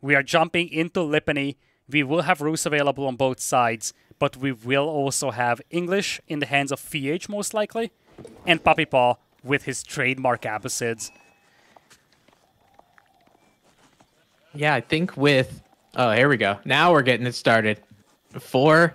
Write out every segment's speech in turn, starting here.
We are jumping into Lipany. We will have Rus available on both sides, but we will also have English in the hands of FeAge most likely, and Puppy Paw with his trademark Abbasids. Yeah, I think with oh here we go. Now we're getting it started. For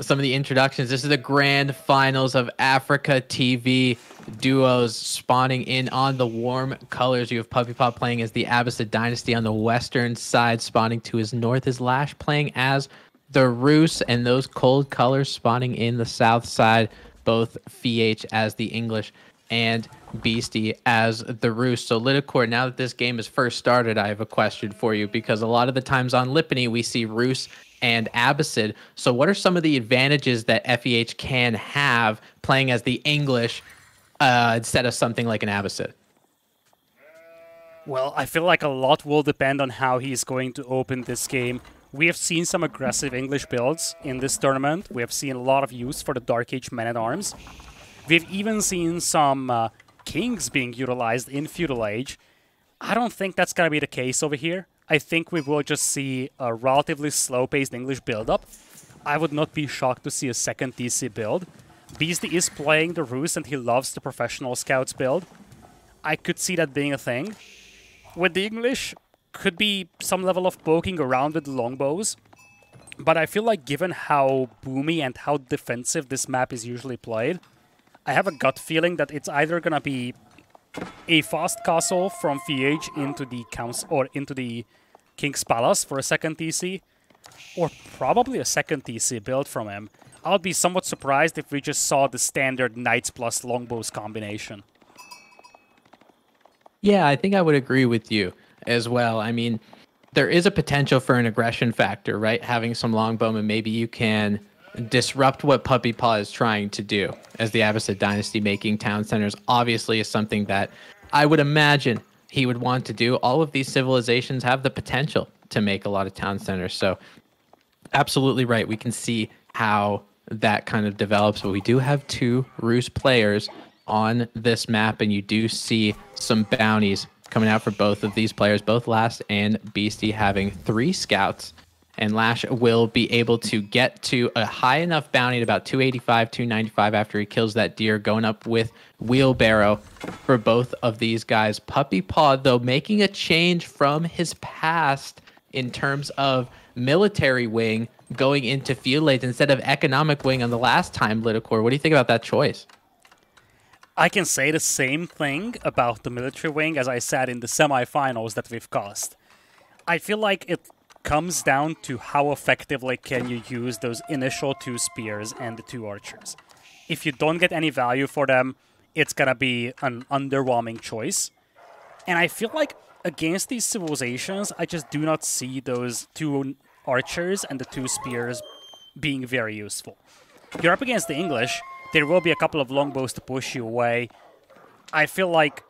some of the introductions, this is the grand finals of Afreeca TV duos spawning in on the warm colors. You have Puppy Paw playing as the Abbasid Dynasty on the western side, spawning to his north is Lash playing as the Rus, and those cold colors spawning in the south side, both FeAge as the English and Beasty as the Rus. So Lidakor, now that this game is first started, I have a question for you because a lot of the times on Lipany we see Rus and Abbasid. So what are some of the advantages that FeAge can have playing as the English uh, instead of something like an Abbasid? Well, I feel like a lot will depend on how he's going to open this game. We have seen some aggressive English builds in this tournament. We have seen a lot of use for the Dark Age Men at Arms. We've even seen some uh, kings being utilized in Feudal Age. I don't think that's going to be the case over here. I think we will just see a relatively slow-paced English build-up. I would not be shocked to see a second TC build. Beasty is playing the Rus and he loves the professional scouts build. I could see that being a thing. With the English, could be some level of poking around with longbows. But I feel like given how boomy and how defensive this map is usually played, I have a gut feeling that it's either gonna be a fast castle from FeAge into the council or into the King's Palace for a second TC, or probably a second TC build from him. I'll be somewhat surprised if we just saw the standard Knights plus Longbows combination. Yeah, I think I would agree with you as well. I mean, there is a potential for an aggression factor, right? Having some longbowmen, maybe you can disrupt what Puppy Paw is trying to do as the Abbasid dynasty making town centers obviously is something that I would imagine he would want to do. All of these civilizations have the potential to make a lot of town centers. So absolutely right. We can see how that kind of develops, but we do have two Rus players on this map, and you do see some bounties coming out for both of these players, both Lash and Beasty having three scouts and Lash will be able to get to a high enough bounty at about 285, 295 after he kills that deer, going up with Wheelbarrow for both of these guys. Puppy Paw, though, making a change from his past in terms of military wing going into Feudal Age instead of economic wing on the last time, Lidakor. What do you think about that choice? I can say the same thing about the military wing as I said in the semifinals that we've cast. I feel like it comes down to how effectively can you use those initial two spears and the two archers. If you don't get any value for them, it's gonna be an underwhelming choice. And I feel like against these civilizations, I just do not see those two archers and the two spears being very useful. You're up against the English, there will be a couple of longbows to push you away. I feel like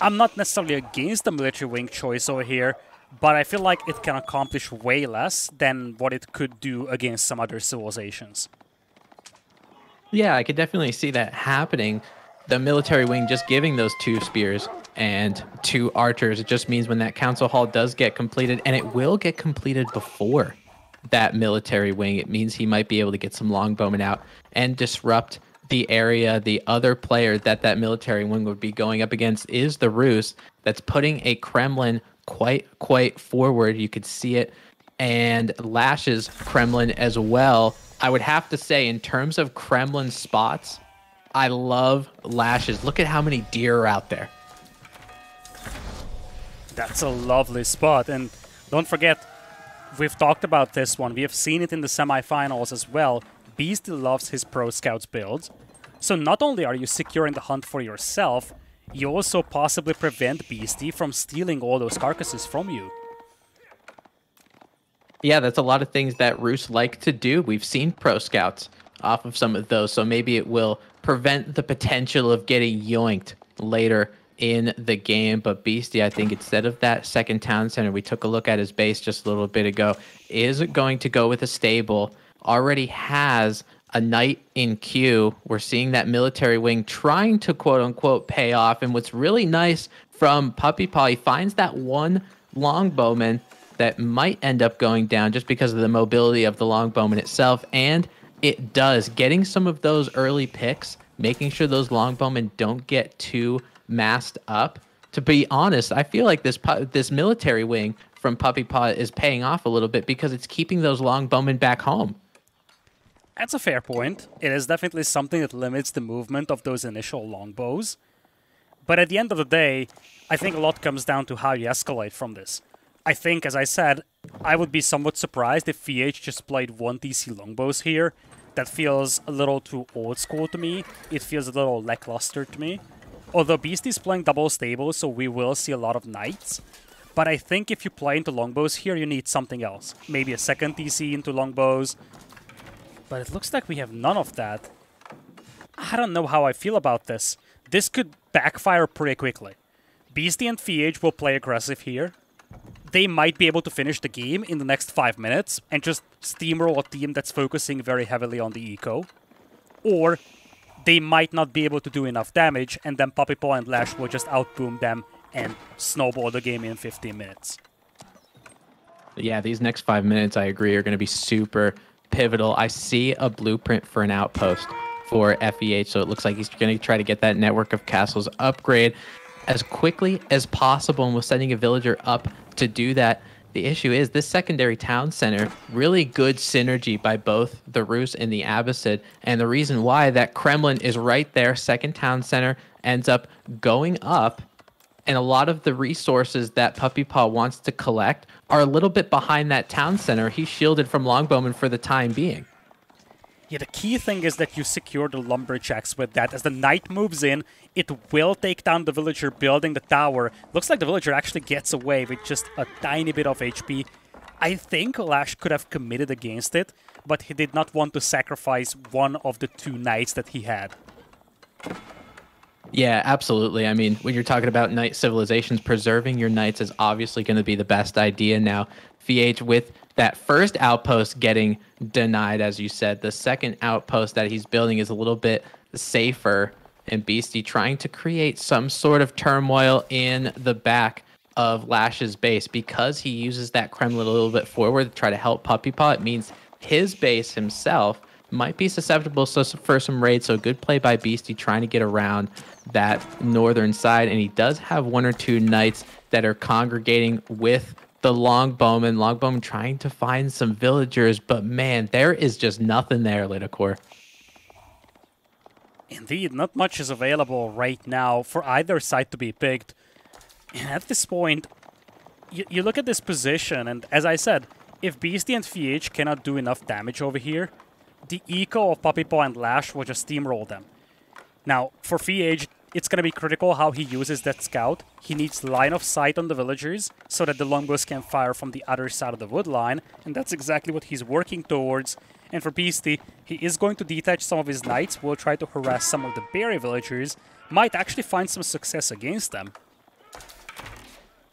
I'm not necessarily against the military wing choice over here, but I feel like it can accomplish way less than what it could do against some other civilizations. Yeah, I could definitely see that happening. The military wing just giving those two spears and two archers, it just means when that council hall does get completed, and it will get completed before that military wing, it means he might be able to get some longbowmen out and disrupt the area. The other player that that military wing would be going up against is the Rus that's putting a Kremlin quite quite forward. You could see it, and Lash's Kremlin as well. I would have to say, in terms of Kremlin spots, I love Lash's. Look at how many deer are out there. That's a lovely spot, and don't forget, we've talked about this one. We have seen it in the semifinals as well. Beast loves his Pro Scouts build. So not only are you securing the hunt for yourself, you also possibly prevent Beasty from stealing all those carcasses from you. Yeah, that's a lot of things that Rus like to do. We've seen pro scouts off of some of those, so maybe it will prevent the potential of getting yoinked later in the game. But Beasty, I think instead of that second town center, we took a look at his base just a little bit ago, is going to go with a stable. Already has a knight in queue. We're seeing that military wing trying to quote unquote pay off. And what's really nice from Puppy Paw, he finds that one longbowman that might end up going down just because of the mobility of the longbowman itself. And it does getting some of those early picks, making sure those longbowmen don't get too masked up. To be honest, I feel like this this military wing from Puppy Paw is paying off a little bit because it's keeping those longbowmen back home. That's a fair point. It is definitely something that limits the movement of those initial longbows. But at the end of the day, I think a lot comes down to how you escalate from this. I think, as I said, I would be somewhat surprised if FeAge just played one TC longbows here. That feels a little too old school to me. It feels a little lackluster to me. Although Beasty's playing double stable, so we will see a lot of knights. But I think if you play into longbows here, you need something else. Maybe a second TC into longbows, but it looks like we have none of that. I don't know how I feel about this. This could backfire pretty quickly. Beasty and FeAge will play aggressive here. They might be able to finish the game in the next 5 minutes and just steamroll a team that's focusing very heavily on the eco. Or they might not be able to do enough damage and then Puppy Paw and Lash will just outboom them and snowball the game in 15 minutes. Yeah, these next five minutes, I agree, are going to be super pivotal. I see a blueprint for an outpost for FeAge, so it looks like he's going to try to get that network of castles upgrade as quickly as possible, and we're sending a villager up to do that. The issue is this secondary town center, really good synergy by both the Rus and the Abbasid. And the reason why that Kremlin is right there, second town center, ends up going up and a lot of the resources that Puppy Paw wants to collect are a little bit behind that town center. He's shielded from Longbowman for the time being. Yeah, the key thing is that you secure the lumberjacks with that. As the knight moves in, it will take down the villager building the tower. Looks like the villager actually gets away with just a tiny bit of HP. I think Lash could have committed against it, but he did not want to sacrifice one of the two knights that he had. Yeah, absolutely. I mean, when you're talking about knight civilizations, preserving your knights is obviously going to be the best idea now. FeAge with that first outpost getting denied, as you said, the second outpost that he's building is a little bit safer. And Beasty trying to create some sort of turmoil in the back of Lash's base because he uses that Kremlin a little bit forward to try to help Puppy Paw. It means his base himself might be susceptible for some raids. So good play by Beasty trying to get around that northern side. And he does have one or two knights that are congregating with the longbowman. Longbowman trying to find some villagers, but man, there is just nothing there, Lidakor. Indeed, not much is available right now for either side to be picked. And at this point, you, you look at this position, and as I said, if Beasty and FeAge cannot do enough damage over here, the eco of Puppy Paw and Lash will just steamroll them. Now, for FeAge, it's going to be critical how he uses that scout. He needs line of sight on the villagers so that the longbows can fire from the other side of the wood line, and that's exactly what he's working towards. And for Beasty, he is going to detach some of his knights, will try to harass some of the berry villagers, might actually find some success against them.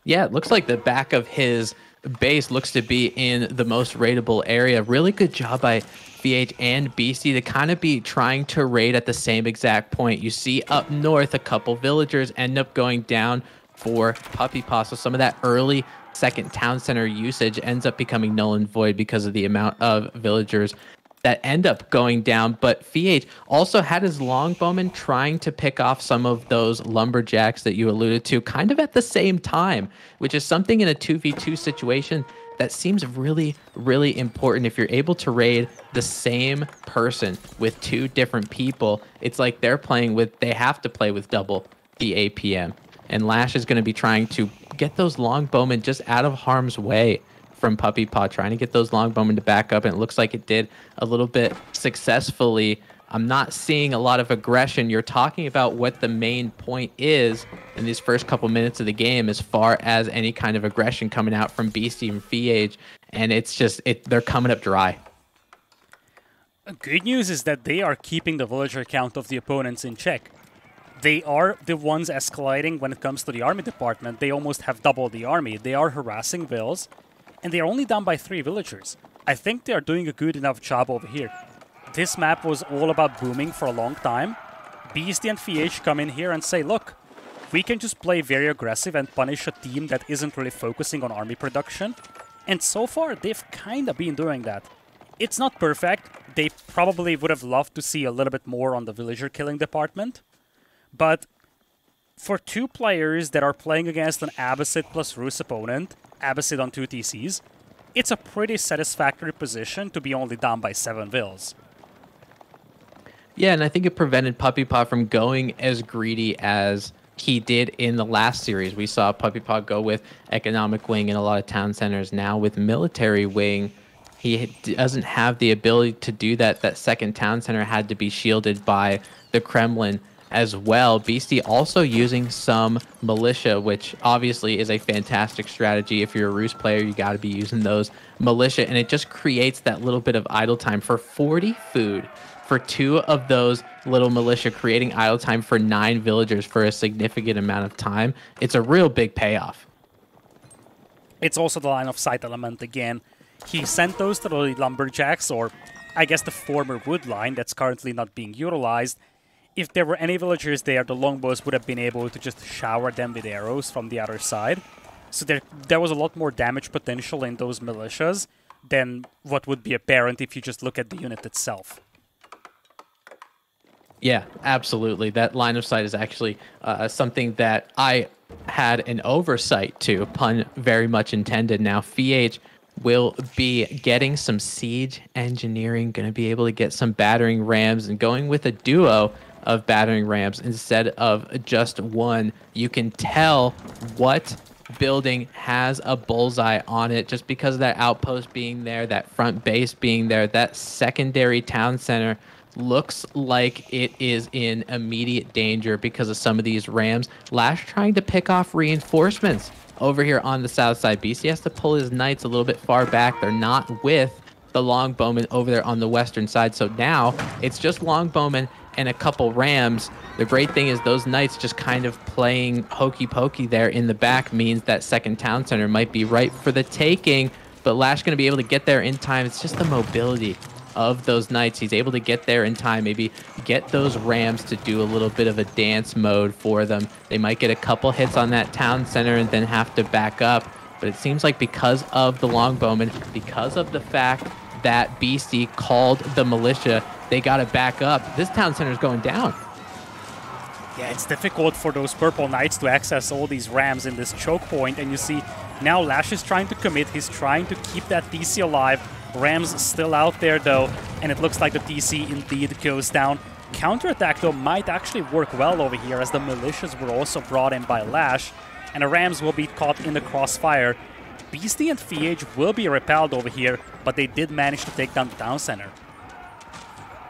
Yeah, it looks like the back of his base looks to be in the most raidable area. Really good job by FeAge and Beasty to kind of be trying to raid at the same exact point. You see up north, a couple villagers end up going down for Puppy Paw. So some of that early second town center usage ends up becoming null and void because of the amount of villagers that end up going down. But FeAge also had his longbowman trying to pick off some of those lumberjacks that you alluded to kind of at the same time, which is something in a 2v2 situation that seems really, really important. If you're able to raid the same person with two different people, it's like they're playing with, they have to play with double the APM. And Lash is going to be trying to get those longbowmen just out of harm's way from Puppy Paw, trying to get those longbowmen to back up. And it looks like it did a little bit successfully I'm not seeing a lot of aggression. You're talking about what the main point is in these first couple minutes of the game as far as any kind of aggression coming out from Beasty and Age, and it's just it they're coming up dry. Good news is that they are keeping the villager count of the opponents in check. They are the ones escalating when it comes to the army department. They almost have double the army. They are harassing vills, and they are only down by three villagers. I think they are doing a good enough job over here. This map was all about booming for a long time. Beasty and FeAge come in here and say, look, we can just play very aggressive and punish a team that isn't really focusing on army production. And so far, they've kind of been doing that. It's not perfect. They probably would have loved to see a little bit more on the villager killing department. But for two players that are playing against an Abbasid plus Rus opponent, Abbasid on two TCs, it's a pretty satisfactory position to be only down by seven vills. Yeah, and I think it prevented Puppy Paw from going as greedy as he did in the last series. We saw Puppy Paw go with economic wing in a lot of town centers. Now with military wing, he doesn't have the ability to do that. That second town center had to be shielded by the Kremlin as well. Beasty also using some militia, which obviously is a fantastic strategy. If you're a Rus player, you got to be using those militia, and it just creates that little bit of idle time for 40 food for two of those little militia creating idle time for nine villagers for a significant amount of time. It's a real big payoff. It's also the line of sight element again. He sent those to the lumberjacks, or I guess the former wood line that's currently not being utilized, if there were any villagers there, the longbows would have been able to just shower them with arrows from the other side. So there, there was a lot more damage potential in those militias than what would be apparent if you just look at the unit itself. Yeah, absolutely. That line of sight is actually uh, something that I had an oversight to, pun very much intended. Now, FeAge will be getting some siege engineering, going to be able to get some battering rams, and going with a duo of battering rams instead of just one. You can tell what building has a bullseye on it just because of that outpost being there, that front base being there, that secondary town center looks like it is in immediate danger because of some of these rams. Lash trying to pick off reinforcements over here on the south side. Beasty has to pull his knights a little bit far back. They're not with the longbowmen over there on the western side. So now it's just longbowmen and a couple rams. The great thing is those knights just kind of playing hokey pokey there in the back means that second town center might be right for the taking. But Lash going to be able to get there in time. It's just the mobility of those knights. He's able to get there in time, maybe get those rams to do a little bit of a dance mode for them. They might get a couple hits on that town center and then have to back up. But it seems like because of the longbowmen, because of the fact that Beasty called the militia, they got to back up. This town center is going down. Yeah, it's difficult for those Purple Knights to access all these Rams in this choke point, and you see now Lash is trying to commit, he's trying to keep that TC alive. Rams still out there though, and it looks like the TC indeed goes down. Counterattack though might actually work well over here as the militias were also brought in by Lash, and the Rams will be caught in the crossfire. Beasty and FeAge will be repelled over here, but they did manage to take down the town center.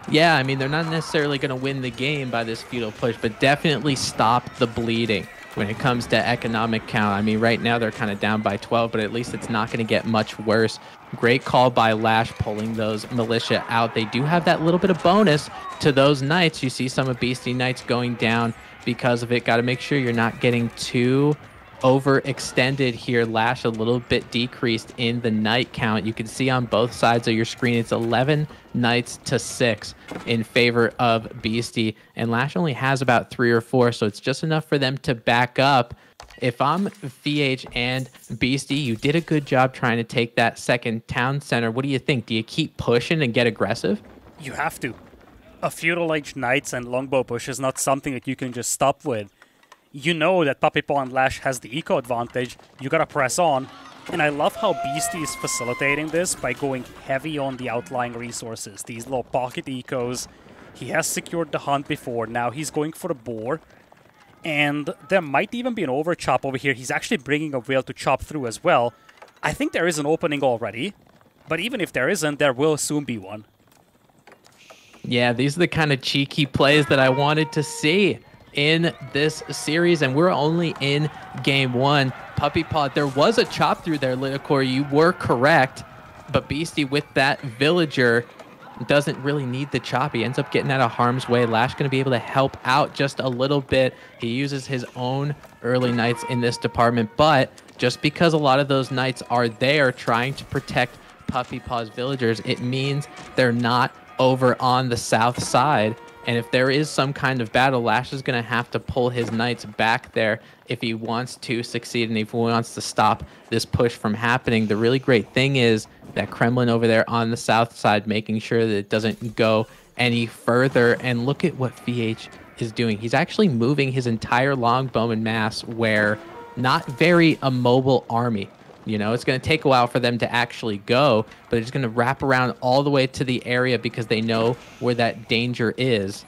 Yeah, I mean, they're not necessarily going to win the game by this feudal push, but definitely stop the bleeding when it comes to economic count. I mean, right now they're kind of down by 12, but at least it's not going to get much worse. Great call by Lash pulling those militia out. They do have that little bit of bonus to those knights. You see some of Beasty Knights going down because of it. Got to make sure you're not getting too overextended here. Lash a little bit decreased in the knight count. You can see on both sides of your screen, it's 11 knights to six in favor of Beasty. And Lash only has about three or four, so it's just enough for them to back up. If I'm FeAge and Beasty, you did a good job trying to take that second town center. What do you think? Do you keep pushing and get aggressive? You have to. A feudal age knights and longbow push is not something that you can just stop with you know that Puppy Paw and Lash has the eco advantage, you gotta press on. And I love how Beasty is facilitating this by going heavy on the outlying resources, these little pocket ecos. He has secured the hunt before, now he's going for the boar. And there might even be an overchop over here. He's actually bringing a whale to chop through as well. I think there is an opening already, but even if there isn't, there will soon be one. Yeah, these are the kind of cheeky plays that I wanted to see in this series, and we're only in game one. Puppy Paw, there was a chop through there, Lidakor. You were correct, but Beasty with that villager doesn't really need the chop. He ends up getting out of harm's way. Lash going to be able to help out just a little bit. He uses his own early knights in this department, but just because a lot of those knights are there trying to protect Puppy Paw's villagers, it means they're not over on the south side And if there is some kind of battle, Lash is going to have to pull his knights back there if he wants to succeed and if he wants to stop this push from happening. The really great thing is that Kremlin over there on the south side making sure that it doesn't go any further. And look at what FeAge is doing. He's actually moving his entire longbowman mass where not very a mobile army. You know, it's going to take a while for them to actually go, but it's going to wrap around all the way to the area because they know where that danger is.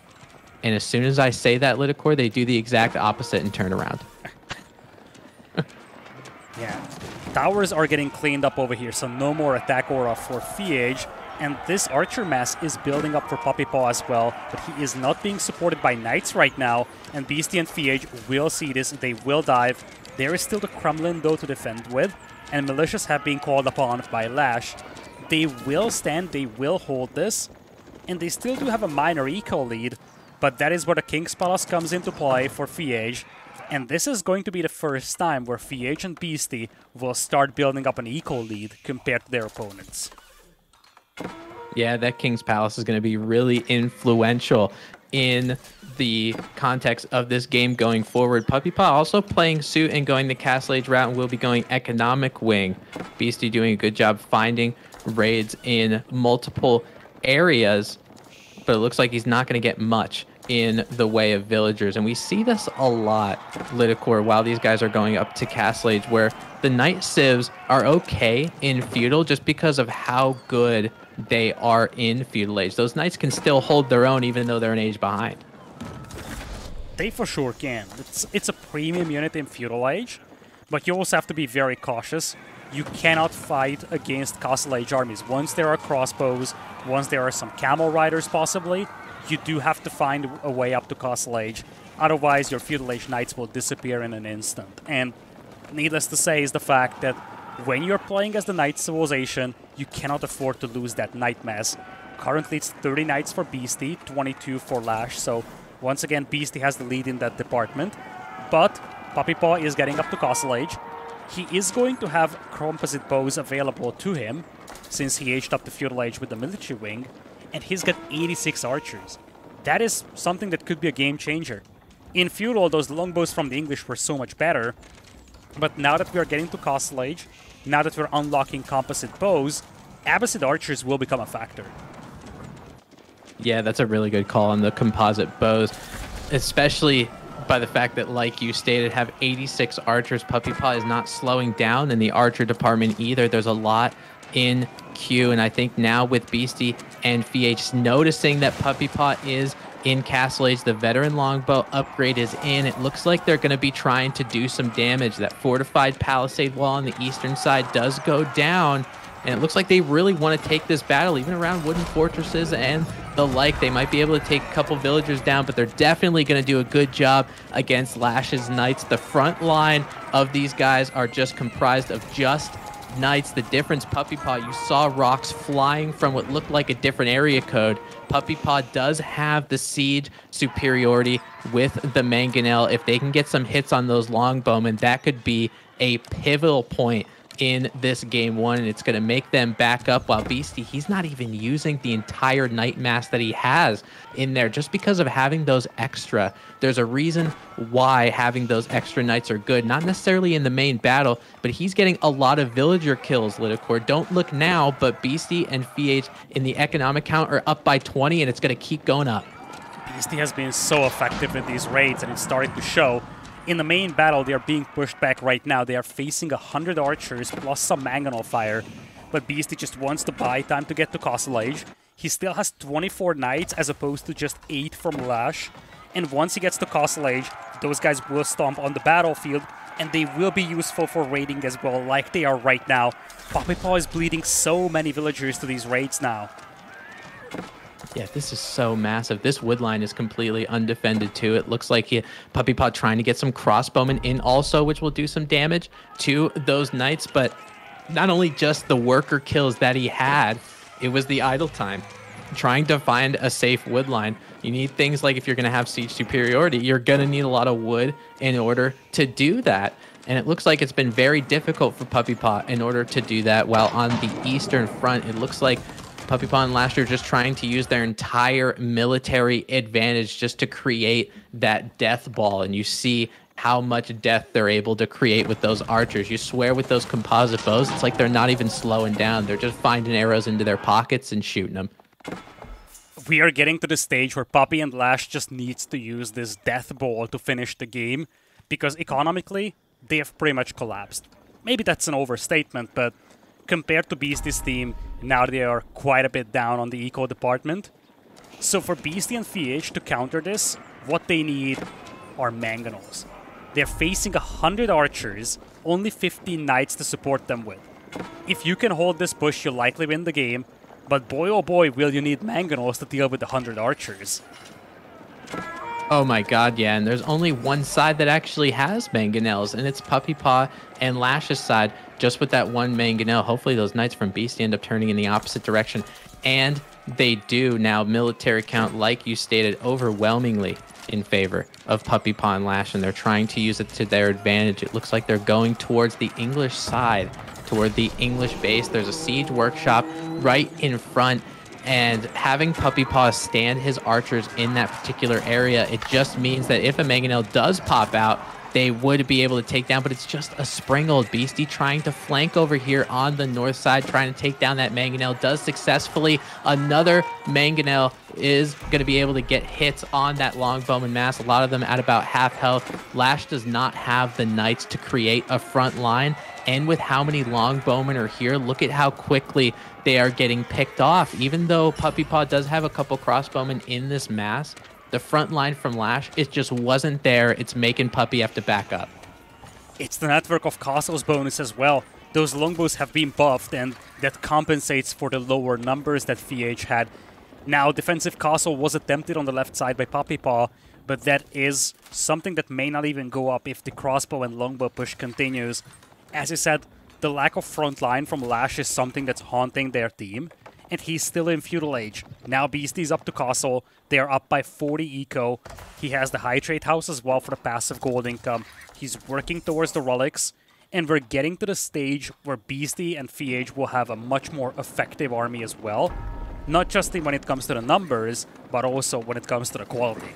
And as soon as I say that, Lidakor, they do the exact opposite and turn around. yeah. Towers are getting cleaned up over here, so no more attack aura for FeAge. And this Archer mass is building up for Puppy Paw as well, but he is not being supported by Knights right now. And Beasty and FeAge will see this, they will dive. There is still the Kremlin, though, to defend with and militias have been called upon by Lash. They will stand, they will hold this, and they still do have a minor eco lead, but that is where the King's Palace comes into play for FeAge, and this is going to be the first time where FeAge and Beasty will start building up an eco lead compared to their opponents. Yeah, that King's Palace is going to be really influential in the context of this game going forward. Puppy Paw also playing suit and going the Castle Age route and will be going economic wing. Beasty doing a good job finding raids in multiple areas, but it looks like he's not going to get much in the way of villagers. And we see this a lot, Lidakor, while these guys are going up to Castle Age, where the Knight Civs are okay in Feudal just because of how good they are in Feudal Age. Those Knights can still hold their own even though they're an age behind. They for sure can. It's, it's a premium unit in Feudal Age, but you also have to be very cautious. You cannot fight against Castle Age armies. Once there are crossbows, once there are some camel riders possibly, you do have to find a way up to Castle Age. Otherwise, your Feudal Age Knights will disappear in an instant. And needless to say is the fact that when you're playing as the Knight Civilization, you cannot afford to lose that Knight Mass. Currently, it's 30 Knights for Beasty, 22 for Lash, so once again, Beasty has the lead in that department, but Puppy Paw is getting up to Castle Age. He is going to have composite bows available to him, since he aged up to Feudal Age with the military wing, and he's got 86 archers. That is something that could be a game changer. In Feudal, those longbows from the English were so much better, but now that we are getting to Castle Age, now that we're unlocking composite bows, Abbasid archers will become a factor. Yeah, that's a really good call on the composite bows, especially by the fact that, like you stated, have 86 archers. Puppy Paw is not slowing down in the archer department either. There's a lot in queue, and I think now with Beasty and FeAge noticing that Puppy Paw is in Castle Age, the veteran longbow upgrade is in. It looks like they're going to be trying to do some damage. That fortified palisade wall on the eastern side does go down, and it looks like they really want to take this battle, even around wooden fortresses and the like. They might be able to take a couple villagers down, but they're definitely going to do a good job against Lash's Knights. The front line of these guys are just comprised of just Knights. The difference, Puppy Paw, you saw rocks flying from what looked like a different area code. Puppy Paw does have the siege superiority with the Mangonel. If they can get some hits on those longbowmen, that could be a pivotal point in this game one, and it's going to make them back up while Beasty, he's not even using the entire Knight Mass that he has in there just because of having those extra. There's a reason why having those extra Knights are good, not necessarily in the main battle, but he's getting a lot of villager kills, Lidakor. Don't look now, but Beasty and FeAge in the economic count are up by 20, and it's going to keep going up. Beasty has been so effective in these raids, and it's starting to show in the main battle, they are being pushed back right now. They are facing 100 archers plus some mangonel fire. But Beasty just wants to buy time to get to Castle Age. He still has 24 knights as opposed to just 8 from Lash. And once he gets to Castle Age, those guys will stomp on the battlefield and they will be useful for raiding as well, like they are right now. Puppy Paw is bleeding so many villagers to these raids now. Yeah, this is so massive. This wood line is completely undefended too. It looks like he, Puppy Paw trying to get some crossbowmen in also, which will do some damage to those knights. But not only just the worker kills that he had, it was the idle time. Trying to find a safe wood line. You need things like if you're going to have siege superiority, you're going to need a lot of wood in order to do that. And it looks like it's been very difficult for Puppy Paw in order to do that. While on the eastern front, it looks like Puppy and Lash are just trying to use their entire military advantage just to create that death ball. And you see how much death they're able to create with those archers. You swear with those composite bows, it's like they're not even slowing down. They're just finding arrows into their pockets and shooting them. We are getting to the stage where Puppy and Lash just needs to use this death ball to finish the game because economically, they have pretty much collapsed. Maybe that's an overstatement, but compared to Beasty's team, now they are quite a bit down on the eco department. So for Beasty and FeAge to counter this, what they need are mangonels. They're facing 100 archers, only 15 knights to support them with. If you can hold this push, you'll likely win the game, but boy oh boy will you need mangonels to deal with 100 archers. Oh my god, yeah, and there's only one side that actually has mangonels, and it's Puppy Paw and Lash's side, just with that one mangonel. Hopefully those knights from Beasty end up turning in the opposite direction. And they do now, military count, like you stated, overwhelmingly in favor of Puppy Paw and Lash, and they're trying to use it to their advantage. It looks like they're going towards the English side, toward the English base. There's a siege workshop right in front, and having Puppy Paw stand his archers in that particular area, it just means that if a Mangonel does pop out, they would be able to take down, but it's just a springled beastie trying to flank over here on the north side, trying to take down that Mangonel. Does successfully. Another Mangonel is going to be able to get hits on that Longbowman mass. A lot of them at about half health. Lash does not have the Knights to create a front line. And with how many Longbowmen are here, look at how quickly they are getting picked off. Even though Puppy Paw does have a couple crossbowmen in this mass, the front line from Lash, it just wasn't there. It's making Puppy have to back up. It's the network of castles bonus as well. Those longbows have been buffed, and that compensates for the lower numbers that FeAge had. Now, defensive castle was attempted on the left side by Puppy Paw, but that is something that may not even go up if the crossbow and longbow push continues. As I said, the lack of front line from Lash is something that's haunting their team and he's still in Feudal Age. Now Beasty's up to Castle. They're up by 40 eco. He has the High Trade House as well for the passive gold income. He's working towards the relics, and we're getting to the stage where Beasty and FeAge will have a much more effective army as well. Not just when it comes to the numbers, but also when it comes to the quality.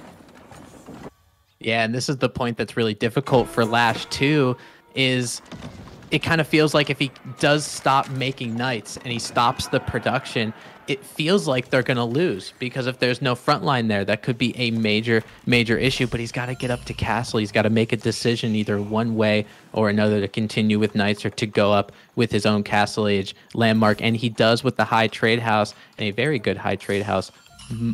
Yeah, and this is the point that's really difficult for Lash too, is it kind of feels like if he does stop making knights and he stops the production, it feels like they're going to lose because if there's no front line there, that could be a major, major issue. But he's got to get up to castle. He's got to make a decision either one way or another to continue with knights or to go up with his own castle age landmark. And he does with the high trade house and a very good high trade house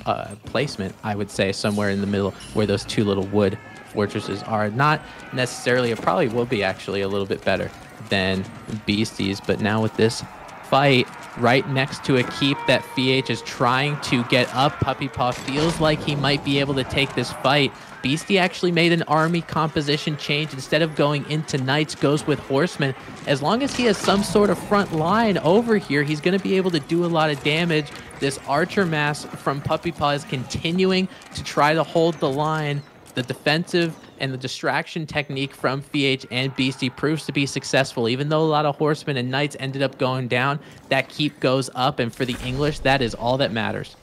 uh, placement, I would say, somewhere in the middle where those two little wood fortresses are. Not necessarily, it probably will be actually a little bit better than Beasties. But now with this fight right next to a keep that FeAge is trying to get up, Puppy Paw feels like he might be able to take this fight. Beasty actually made an army composition change. Instead of going into knights, goes with horsemen. As long as he has some sort of front line over here, he's going to be able to do a lot of damage. This archer mass from Puppy Paw is continuing to try to hold the line. The defensive and the distraction technique from FeAge and Beasty proves to be successful. Even though a lot of horsemen and knights ended up going down, that keep goes up, and for the English, that is all that matters.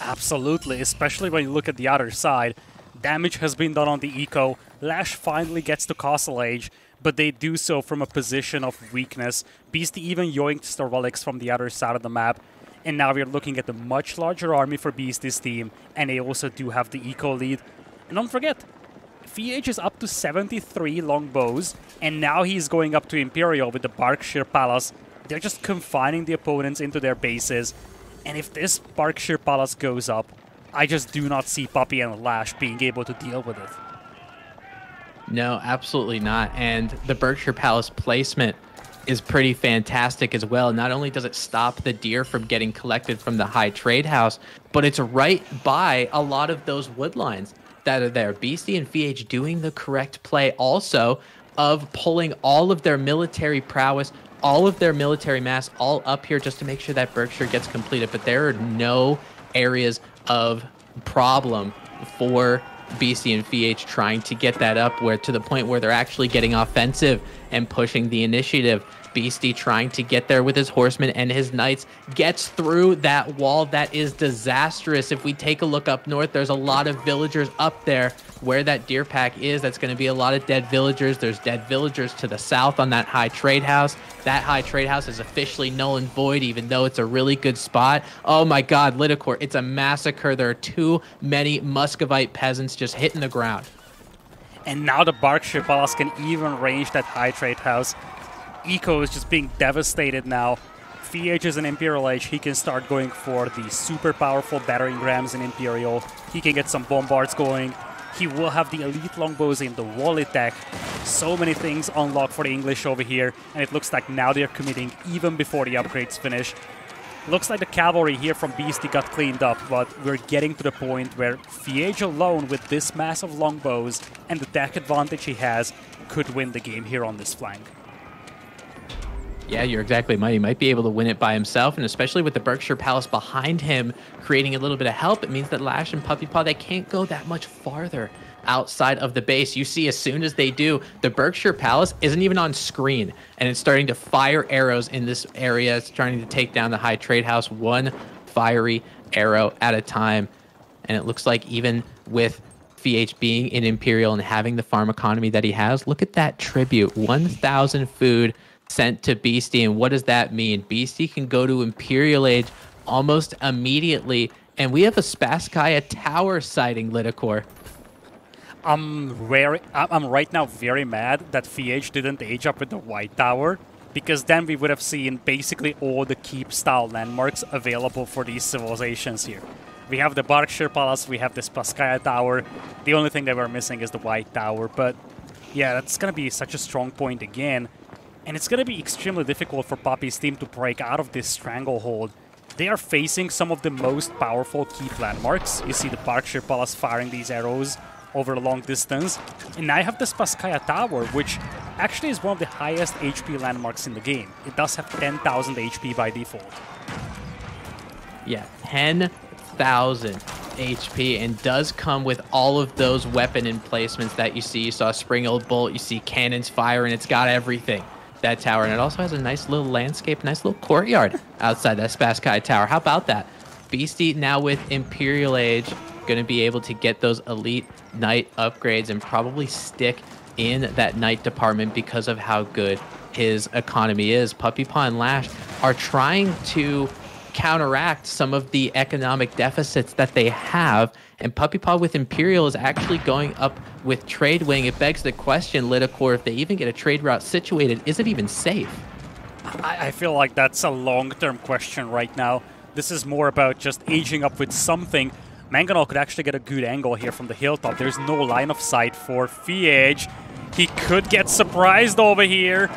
Absolutely, especially when you look at the other side. Damage has been done on the eco. Lash finally gets to Castle Age, but they do so from a position of weakness. Beasty even yoinks the relics from the other side of the map. And now we're looking at a much larger army for Beasty's team, and they also do have the eco lead. And don't forget, FeAge is up to 73 longbows, and now he's going up to Imperial with the Berkshire Palace. They're just confining the opponents into their bases, and if this Berkshire Palace goes up, I just do not see Puppy and Lash being able to deal with it. No, absolutely not. And the Berkshire Palace placement is pretty fantastic as well. Not only does it stop the deer from getting collected from the high trade house, but it's right by a lot of those wood lines that are there. Beasty and FeAge doing the correct play also of pulling all of their military prowess, all of their military mass all up here just to make sure that Berkshire gets completed. But there are no areas of problem for Beasty and FeAge trying to get that up where to the point where they're actually getting offensive and pushing the initiative. Beasty trying to get there with his horsemen and his knights gets through that wall that is disastrous. If we take a look up north, there's a lot of villagers up there where that deer pack is. That's going to be a lot of dead villagers. There's dead villagers to the south on that high trade house. That high trade house is officially null and void, even though it's a really good spot. Oh my God, Lidakor, it's a massacre. There are too many Muscovite peasants just hitting the ground. And now the Berkshire Palace can even range that high trade house. Eco is just being devastated now. FeAge is an Imperial Age, he can start going for the super powerful battering rams in Imperial. He can get some bombards going. He will have the elite longbows in the wall attack. So many things unlocked for the English over here, and it looks like now they're committing even before the upgrades finish. Looks like the cavalry here from Beasty got cleaned up, but we're getting to the point where FeAge alone with this massive longbows and the deck advantage he has could win the game here on this flank. Yeah, you're exactly right. He might be able to win it by himself, and especially with the Berkshire Palace behind him creating a little bit of help, it means that Lash and Puppy Paw, they can't go that much farther outside of the base. You see, as soon as they do, the Berkshire Palace isn't even on screen, and it's starting to fire arrows in this area. It's trying to take down the High Trade House one fiery arrow at a time. And it looks like even with FeAge being in Imperial and having the farm economy that he has, look at that tribute 1,000 food sent to Beasty. And what does that mean? Beasty can go to Imperial Age almost immediately. And we have a Spasskaya Tower sighting, Lidakor. I'm very, I'm right now very mad that FeAge didn't age up with the White Tower, because then we would have seen basically all the keep style landmarks available for these civilizations here. We have the Berkshire Palace, we have the Spasskaya Tower. The only thing that we're missing is the White Tower, but yeah, that's gonna be such a strong point again. And it's going to be extremely difficult for Poppy's team to break out of this stranglehold. They are facing some of the most powerful keep landmarks. You see the Berkshire Palace firing these arrows over a long distance. And I have the Spasskaya Tower, which actually is one of the highest HP landmarks in the game. It does have 10,000 HP by default. Yeah, 10,000 HP and does come with all of those weapon emplacements that you see. You saw a Springald Bolt, you see cannons fire, and it's got everything that tower. And it also has a nice little landscape, nice little courtyard outside that Spasskaya Tower. How about that? Beasty now with Imperial Age, going to be able to get those elite knight upgrades and probably stick in that knight department because of how good his economy is. Puppy Paw and Lash are trying to counteract some of the economic deficits that they have. And Puppy Paw with Imperial is actually going up with Trade Wing. It begs the question, Lidakor, if they even get a trade route situated, is it even safe? I, I feel like that's a long-term question right now. This is more about just aging up with something. Mangonel could actually get a good angle here from the hilltop. There's no line of sight for FeAge. He could get surprised over here.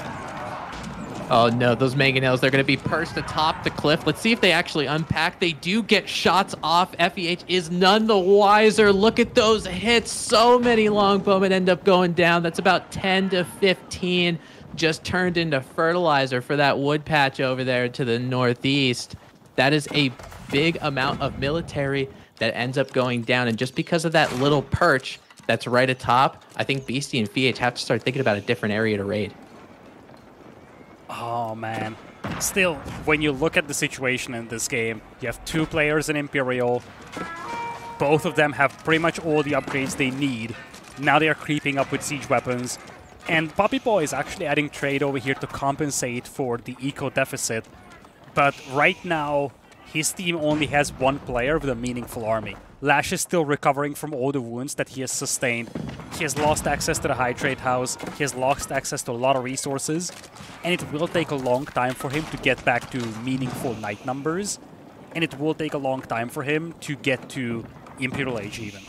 Oh no, those mangonels, they're going to be perched atop the cliff. Let's see if they actually unpack. They do get shots off. FeAge is none the wiser. Look at those hits. So many longbowmen end up going down. That's about 10 to 15 just turned into fertilizer for that wood patch over there to the northeast. That is a big amount of military that ends up going down. And just because of that little perch that's right atop, I think Beasty and FeAge have to start thinking about a different area to raid. Oh, man. Still, when you look at the situation in this game, you have two players in Imperial. Both of them have pretty much all the upgrades they need. Now they are creeping up with siege weapons. And Puppy Paw is actually adding trade over here to compensate for the eco deficit. But right now, his team only has one player with a meaningful army. Lash is still recovering from all the wounds that he has sustained. He has lost access to the high trade house, he has lost access to a lot of resources, and it will take a long time for him to get back to meaningful knight numbers, and it will take a long time for him to get to Imperial Age even.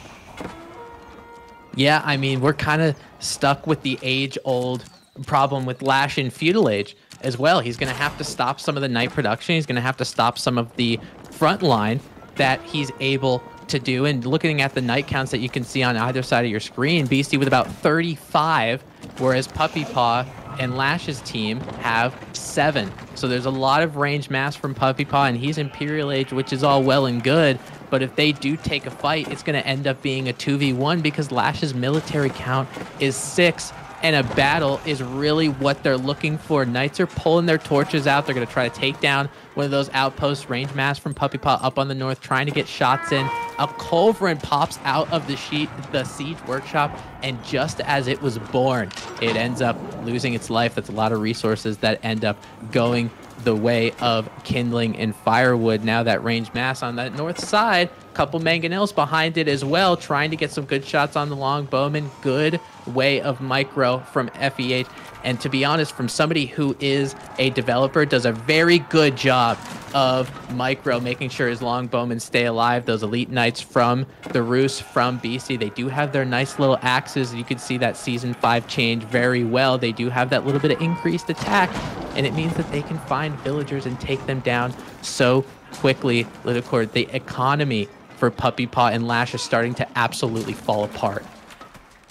Yeah, I mean, we're kind of stuck with the age-old problem with Lash in Feudal Age as well. He's going to have to stop some of the knight production. He's going to have to stop some of the front line that he's able to do. And looking at the knight counts that you can see on either side of your screen, Beasty with about 35, whereas Puppy Paw and Lash's team have seven. So there's a lot of range mass from Puppy Paw, and he's Imperial Age, which is all well and good. But if they do take a fight, it's going to end up being a 2v1 because Lash's military count is six and a battle is really what they're looking for. Knights are pulling their torches out. They're going to try to take down one of those outposts, range mass from Puppy Paw up on the north, trying to get shots in. A Culverin pops out of the sheet, the siege workshop, and just as it was born, it ends up losing its life. That's a lot of resources that end up going the way of kindling and firewood. Now that range mass on that north side, couple mangonels behind it as well, trying to get some good shots on the long bowman. Good way of micro from FeAge. And to be honest, from somebody who is a developer, does a very good job of micro, making sure his long bowmen stay alive. Those elite knights from the Rus, from Beasty, they do have their nice little axes. You can see that season five change very well. They do have that little bit of increased attack, and it means that they can find villagers and take them down so quickly. Lidakor, the economy for Puppy Paw and Lash is starting to absolutely fall apart.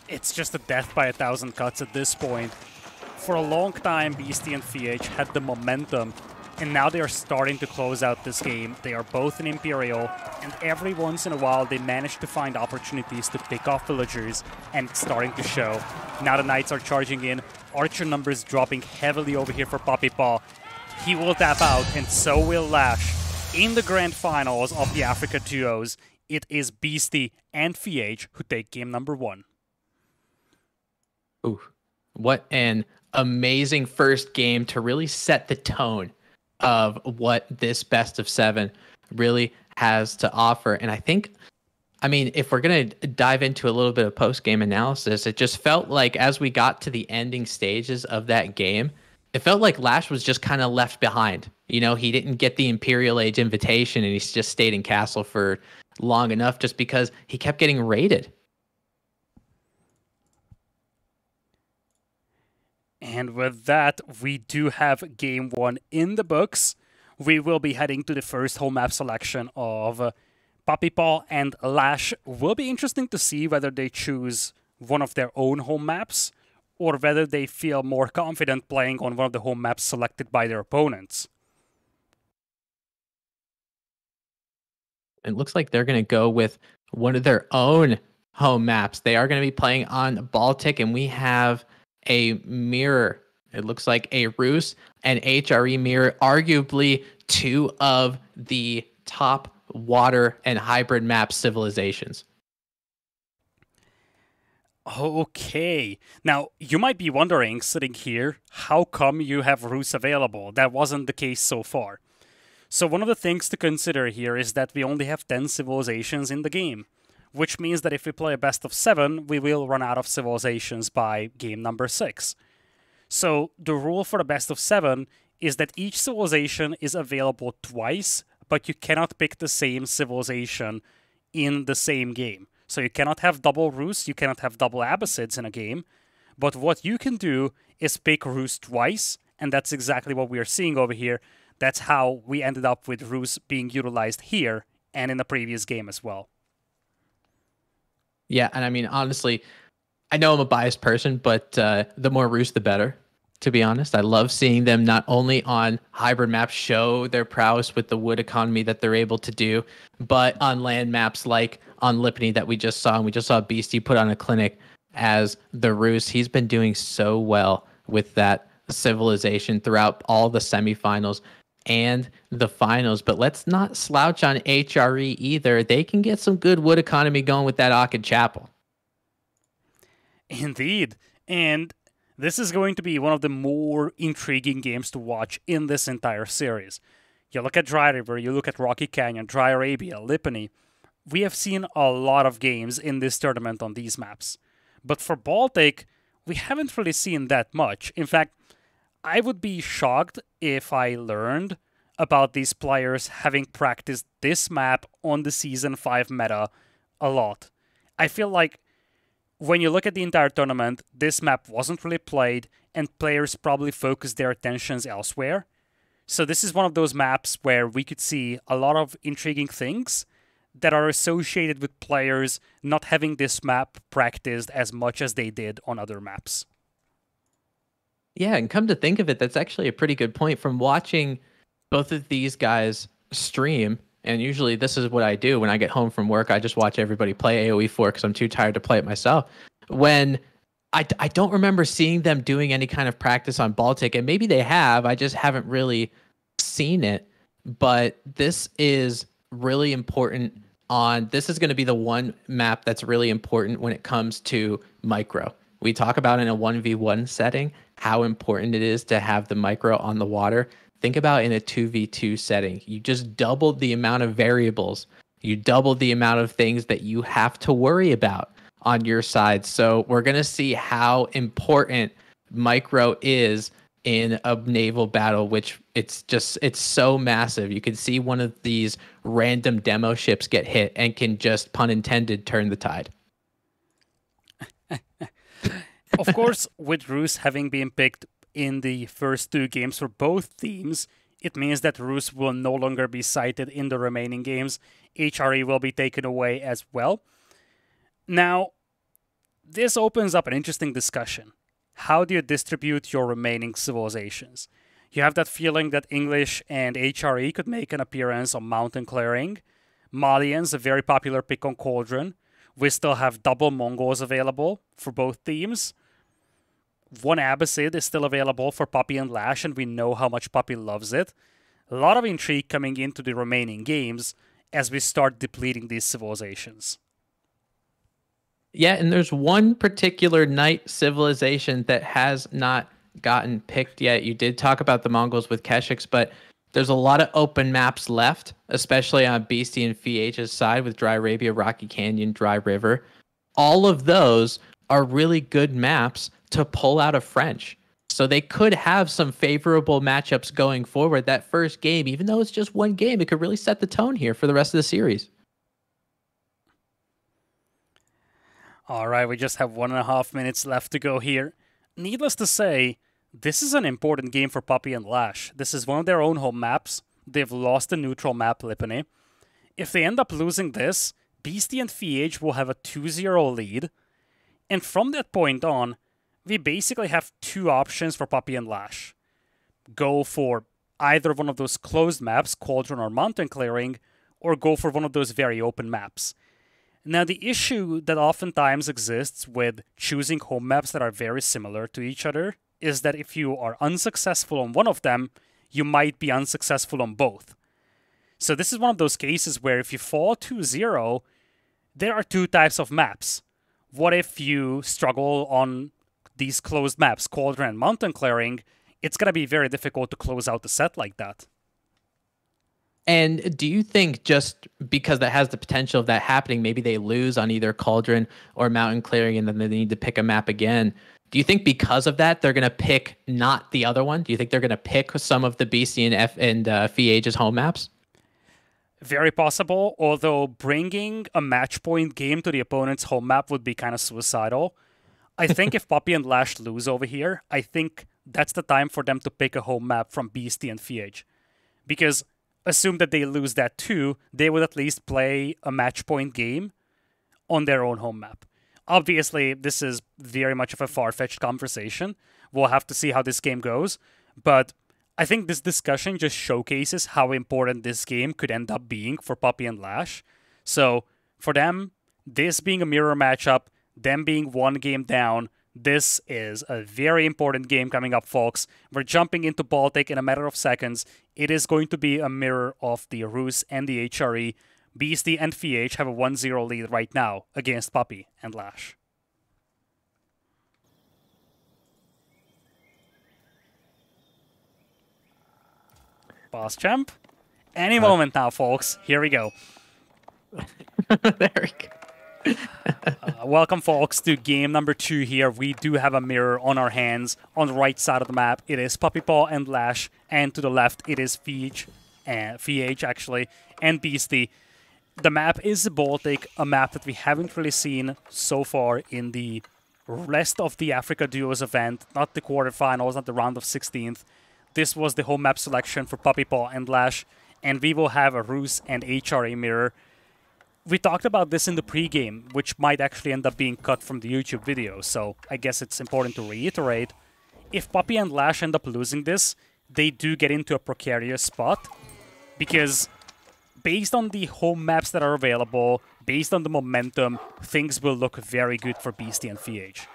It's just a death by a thousand cuts at this point. For a long time, Beasty and FeAge had the momentum, and now they are starting to close out this game. They are both in Imperial, and every once in a while they manage to find opportunities to pick off villagers, and it's starting to show. Now the Knights are charging in, Archer numbers dropping heavily over here for Puppy Paw. He will tap out, and so will Lash in the grand finals of the Afreeca Duos, it is Beasty and FeAge who take game number one. Ooh, what an amazing first game to really set the tone of what this best of seven really has to offer. And I think, I mean, if we're going to dive into a little bit of post game analysis, it just felt like as we got to the ending stages of that game, it felt like Lash was just kind of left behind. You know, he didn't get the Imperial Age invitation and he's just stayed in Castle for long enough just because he kept getting raided. And with that, we do have game one in the books. We will be heading to the first home map selection of Puppy Paw and Lash. Will be interesting to see whether they choose one of their own home maps or whether they feel more confident playing on one of the home maps selected by their opponents. It looks like they're going to go with one of their own home maps. They are going to be playing on Baltic, and we have a mirror. It looks like a Rus and HRE mirror, arguably two of the top water and hybrid map civilizations. Okay. Now, you might be wondering, sitting here, how come you have Rus available? That wasn't the case so far. So one of the things to consider here is that we only have 10 civilizations in the game, which means that if we play a best of 7, we will run out of civilizations by game number 6. So the rule for the best of 7 is that each civilization is available twice, but you cannot pick the same civilization in the same game. So you cannot have double Rus, you cannot have double Abbasids in a game. But what you can do is pick Rus twice, and that's exactly what we are seeing over here. That's how we ended up with Rus being utilized here and in the previous game as well. Yeah, and I mean honestly, I know I'm a biased person, but uh, the more Rus, the better. To be honest, I love seeing them not only on hybrid maps show their prowess with the wood economy that they're able to do, but on land maps like on Lipany that we just saw, and we just saw Beasty put on a clinic as the Rus. He's been doing so well with that civilization throughout all the semifinals and the finals. But let's not slouch on HRE either. They can get some good wood economy going with that Aachen Chapel. Indeed. And this is going to be one of the more intriguing games to watch in this entire series. You look at Dry River, you look at Rocky Canyon, Dry Arabia, Lipany we have seen a lot of games in this tournament on these maps. But for Baltic, we haven't really seen that much. In fact, I would be shocked if I learned about these players having practiced this map on the Season 5 meta a lot. I feel like when you look at the entire tournament, this map wasn't really played, and players probably focused their attentions elsewhere. So this is one of those maps where we could see a lot of intriguing things, that are associated with players not having this map practiced as much as they did on other maps. Yeah, and come to think of it, that's actually a pretty good point. From watching both of these guys stream, and usually this is what I do when I get home from work, I just watch everybody play AoE 4 because I'm too tired to play it myself. When I, I don't remember seeing them doing any kind of practice on Baltic, and maybe they have. I just haven't really seen it. But this is really important on this is going to be the one map that's really important when it comes to micro. We talk about in a 1v1 setting how important it is to have the micro on the water. Think about in a 2v2 setting. You just doubled the amount of variables. You doubled the amount of things that you have to worry about on your side. So we're going to see how important micro is in a naval battle which it's just it's so massive you can see one of these random demo ships get hit and can just pun intended turn the tide of course with Rus having been picked in the first two games for both teams it means that Rus will no longer be cited in the remaining games hre will be taken away as well now this opens up an interesting discussion. How do you distribute your remaining civilizations? You have that feeling that English and HRE could make an appearance on Mountain Clearing. Malians, a very popular pick on Cauldron. We still have double Mongols available for both teams. One Abbasid is still available for Puppy and Lash, and we know how much Puppy loves it. A lot of intrigue coming into the remaining games as we start depleting these civilizations. Yeah, and there's one particular knight civilization that has not gotten picked yet. You did talk about the Mongols with Keshiks, but there's a lot of open maps left, especially on Beasty and FeAge's side with Dry Arabia, Rocky Canyon, Dry River. All of those are really good maps to pull out of French. So they could have some favorable matchups going forward. That first game, even though it's just one game, it could really set the tone here for the rest of the series. All right, we just have one and a half minutes left to go here. Needless to say, this is an important game for Puppy and Lash. This is one of their own home maps. They've lost the neutral map, Lipany. If they end up losing this, Beasty and FeAge will have a 2-0 lead. And from that point on, we basically have two options for Puppy and Lash. Go for either one of those closed maps, Cauldron or Mountain Clearing, or go for one of those very open maps. Now, the issue that oftentimes exists with choosing home maps that are very similar to each other is that if you are unsuccessful on one of them, you might be unsuccessful on both. So, this is one of those cases where if you fall to 0, there are two types of maps. What if you struggle on these closed maps, Cauldron and Mountain Clearing? It's going to be very difficult to close out the set like that. And do you think just because that has the potential of that happening, maybe they lose on either Cauldron or Mountain Clearing and then they need to pick a map again? Do you think because of that they're going to pick not the other one? Do you think they're going to pick some of the Beasty and F and uh, FeAge's home maps? Very possible, although bringing a match point game to the opponent's home map would be kind of suicidal. I think if Puppy and Lash lose over here, I think that's the time for them to pick a home map from Beasty and FeAge. Because assume that they lose that too, they would at least play a match point game on their own home map. Obviously, this is very much of a far fetched conversation. We'll have to see how this game goes. But I think this discussion just showcases how important this game could end up being for Puppy and Lash. So, for them, this being a mirror matchup, them being one game down, this is a very important game coming up, folks. We're jumping into Baltic in a matter of seconds. It is going to be a mirror of the Rus and the HRE. Beasty and FeAge have a 1-0 lead right now against Puppy and Lash. Boss champ. Any uh, moment now, folks. Here we go. there we go uh, welcome, folks, to game number two here. We do have a mirror on our hands. On the right side of the map, it is Puppy Paw and Lash, and to the left, it is and FeAge, actually, and Beasty. The map is the Baltic, a map that we haven't really seen so far in the rest of the Afreeca Duos event, not the quarterfinals, not the round of 16th. This was the home map selection for Puppy Paw and Lash, and we will have a Rus and HRE mirror we talked about this in the pregame, which might actually end up being cut from the YouTube video, so I guess it's important to reiterate. If Puppy and Lash end up losing this, they do get into a precarious spot, because based on the home maps that are available, based on the momentum, things will look very good for Beasty and FeAge.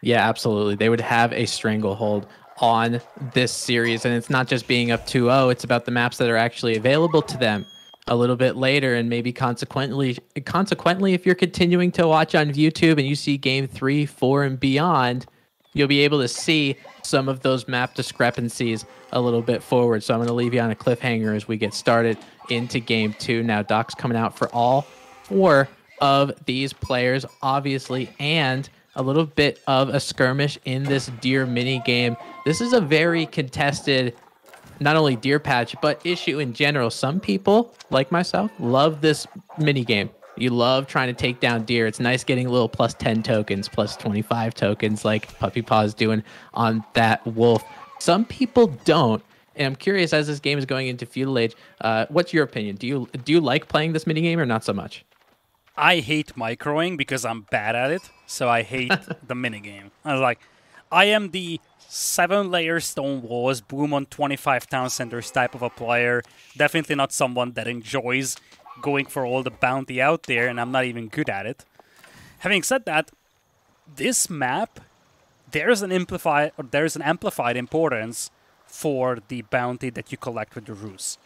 Yeah, absolutely. They would have a stranglehold on this series. And it's not just being up 2 0, it's about the maps that are actually available to them a little bit later and maybe consequently consequently if you're continuing to watch on YouTube and you see game 3, 4 and beyond, you'll be able to see some of those map discrepancies a little bit forward. So I'm going to leave you on a cliffhanger as we get started into game 2. Now Doc's coming out for all four of these players obviously and a little bit of a skirmish in this deer mini game. This is a very contested not only deer patch but issue in general. Some people, like myself, love this mini game. You love trying to take down deer. It's nice getting a little plus 10 tokens, plus 25 tokens like Puppy Paw is doing on that wolf. Some people don't. And I'm curious as this game is going into feudal age, uh, what's your opinion? Do you do you like playing this mini game or not so much? I hate microing because I'm bad at it, so I hate the minigame. I was like, I am the seven layer stone walls, boom on 25 town centers type of a player. Definitely not someone that enjoys going for all the bounty out there, and I'm not even good at it. Having said that, this map, there's an amplified, or there's an amplified importance for the bounty that you collect with the Rus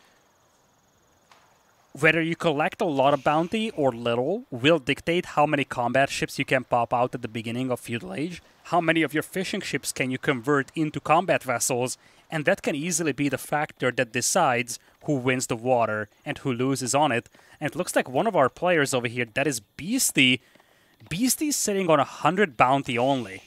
whether you collect a lot of bounty or little will dictate how many combat ships you can pop out at the beginning of Feudal Age, how many of your fishing ships can you convert into combat vessels, and that can easily be the factor that decides who wins the water and who loses on it. And it looks like one of our players over here, that is Beasty, Beasty's sitting on a 100 bounty only.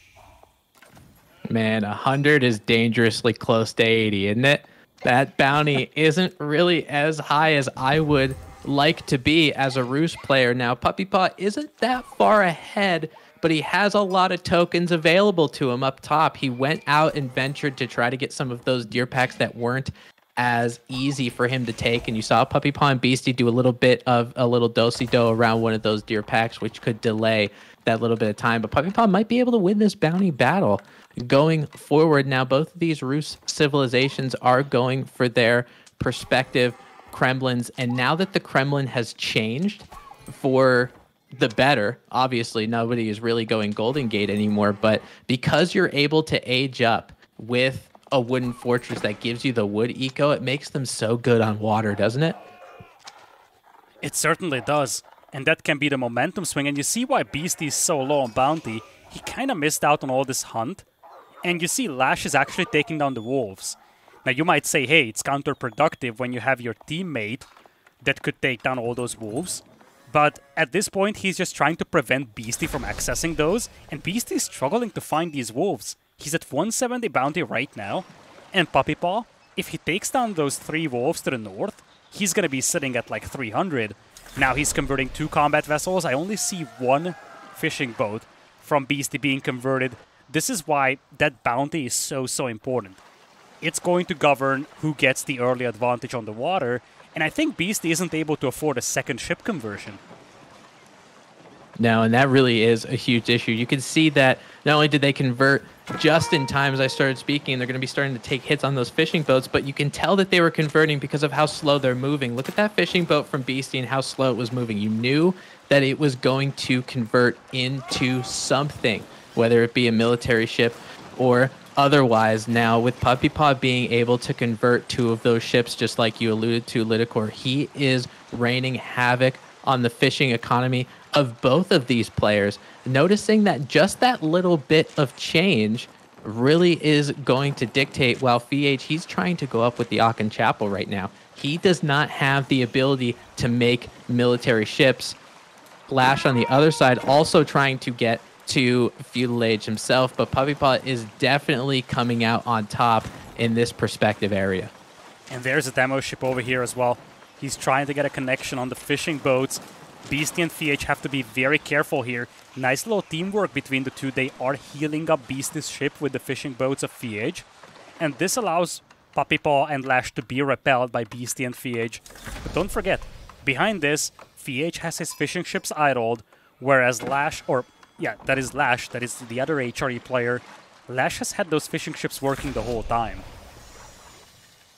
Man, 100 is dangerously close to 80, isn't it? that bounty isn't really as high as I would like to be as a Rus player. Now, Puppy Paw isn't that far ahead, but he has a lot of tokens available to him up top. He went out and ventured to try to get some of those deer packs that weren't as easy for him to take. And you saw Puppy Paw and Beasty do a little bit of a little dosey do around one of those deer packs, which could delay that little bit of time. But Puppy Paw might be able to win this bounty battle going forward. Now, both of these Rus civilizations are going for their perspective Kremlins. And now that the Kremlin has changed for the better, obviously, nobody is really going Golden Gate anymore. But because you're able to age up with a wooden fortress that gives you the wood eco, it makes them so good on water, doesn't it? It certainly does. And that can be the momentum swing. And you see why Beasty is so low on bounty. He kind of missed out on all this hunt. And you see Lash is actually taking down the wolves. Now you might say, hey, it's counterproductive when you have your teammate that could take down all those wolves. But at this point, he's just trying to prevent Beasty from accessing those. And Beasty is struggling to find these wolves. He's at 170 bounty right now. And Puppy Paw, if he takes down those three wolves to the north, he's going to be sitting at like 300. Now he's converting two combat vessels. I only see one fishing boat from Beasty being converted. This is why that bounty is so, so important. It's going to govern who gets the early advantage on the water, and I think Beasty isn't able to afford a second ship conversion. No, and that really is a huge issue. You can see that not only did they convert just in time as I started speaking, they're going to be starting to take hits on those fishing boats, but you can tell that they were converting because of how slow they're moving. Look at that fishing boat from Beasty and how slow it was moving. You knew that it was going to convert into something, whether it be a military ship or otherwise. Now, with Puppy Paw being able to convert two of those ships, just like you alluded to, Lidakor, he is raining havoc on the fishing economy of both of these players, noticing that just that little bit of change really is going to dictate. While FeAge, he's trying to go up with the Aachen Chapel right now. He does not have the ability to make military ships. Lash on the other side, also trying to get to Feudal Age himself, but Puppy Paw is definitely coming out on top in this perspective area. And there's a demo ship over here as well. He's trying to get a connection on the fishing boats Beasty and FeAge have to be very careful here. Nice little teamwork between the two. They are healing up Beasty's ship with the fishing boats of FeAge. And this allows Puppy Paw and Lash to be repelled by Beasty and FeAge. But don't forget, behind this, FeAge has his fishing ships idled, whereas Lash, or yeah, that is Lash, that is the other HRE player, Lash has had those fishing ships working the whole time.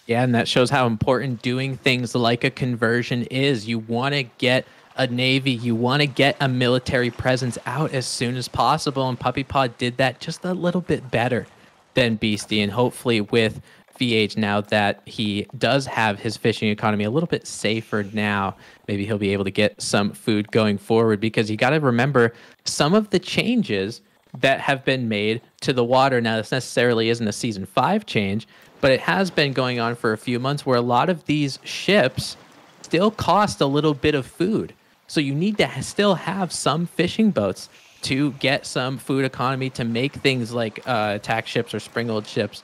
Yeah, and that shows how important doing things like a conversion is. You want to get a navy. You want to get a military presence out as soon as possible. And Puppy Paw did that just a little bit better than Beasty. And hopefully, with FeAge, now that he does have his fishing economy a little bit safer now, maybe he'll be able to get some food going forward. Because you got to remember some of the changes that have been made to the water. Now, this necessarily isn't a season five change, but it has been going on for a few months where a lot of these ships still cost a little bit of food. So you need to still have some fishing boats to get some food economy to make things like uh, attack ships or springald ships.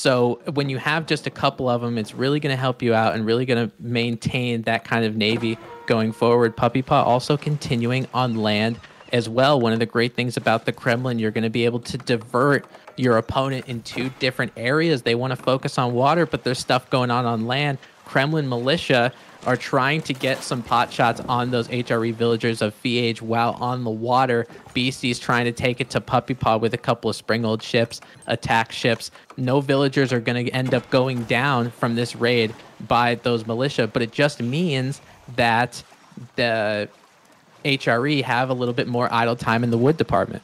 So when you have just a couple of them, it's really going to help you out and really going to maintain that kind of navy going forward. Puppy Paw also continuing on land as well. One of the great things about the Kremlin, you're going to be able to divert your opponent in two different areas. They want to focus on water, but there's stuff going on on land. Kremlin militia are trying to get some pot shots on those HRE villagers of FeAge while on the water. Beasty's trying to take it to Puppy Paw with a couple of Springald ships, attack ships. No villagers are going to end up going down from this raid by those militia, but it just means that the HRE have a little bit more idle time in the wood department.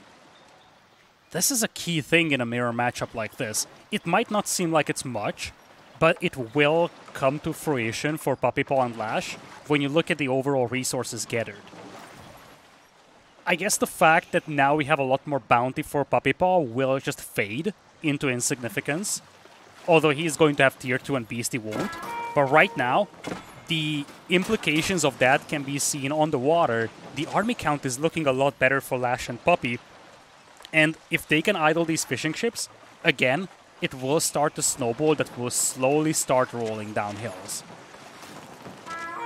This is a key thing in a mirror matchup like this. It might not seem like it's much, but it will come to fruition for Puppy Paw and Lash when you look at the overall resources gathered. I guess the fact that now we have a lot more bounty for Puppy Paw will just fade into insignificance, although he's going to have tier 2 and Beasty won't. But right now, the implications of that can be seen on the water. The army count is looking a lot better for Lash and Puppy. And if they can idle these fishing ships, again, it will start to snowball that will slowly start rolling down hills.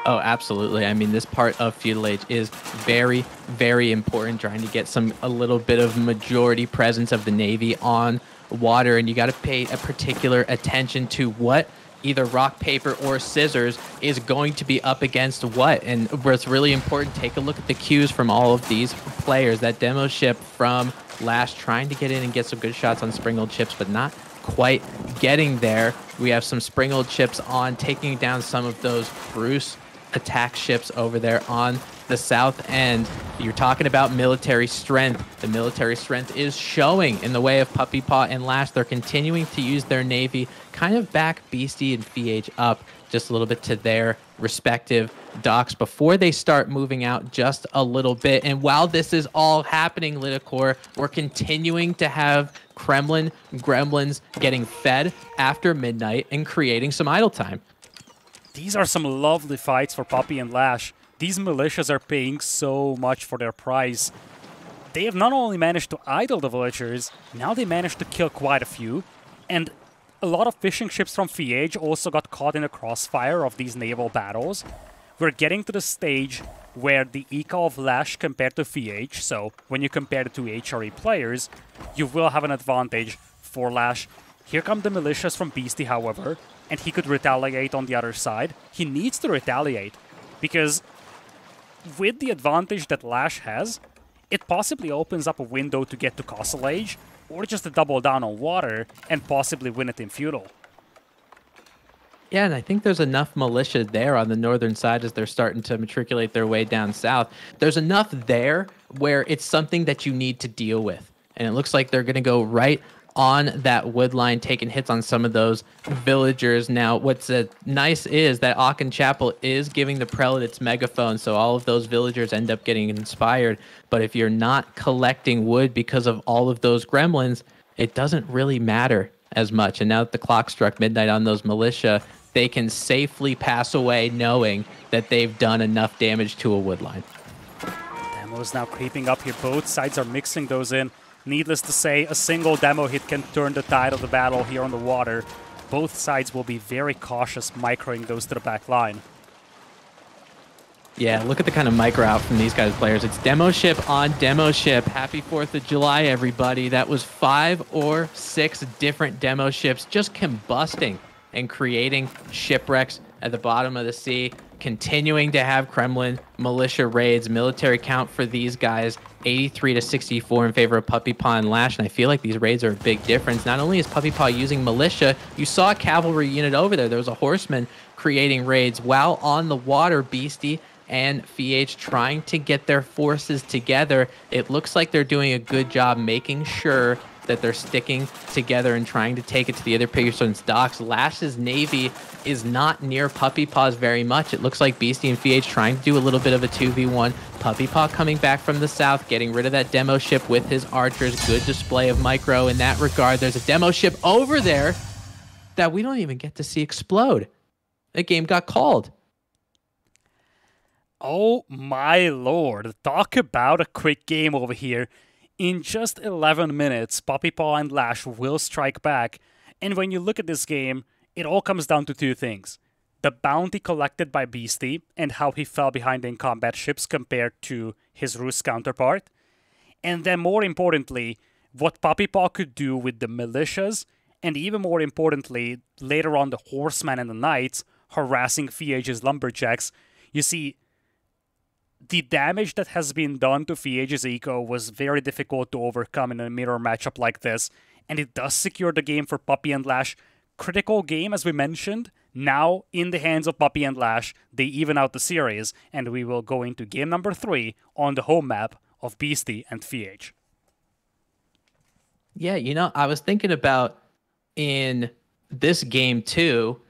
Oh, absolutely. I mean, this part of feudal age is very, very important. Trying to get some a little bit of majority presence of the navy on water, and you got to pay a particular attention to what either rock, paper, or scissors is going to be up against what. And where it's really important, take a look at the cues from all of these players. That demo ship from Lash trying to get in and get some good shots on Springald ships, but not quite getting there. We have some Springald ships on, taking down some of those Rus attack ships over there on the south end. You're talking about military strength. The military strength is showing in the way of Puppy Paw and Lash. They're continuing to use their navy, kind of back Beasty and FeAge up just a little bit to their respective docks before they start moving out just a little bit. And while this is all happening, Lidakor, we're continuing to have Kremlin gremlins getting fed after midnight and creating some idle time. These are some lovely fights for Puppy and Lash. These militias are paying so much for their prize. They have not only managed to idle the villagers, now they managed to kill quite a few, and a lot of fishing ships from FeAge also got caught in the crossfire of these naval battles. We're getting to the stage where the eco of Lash compared to FeAge, so when you compare the two HRE players, you will have an advantage for Lash. Here come the militias from Beasty, however, and he could retaliate on the other side. He needs to retaliate, because with the advantage that Lash has, it possibly opens up a window to get to Castle Age, or just to double down on water and possibly win it in feudal. Yeah, and I think there's enough militia there on the northern side as they're starting to matriculate their way down south. There's enough there where it's something that you need to deal with. And it looks like they're going to go right on that wood line, taking hits on some of those villagers. Now, what's uh, nice is that Aachen Chapel is giving the prelate its megaphone, so all of those villagers end up getting inspired. But if you're not collecting wood because of all of those gremlins, it doesn't really matter as much. And now that the clock struck midnight on those militia, they can safely pass away knowing that they've done enough damage to a wood line. Demo's now creeping up here. Both sides are mixing those in. Needless to say, a single demo hit can turn the tide of the battle here on the water. Both sides will be very cautious microing those to the back line. Yeah, look at the kind of micro out from these guys' players. It's demo ship on demo ship. Happy 4th of July, everybody. That was five or six different demo ships just combusting and creating shipwrecks at the bottom of the sea continuing to have Kremlin militia raids, military count for these guys 83 to 64 in favor of Puppy Paw and Lash. And I feel like these raids are a big difference. Not only is Puppy Paw using militia, you saw a cavalry unit over there. There was a horseman creating raids while on the water. Beasty and FeAge trying to get their forces together. It looks like they're doing a good job making sure that they're sticking together and trying to take it to the other Pegasus docks. Lash's Navy is not near Puppy Paws very much. It looks like Beasty and FeAge trying to do a little bit of a 2v1. Puppy Paw coming back from the south, getting rid of that demo ship with his archers. Good display of micro in that regard. There's a demo ship over there that we don't even get to see explode. The game got called. Oh my lord. Talk about a quick game over here. In just 11 minutes, Puppy Paw and Lash will strike back. And when you look at this game, it all comes down to two things. The bounty collected by Beasty and how he fell behind in combat ships compared to his Rus counterpart. And then more importantly, what Puppy Paw could do with the militias, and even more importantly, later on the horsemen and the knights harassing FeAge's lumberjacks. You see, the damage that has been done to FeAge's eco was very difficult to overcome in a mirror matchup like this, and it does secure the game for Puppy and Lash. Critical game, as we mentioned. Now, in the hands of Puppy and Lash, they even out the series, and we will go into game number three on the home map of Beasty and FeAge. Yeah, you know, I was thinking about in this game too,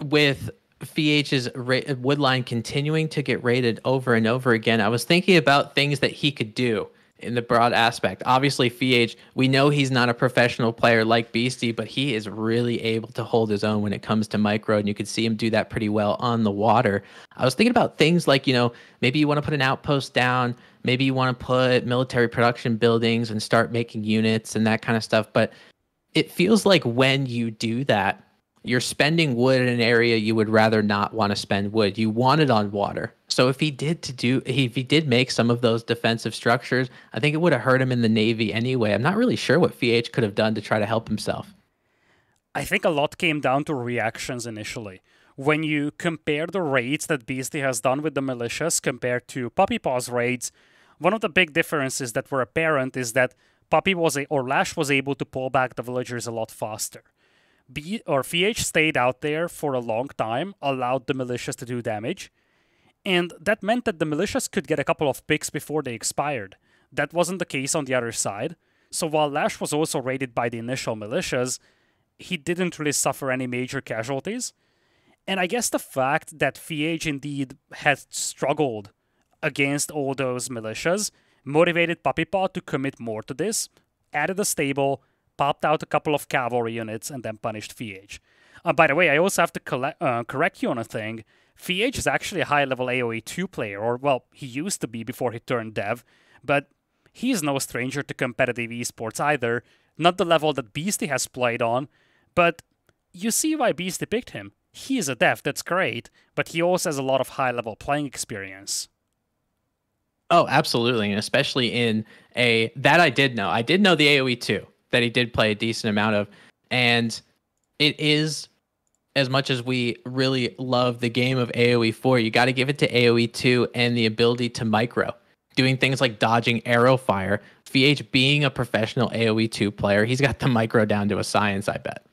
with FeAge's ra- Woodline continuing to get rated over and over again, I was thinking about things that he could do in the broad aspect. Obviously, FeAge, we know he's not a professional player like Beasty, but he is really able to hold his own when it comes to micro, and you could see him do that pretty well on the water. I was thinking about things like, you know, maybe you want to put an outpost down, maybe you want to put military production buildings and start making units and that kind of stuff. But it feels like when you do that, you're spending wood in an area you would rather not want to spend wood. You want it on water. So if he did to do if he did make some of those defensive structures, I think it would have hurt him in the Navy anyway. I'm not really sure what FeAge could have done to try to help himself. I think a lot came down to reactions initially. When you compare the raids that Beasty has done with the militias compared to Puppy Paw's raids, one of the big differences that were apparent is that Puppy was a, or Lash was able to pull back the villagers a lot faster. B or FeAge stayed out there for a long time, allowed the militias to do damage, and that meant that the militias could get a couple of picks before they expired. That wasn't the case on the other side. So while Lash was also raided by the initial militias, he didn't really suffer any major casualties. And I guess the fact that FeAge indeed had struggled against all those militias motivated Puppy Paw to commit more to this, added a stable, popped out a couple of cavalry units, and then punished FeAge. Uh, by the way, I also have to collect, uh, correct you on a thing. FeAge is actually a high level AoE 2 player, or, well, he used to be before he turned dev, but he's no stranger to competitive esports either. Not the level that Beasty has played on, but you see why Beasty picked him. He is a dev, that's great, but he also has a lot of high level playing experience. Oh, absolutely, and especially in a that I did know. I did know the AoE 2 that he did play a decent amount of. And it is as much as we really love the game of AoE 4, you got to give it to AoE 2 and the ability to micro. Doing things like dodging arrow fire. FeAge being a professional AoE 2 player, he's got the micro down to a science, I bet.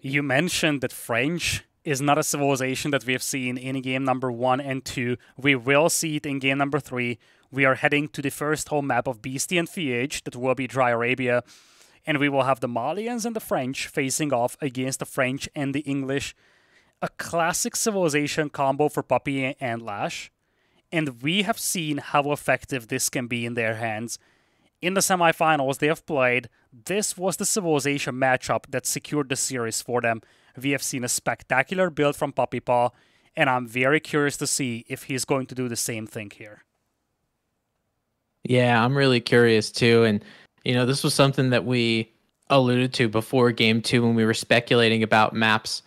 You mentioned that French is not a civilization that we have seen in game number one and two. We will see it in game number three we are heading to the first home map of Beasty and FeAge, that will be Dry Arabia, and we will have the Malians and the French facing off against the French and the English. A classic civilization combo for Puppy and Lash, and we have seen how effective this can be in their hands. In the semifinals they have played, this was the civilization matchup that secured the series for them. We have seen a spectacular build from Puppy Paw, and I'm very curious to see if he's going to do the same thing here. Yeah, I'm really curious too. And, you know, this was something that we alluded to before game two when we were speculating about maps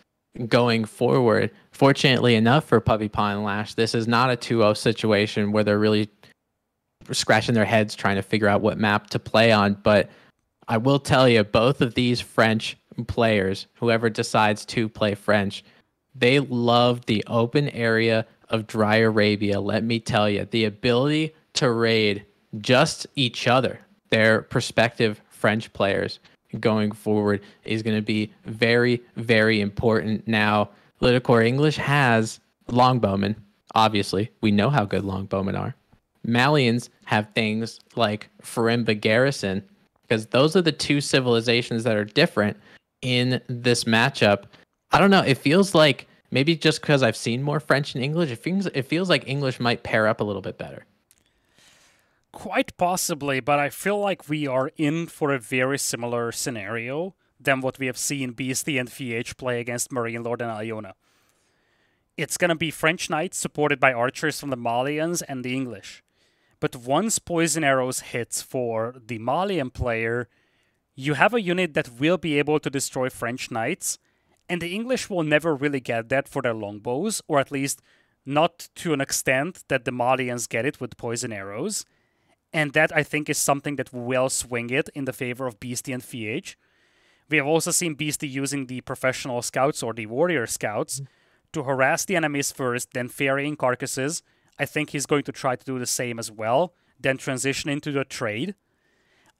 going forward. Fortunately enough for Puppy Paw and Lash, this is not a 2 0 situation where they're really scratching their heads trying to figure out what map to play on. But I will tell you, both of these French players, whoever decides to play French, they love the open area of Dry Arabia. Let me tell you, the ability to raid just each other, their prospective French players going forward is going to be very, very important. Now, Lidakor English has longbowmen. Obviously, we know how good longbowmen are. Malians have things like Farimba Garrison, because those are the two civilizations that are different in this matchup. I don't know. It feels like maybe just because I've seen more French and English, it feels it feels like English might pair up a little bit better. Quite possibly, but I feel like we are in for a very similar scenario than what we have seen Beasty and FeAge play against Marine Lord and Iona. It's gonna be French Knights supported by archers from the Malians and the English. But once Poison Arrows hits for the Malian player, you have a unit that will be able to destroy French Knights, and the English will never really get that for their longbows, or at least not to an extent that the Malians get it with Poison Arrows. And that I think is something that will swing it in the favor of Beasty and FeAge. We have also seen Beasty using the professional scouts or the warrior scouts mm-hmm. to harass the enemies first, then ferrying carcasses. I think he's going to try to do the same as well, then transition into the trade.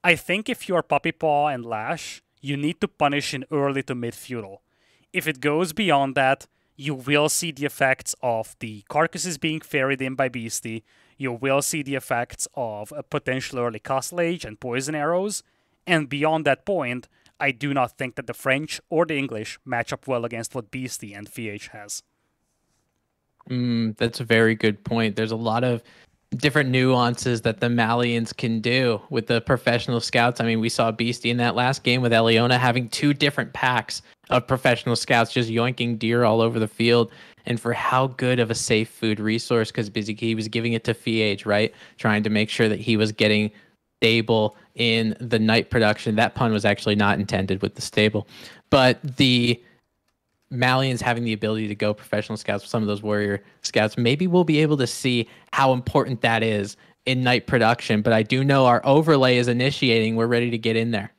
I think if you are Puppy Paw and Lash, you need to punish in early to mid feudal. If it goes beyond that, you will see the effects of the carcasses being ferried in by Beasty, you will see the effects of a potential early Castle Age and Poison Arrows, and beyond that point, I do not think that the French or the English match up well against what Beasty and FeAge has. Mm, that's a very good point. There's a lot of different nuances that the Malians can do with the professional scouts. I mean, we saw Beasty in that last game with Eliona having two different packs of professional scouts just yoinking deer all over the field. And for how good of a safe food resource, because Busy he was giving it to FeAge, right? Trying to make sure that he was getting stable in the knight production. That pun was actually not intended with the stable. But the Malians having the ability to go professional scouts with some of those warrior scouts, maybe we'll be able to see how important that is in knight production. But I do know our overlay is initiating. We're ready to get in there.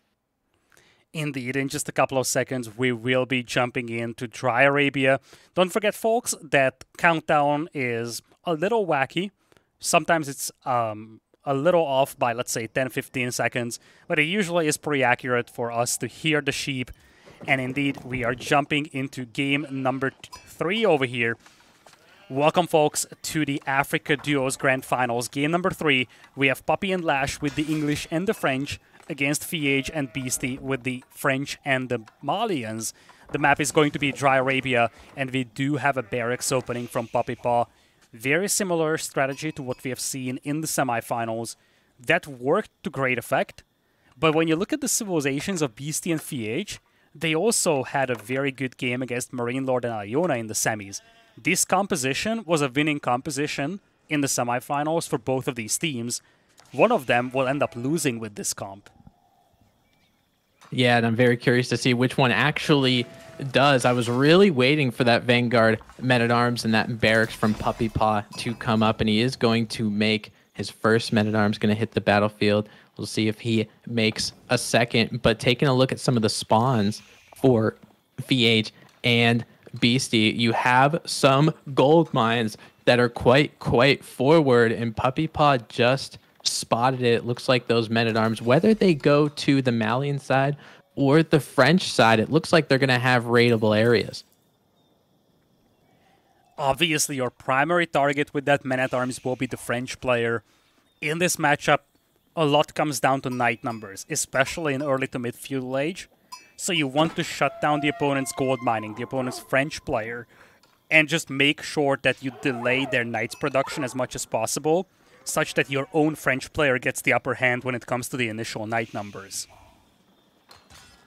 Indeed, in just a couple of seconds, we will be jumping into Dry Arabia. Don't forget, folks, that countdown is a little wacky. Sometimes it's um, a little off by, let's say, 10 15 seconds, but it usually is pretty accurate for us to hear the sheep and indeed, we are jumping into game number three over here. Welcome, folks, to the Afreeca Duos Grand Finals. Game number three, we have Puppy and Lash with the English and the French against FeAge and Beasty with the French and the Malians. The map is going to be Dry Arabia, and we do have a barracks opening from Puppy Paw. Very similar strategy to what we have seen in the semifinals. That worked to great effect. But when you look at the civilizations of Beasty and FeAge, they also had a very good game against Marine Lord and Iona in the semis. This composition was a winning composition in the semifinals for both of these teams. One of them will end up losing with this comp. Yeah, and I'm very curious to see which one actually does. I was really waiting for that Vanguard Men at Arms and that Barracks from Puppy Paw to come up, and he is going to make his first Men at Arms, going to hit the battlefield. We'll see if he makes a second. But taking a look at some of the spawns for FeAge and Beasty, you have some gold mines that are quite, quite forward. And Puppy Paw just spotted it. it looks like those men at arms, whether they go to the Malian side or the French side, it looks like they're going to have raidable areas. Obviously, your primary target with that men at arms will be the French player. In this matchup, a lot comes down to knight numbers, especially in early to mid feudal age. So you want to shut down the opponent's gold mining, the opponent's French player, and just make sure that you delay their knights production as much as possible, such that your own French player gets the upper hand when it comes to the initial knight numbers.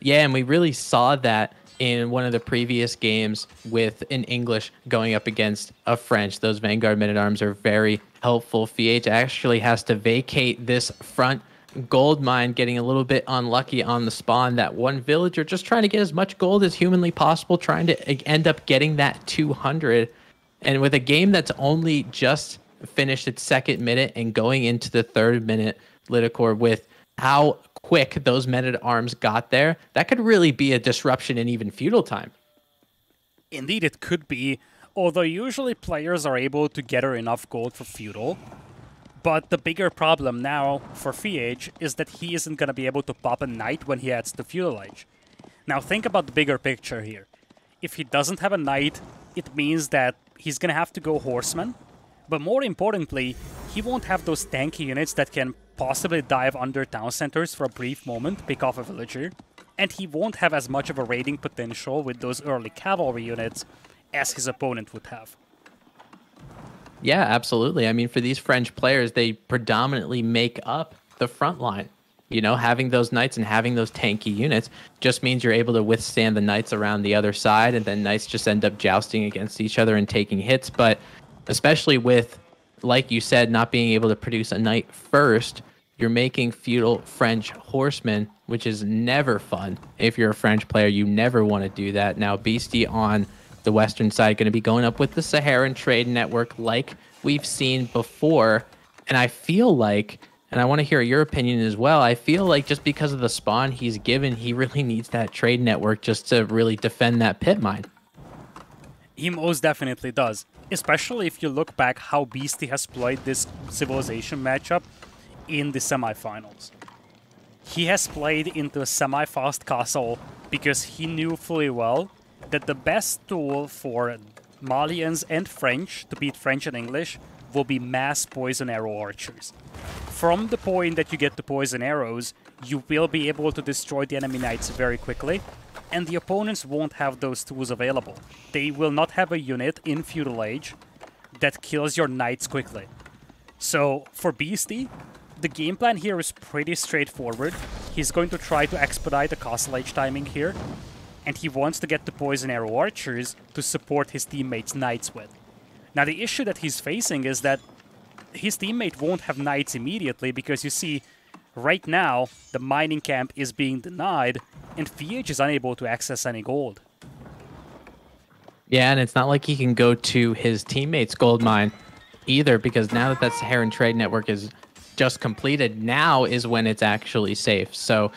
Yeah, and we really saw that in one of the previous games with an English going up against a French. Those Vanguard men at arms are very helpful. FeAge actually has to vacate this front gold mine, getting a little bit unlucky on the spawn. That one villager just trying to get as much gold as humanly possible, trying to end up getting that 200. And with a game that's only just finished its second minute and going into the third minute, Lidakor with how quick those men at arms got there, that could really be a disruption in even feudal time. Indeed, it could be. Although usually players are able to gather enough gold for feudal. But the bigger problem now for FeAge is that he isn't going to be able to pop a knight when he adds the feudal age. Now think about the bigger picture here. If he doesn't have a knight, it means that he's gonna have to go Horseman, but more importantly, he won't have those tanky units that can possibly dive under town centers for a brief moment, pick off a villager, and he won't have as much of a raiding potential with those early cavalry units as his opponent would have. Yeah, absolutely. I mean, for these French players, they predominantly make up the front line. You know, having those knights and having those tanky units just means you're able to withstand the knights around the other side, and then knights just end up jousting against each other and taking hits. But especially with, like you said, not being able to produce a knight first, you're making feudal French horsemen, which is never fun. If you're a French player, you never want to do that. Now, Beasty on the western side going to be going up with the Saharan Trade Network, like we've seen before. And I feel like, and I want to hear your opinion as well. I feel like just because of the spawn he's given, he really needs that trade network just to really defend that pit mine. He most definitely does. Especially if you look back how Beasty has played this civilization matchup in the semifinals. He has played into a semi-fast castle because he knew fully well that the best tool for Malians and French to beat French and English will be mass poison arrow archers. From the point that you get the poison arrows, you will be able to destroy the enemy knights very quickly, and the opponents won't have those tools available. They will not have a unit in Feudal Age that kills your knights quickly. So for Beasty, the game plan here is pretty straightforward. He's going to try to expedite the Castle Age timing here, and he wants to get the Poison Arrow Archers to support his teammates' Knights with. Now the issue that he's facing is that his teammate won't have Knights immediately because you see, right now, the mining camp is being denied, and FeAge is unable to access any gold. Yeah, and it's not like he can go to his teammates' gold mine either, because now that that Saharan Trade Network is just completed, now is when it's actually safe. So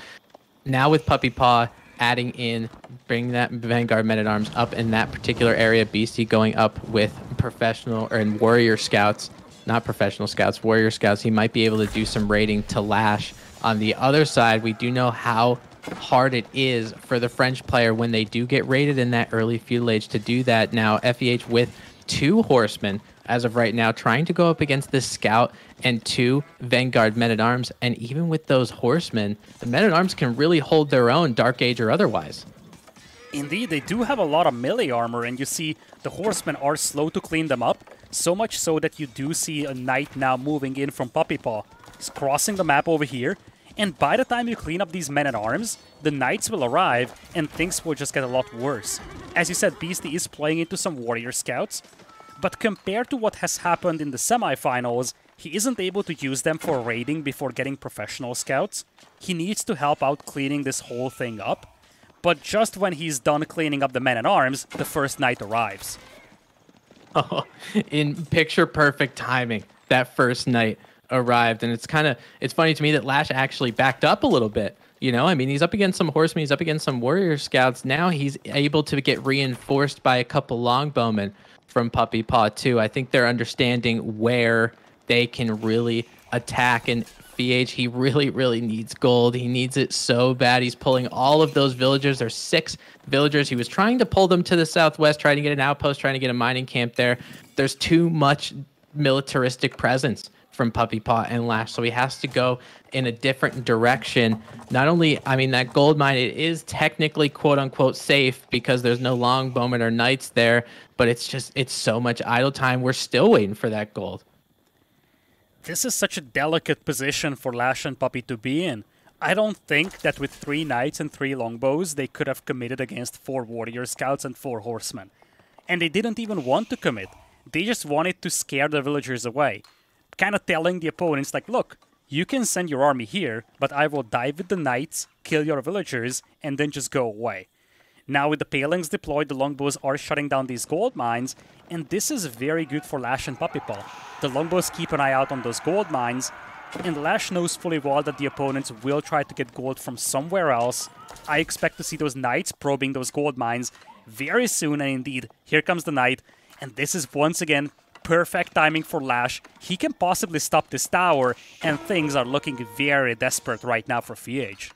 now with Puppy Paw adding in, bringing that Vanguard Men at Arms up in that particular area, Beasty going up with professional in Warrior Scouts, not professional scouts, Warrior Scouts, he might be able to do some raiding to Lash. On the other side, we do know how hard it is for the French player when they do get raided in that early feudal age to do that. Now, FeAge with two horsemen as of right now, trying to go up against this scout and two Vanguard men at arms. And even with those horsemen, the men at arms can really hold their own, Dark Age or otherwise. Indeed, they do have a lot of melee armor, and you see the horsemen are slow to clean them up, so much so that you do see a knight now moving in from Puppy Paw. He's crossing the map over here, and by the time you clean up these men-at-arms, the knights will arrive, and things will just get a lot worse. As you said, Beasty is playing into some warrior scouts, but compared to what has happened in the semifinals, he isn't able to use them for raiding before getting professional scouts. He needs to help out cleaning this whole thing up. But just when he's done cleaning up the men-at-arms, the first knight arrives. In picture perfect timing, that first knight arrived. And it's kind of, it's funny to me that Lash actually backed up a little bit. You know, I mean, he's up against some horsemen, he's up against some warrior scouts. Now he's able to get reinforced by a couple longbowmen from Puppy Paw too. I think they're understanding where they can really attack and FeAge, he really, really needs gold. He needs it so bad. He's pulling all of those villagers. There's six villagers. He was trying to pull them to the southwest, trying to get an outpost, trying to get a mining camp there. There's too much militaristic presence from Puppy Paw and Lash, so he has to go in a different direction. Not only, I mean, that gold mine, it is technically quote unquote safe because there's no longbowmen or knights there, but it's just, it's so much idle time. We're still waiting for that gold. This is such a delicate position for Lash and Puppy to be in. I don't think that with three knights and three longbows, they could have committed against four warrior scouts and four horsemen. And they didn't even want to commit. They just wanted to scare the villagers away. Kind of telling the opponents, like, look, you can send your army here, but I will dive with the knights, kill your villagers, and then just go away. Now with the palings deployed, the longbows are shutting down these gold mines, and this is very good for Lash and Puppy Paw. The longbows keep an eye out on those gold mines, and Lash knows fully well that the opponents will try to get gold from somewhere else. I expect to see those knights probing those gold mines very soon, and indeed, here comes the knight, and this is once again perfect timing for Lash. He can possibly stop this tower, and things are looking very desperate right now for FeAge.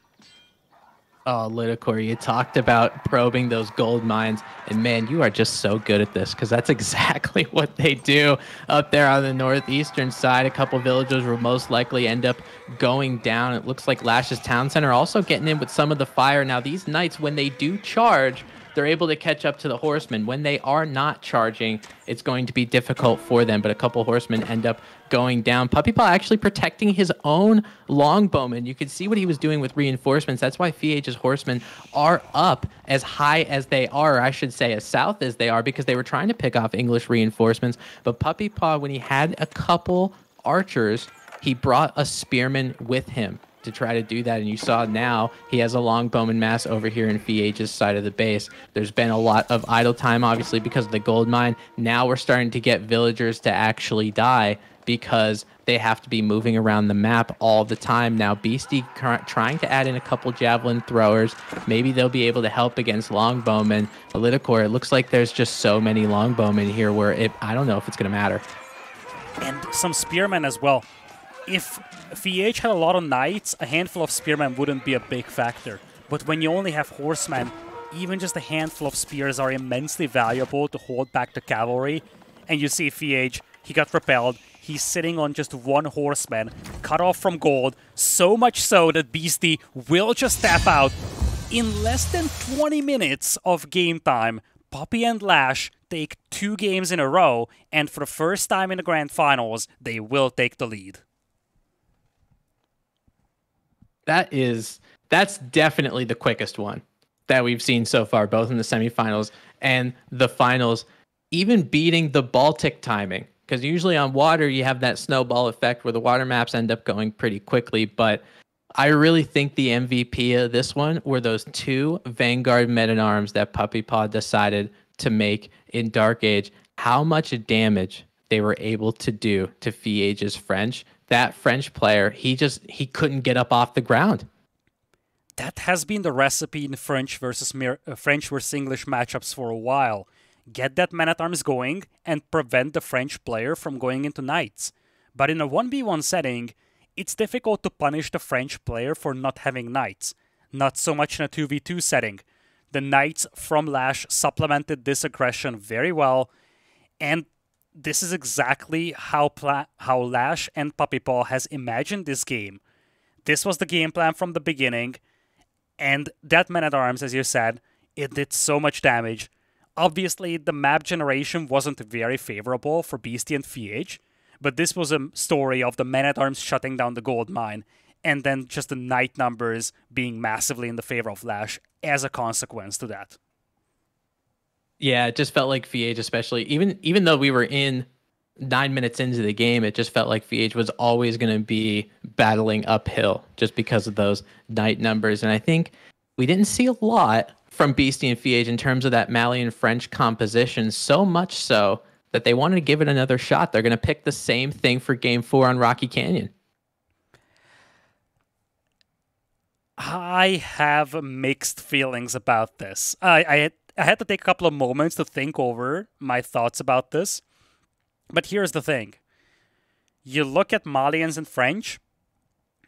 Oh, Lidakor, you talked about probing those gold mines, and man, you are just so good at this because that's exactly what they do up there on the northeastern side. A couple villagers will most likely end up going down. It looks like Lash's Town Center also getting in with some of the fire. Now, these knights, when they do charge, they're able to catch up to the horsemen. When they are not charging, it's going to be difficult for them. But a couple horsemen end up going down. Puppy Paw actually protecting his own longbowman. You can see what he was doing with reinforcements. That's why FeAge's horsemen are up as high as they are, or I should say as south as they are, because they were trying to pick off English reinforcements. But Puppy Paw, when he had a couple archers, he brought a spearman with him to try to do that. And you saw now he has a long bowman mass over here in FeAge's side of the base. There's been a lot of idle time, obviously, because of the gold mine. Now we're starting to get villagers to actually die because they have to be moving around the map all the time. Now, Beastie trying to add in a couple javelin throwers. Maybe they'll be able to help against longbowmen. Lidakor, it looks like there's just so many longbowmen here where it, I don't know if it's going to matter. And some spearmen as well. If FeAge had a lot of knights, a handful of spearmen wouldn't be a big factor. But when you only have horsemen, even just a handful of spears are immensely valuable to hold back the cavalry. And you see FeAge, he got repelled. He's sitting on just one horseman, cut off from gold, so much so that Beasty will just tap out. In less than 20 minutes of game time, Puppy and Lash take two games in a row, and for the first time in the Grand Finals, they will take the lead. That is that's definitely the quickest one that we've seen so far, both in the semifinals and the finals. Even beating the Baltic timing, because usually on water you have that snowball effect where the water maps end up going pretty quickly. But I really think the MVP of this one were those two Vanguard men in arms that Puppy Paw decided to make in Dark Age. How much damage they were able to do to FeAge's French that French player, he just he couldn't get up off the ground. That has been the recipe in French versus Mir- uh, French versus English matchups for a while. Get that man at arms going and prevent the French player from going into knights. But in a 1v1 setting, it's difficult to punish the French player for not having knights. Not so much in a 2v2 setting. The knights from Lash supplemented this aggression very well, and this is exactly how pla- how Lash and Puppy Paw has imagined this game. This was the game plan from the beginning, and that man at arms, as you said, it did so much damage. Obviously, the map generation wasn't very favorable for Beasty and FeAge, but this was a story of the men at arms shutting down the gold mine, and then just the knight numbers being massively in the favor of Lash as a consequence to that. Yeah, it just felt like FeAge, especially even even though we were in nine minutes into the game, it just felt like FeAge was always going to be battling uphill just because of those knight numbers. And I think we didn't see a lot from Beasty and FeAge in terms of that Malian French composition, so much so that they wanted to give it another shot. They're going to pick the same thing for game four on Rocky Canyon. I have mixed feelings about this. I, I I had to take a couple of moments to think over my thoughts about this. But here's the thing you look at Malians and French,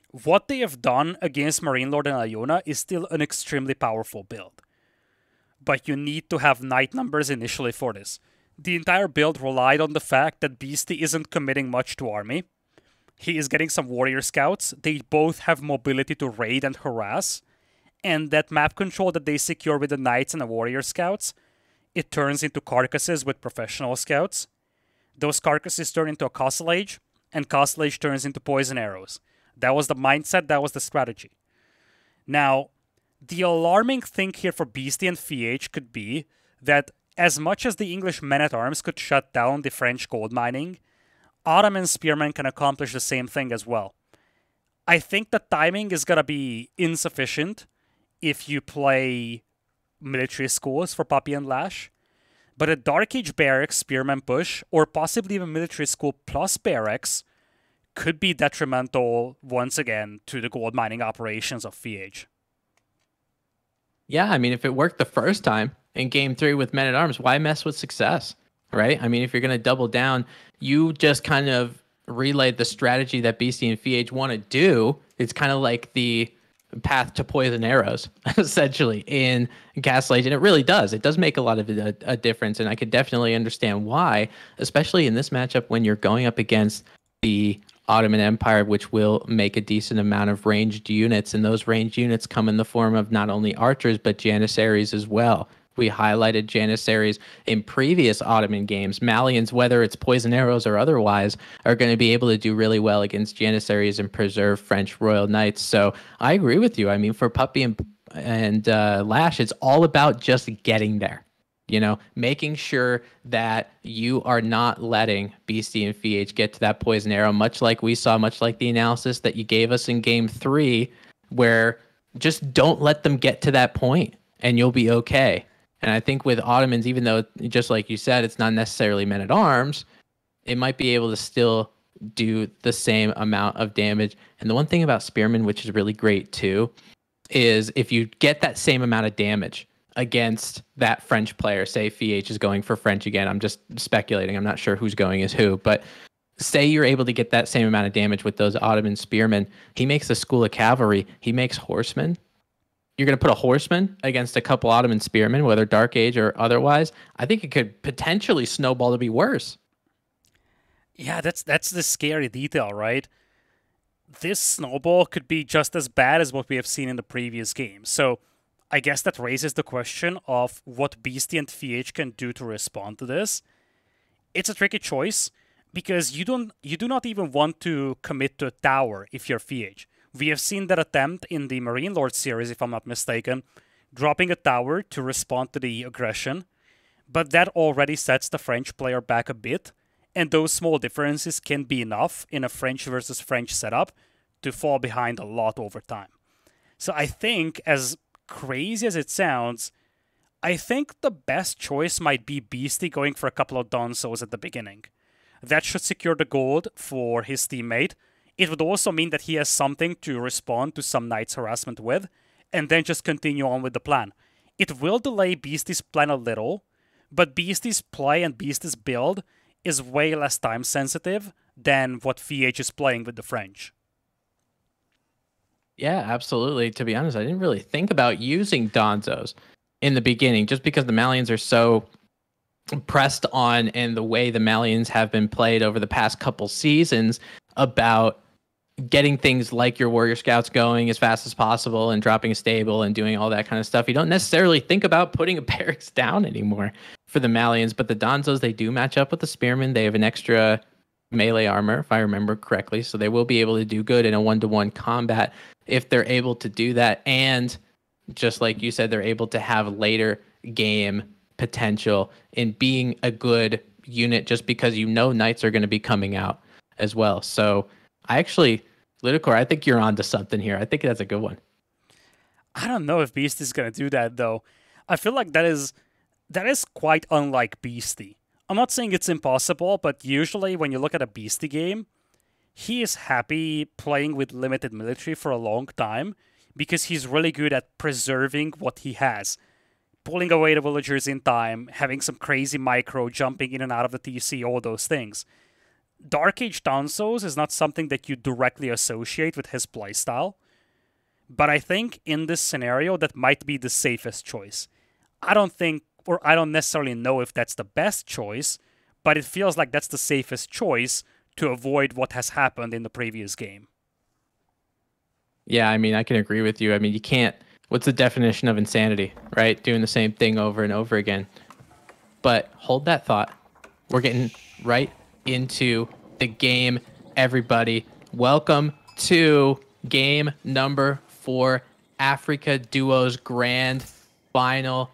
what they have done against Marine Lord and Iona is still an extremely powerful build. But you need to have knight numbers initially for this. The entire build relied on the fact that Beasty isn't committing much to army. He is getting some warrior scouts. They both have mobility to raid and harass and that map control that they secure with the knights and the warrior scouts, it turns into carcasses with professional scouts. Those carcasses turn into a Castle Age, and Castle Age turns into poison arrows. That was the mindset, that was the strategy. Now, the alarming thing here for Beasty and FeAge could be that as much as the English men at arms could shut down the French gold mining, Ottoman spearmen can accomplish the same thing as well. I think the timing is gonna be insufficient if you play military schools for Puppy and Lash. But a Dark Age barracks spearman push, or possibly even military school plus barracks, could be detrimental once again to the gold mining operations of FeAge. Yeah, I mean, if it worked the first time in game three with men at arms, why mess with success? Right? I mean, if you're going to double down, you just kind of relayed the strategy that Beasty and FeAge want to do. It's kind of like the path to poison arrows essentially in gaslight and it really does. It does make a lot of a, a difference, and I could definitely understand why, especially in this matchup when you're going up against the Ottoman Empire, which will make a decent amount of ranged units, and those ranged units come in the form of not only archers but janissaries as well. We highlighted Janissaries in previous Ottoman games. Malians, whether it's poison arrows or otherwise, are going to be able to do really well against Janissaries and preserve French royal knights. So I agree with you. I mean, for Puppy and and uh, Lash, it's all about just getting there. You know, making sure that you are not letting Beasty and FeAge get to that poison arrow, much like we saw, much like the analysis that you gave us in game three, where just don't let them get to that point and you'll be okay. And I think with Ottomans, even though just like you said, it's not necessarily men at arms, it might be able to still do the same amount of damage. And the one thing about Spearmen, which is really great too, is if you get that same amount of damage against that French player, say FeAge is going for French again. I'm just speculating. I'm not sure who's going as who, but say you're able to get that same amount of damage with those Ottoman spearmen. He makes a school of cavalry. He makes horsemen you're going to put a horseman against a couple Ottoman spearmen, whether Dark Age or otherwise, I think it could potentially snowball to be worse. Yeah, that's that's the scary detail, right? This snowball could be just as bad as what we have seen in the previous game. So I guess that raises the question of what Beasty and FeAge can do to respond to this. It's a tricky choice because you don't you do not even want to commit to a tower if you're FeAge we have seen that attempt in the Marine Lord series, if I'm not mistaken, dropping a tower to respond to the aggression, but that already sets the French player back a bit, and those small differences can be enough in a French versus French setup to fall behind a lot over time. So I think, as crazy as it sounds, I think the best choice might be Beasty going for a couple of Donsos at the beginning. That should secure the gold for his teammate, it would also mean that he has something to respond to some knight's harassment with, and then just continue on with the plan. It will delay Beasty's plan a little, but Beasty's play and Beasty's build is way less time sensitive than what FeAge is playing with the French. Yeah, absolutely. To be honest, I didn't really think about using Donsos in the beginning just because the Malians are so pressed on and the way the Malians have been played over the past couple seasons about getting things like your warrior scouts going as fast as possible and dropping a stable and doing all that kind of stuff. You don't necessarily think about putting a barracks down anymore for the Malians, but the donsos they do match up with the Spearmen. They have an extra melee armor, if I remember correctly, so they will be able to do good in a one-to-one combat if they're able to do that. And just like you said, they're able to have later game potential in being a good unit just because you know knights are going to be coming out as well. So I actually, Lidakor, I think you're onto something here. I think that's a good one. I don't know if Beasty is gonna do that though. I feel like that is that is quite unlike Beasty. I'm not saying it's impossible, but usually when you look at a Beasty game, he is happy playing with limited military for a long time because he's really good at preserving what he has. Pulling away the villagers in time, having some crazy micro, jumping in and out of the TC, all those things. Dark Age Donsos is not something that you directly associate with his playstyle, but I think in this scenario that might be the safest choice. I don't think, or I don't necessarily know if that's the best choice, but it feels like that's the safest choice to avoid what has happened in the previous game. Yeah, I mean, I can agree with you. I mean, you can't. What's the definition of insanity, right? Doing the same thing over and over again. But hold that thought. We're getting right into the game, everybody. Welcome to game number four, Afreeca Duos Grand Final.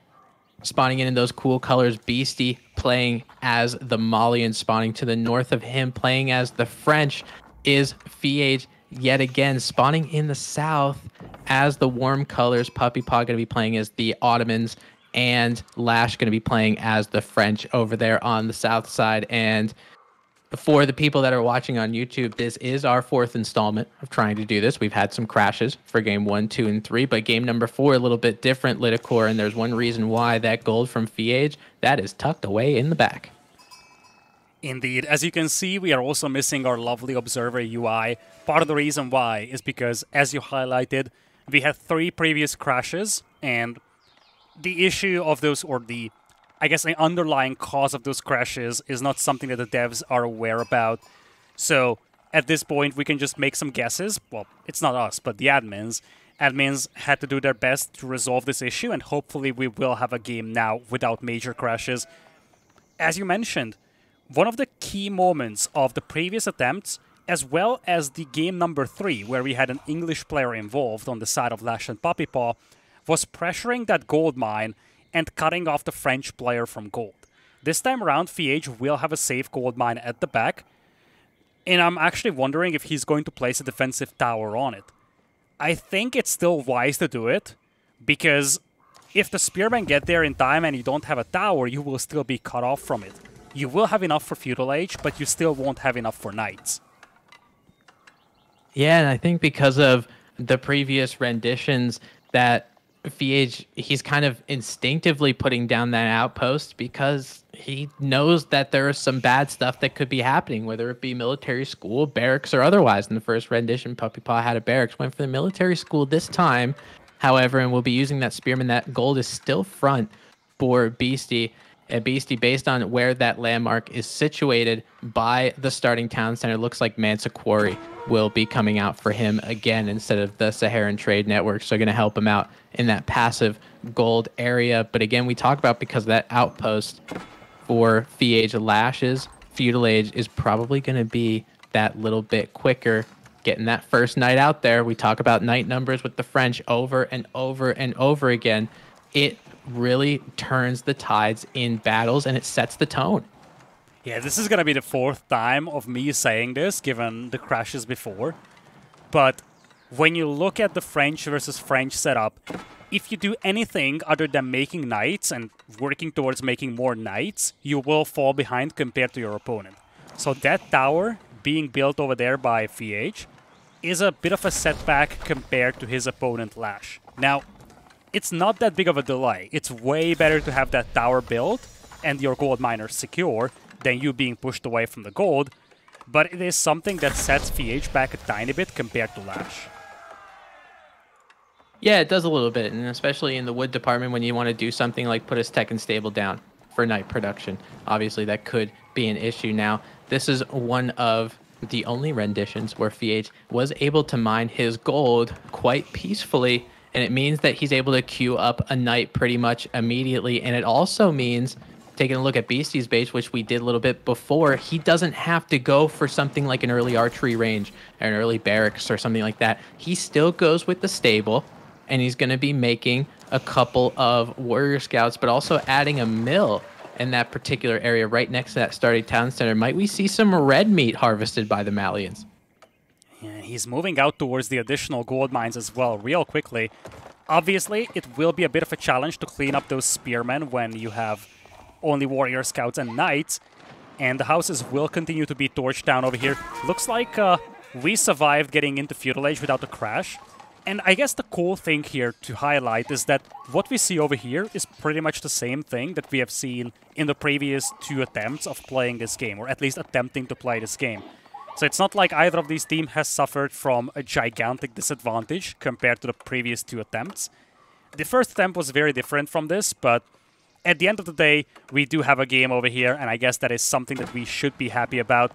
Spawning in in those cool colors, Beasty playing as the Malian, spawning to the north of him, playing as the French, is FeAge yet again, spawning in the south as the warm colors. Puppy Paw going to be playing as the Ottomans, and Lash going to be playing as the French over there on the south side. And for the people that are watching on YouTube, this is our fourth installment of trying to do this. We've had some crashes for game one, two, and three, but game number four a little bit different, Lidakor, and there's one reason why that gold from FeAge that is tucked away in the back. Indeed. As you can see, we are also missing our lovely Observer UI. Part of the reason why is because, as you highlighted, We had three previous crashes, and the issue of those, or the, I guess, the underlying cause of those crashes is not something that the devs are aware about. So at this point, we can just make some guesses. Well, it's not us, but the admins. Admins had to do their best to resolve this issue, and hopefully, we will have a game now without major crashes. As you mentioned, one of the key moments of the previous attempts as well as the game number three, where we had an English player involved on the side of Lash and Puppypaw, was pressuring that gold mine and cutting off the French player from gold. This time around, FeAge will have a safe gold mine at the back, and I'm actually wondering if he's going to place a defensive tower on it. I think it's still wise to do it, because if the spearmen get there in time and you don't have a tower, you will still be cut off from it. You will have enough for Feudal Age, but you still won't have enough for Knights. Yeah, and I think because of the previous renditions that FeAge, he's kind of instinctively putting down that outpost because he knows that there is some bad stuff that could be happening, whether it be military school, barracks, or otherwise. In the first rendition, Puppypaw had a barracks, went for the military school this time, however, and we'll be using that spearman. That gold is still front for Beasty. A Beasty, based on where that landmark is situated by the starting town center, looks like Mansa Quarry will be coming out for him again instead of the Saharan Trade Network. So, going to help him out in that passive gold area. But again, we talk about because that outpost for FeAge Lash's, Feudal Age is probably going to be that little bit quicker. Getting that first knight out there. We talk about knight numbers with the French over and over and over again. It really turns the tides in battles and it sets the tone. Yeah, this is going to be the fourth time of me saying this, given the crashes before. But when you look at the French versus French setup, if you do anything other than making knights and working towards making more knights, you will fall behind compared to your opponent. So that tower being built over there by FeAge is a bit of a setback compared to his opponent Lash. Now, it's not that big of a delay. It's way better to have that tower built and your gold miner secure than you being pushed away from the gold, but it is something that sets FeAge back a tiny bit compared to Lash. Yeah, it does a little bit, and especially in the wood department when you want to do something like put a Tekken stable down for knight production. Obviously, that could be an issue. Now, this is one of the only renditions where FeAge was able to mine his gold quite peacefully and it means that he's able to queue up a knight pretty much immediately. And it also means, taking a look at Beasty's base, which we did a little bit before, he doesn't have to go for something like an early archery range or an early barracks or something like that. He still goes with the stable, and he's going to be making a couple of warrior scouts, but also adding a mill in that particular area right next to that starting town center. Might we see some red meat harvested by the Malians? Yeah, he's moving out towards the additional gold mines as well real quickly. Obviously, it will be a bit of a challenge to clean up those spearmen when you have only warrior scouts and knights. And the houses will continue to be torched down over here. Looks like uh, we survived getting into Feudal Age without a crash. And I guess the cool thing here to highlight is that what we see over here is pretty much the same thing that we have seen in the previous two attempts of playing this game, or at least attempting to play this game. So it's not like either of these teams has suffered from a gigantic disadvantage compared to the previous two attempts. The first attempt was very different from this, but at the end of the day, we do have a game over here, and I guess that is something that we should be happy about.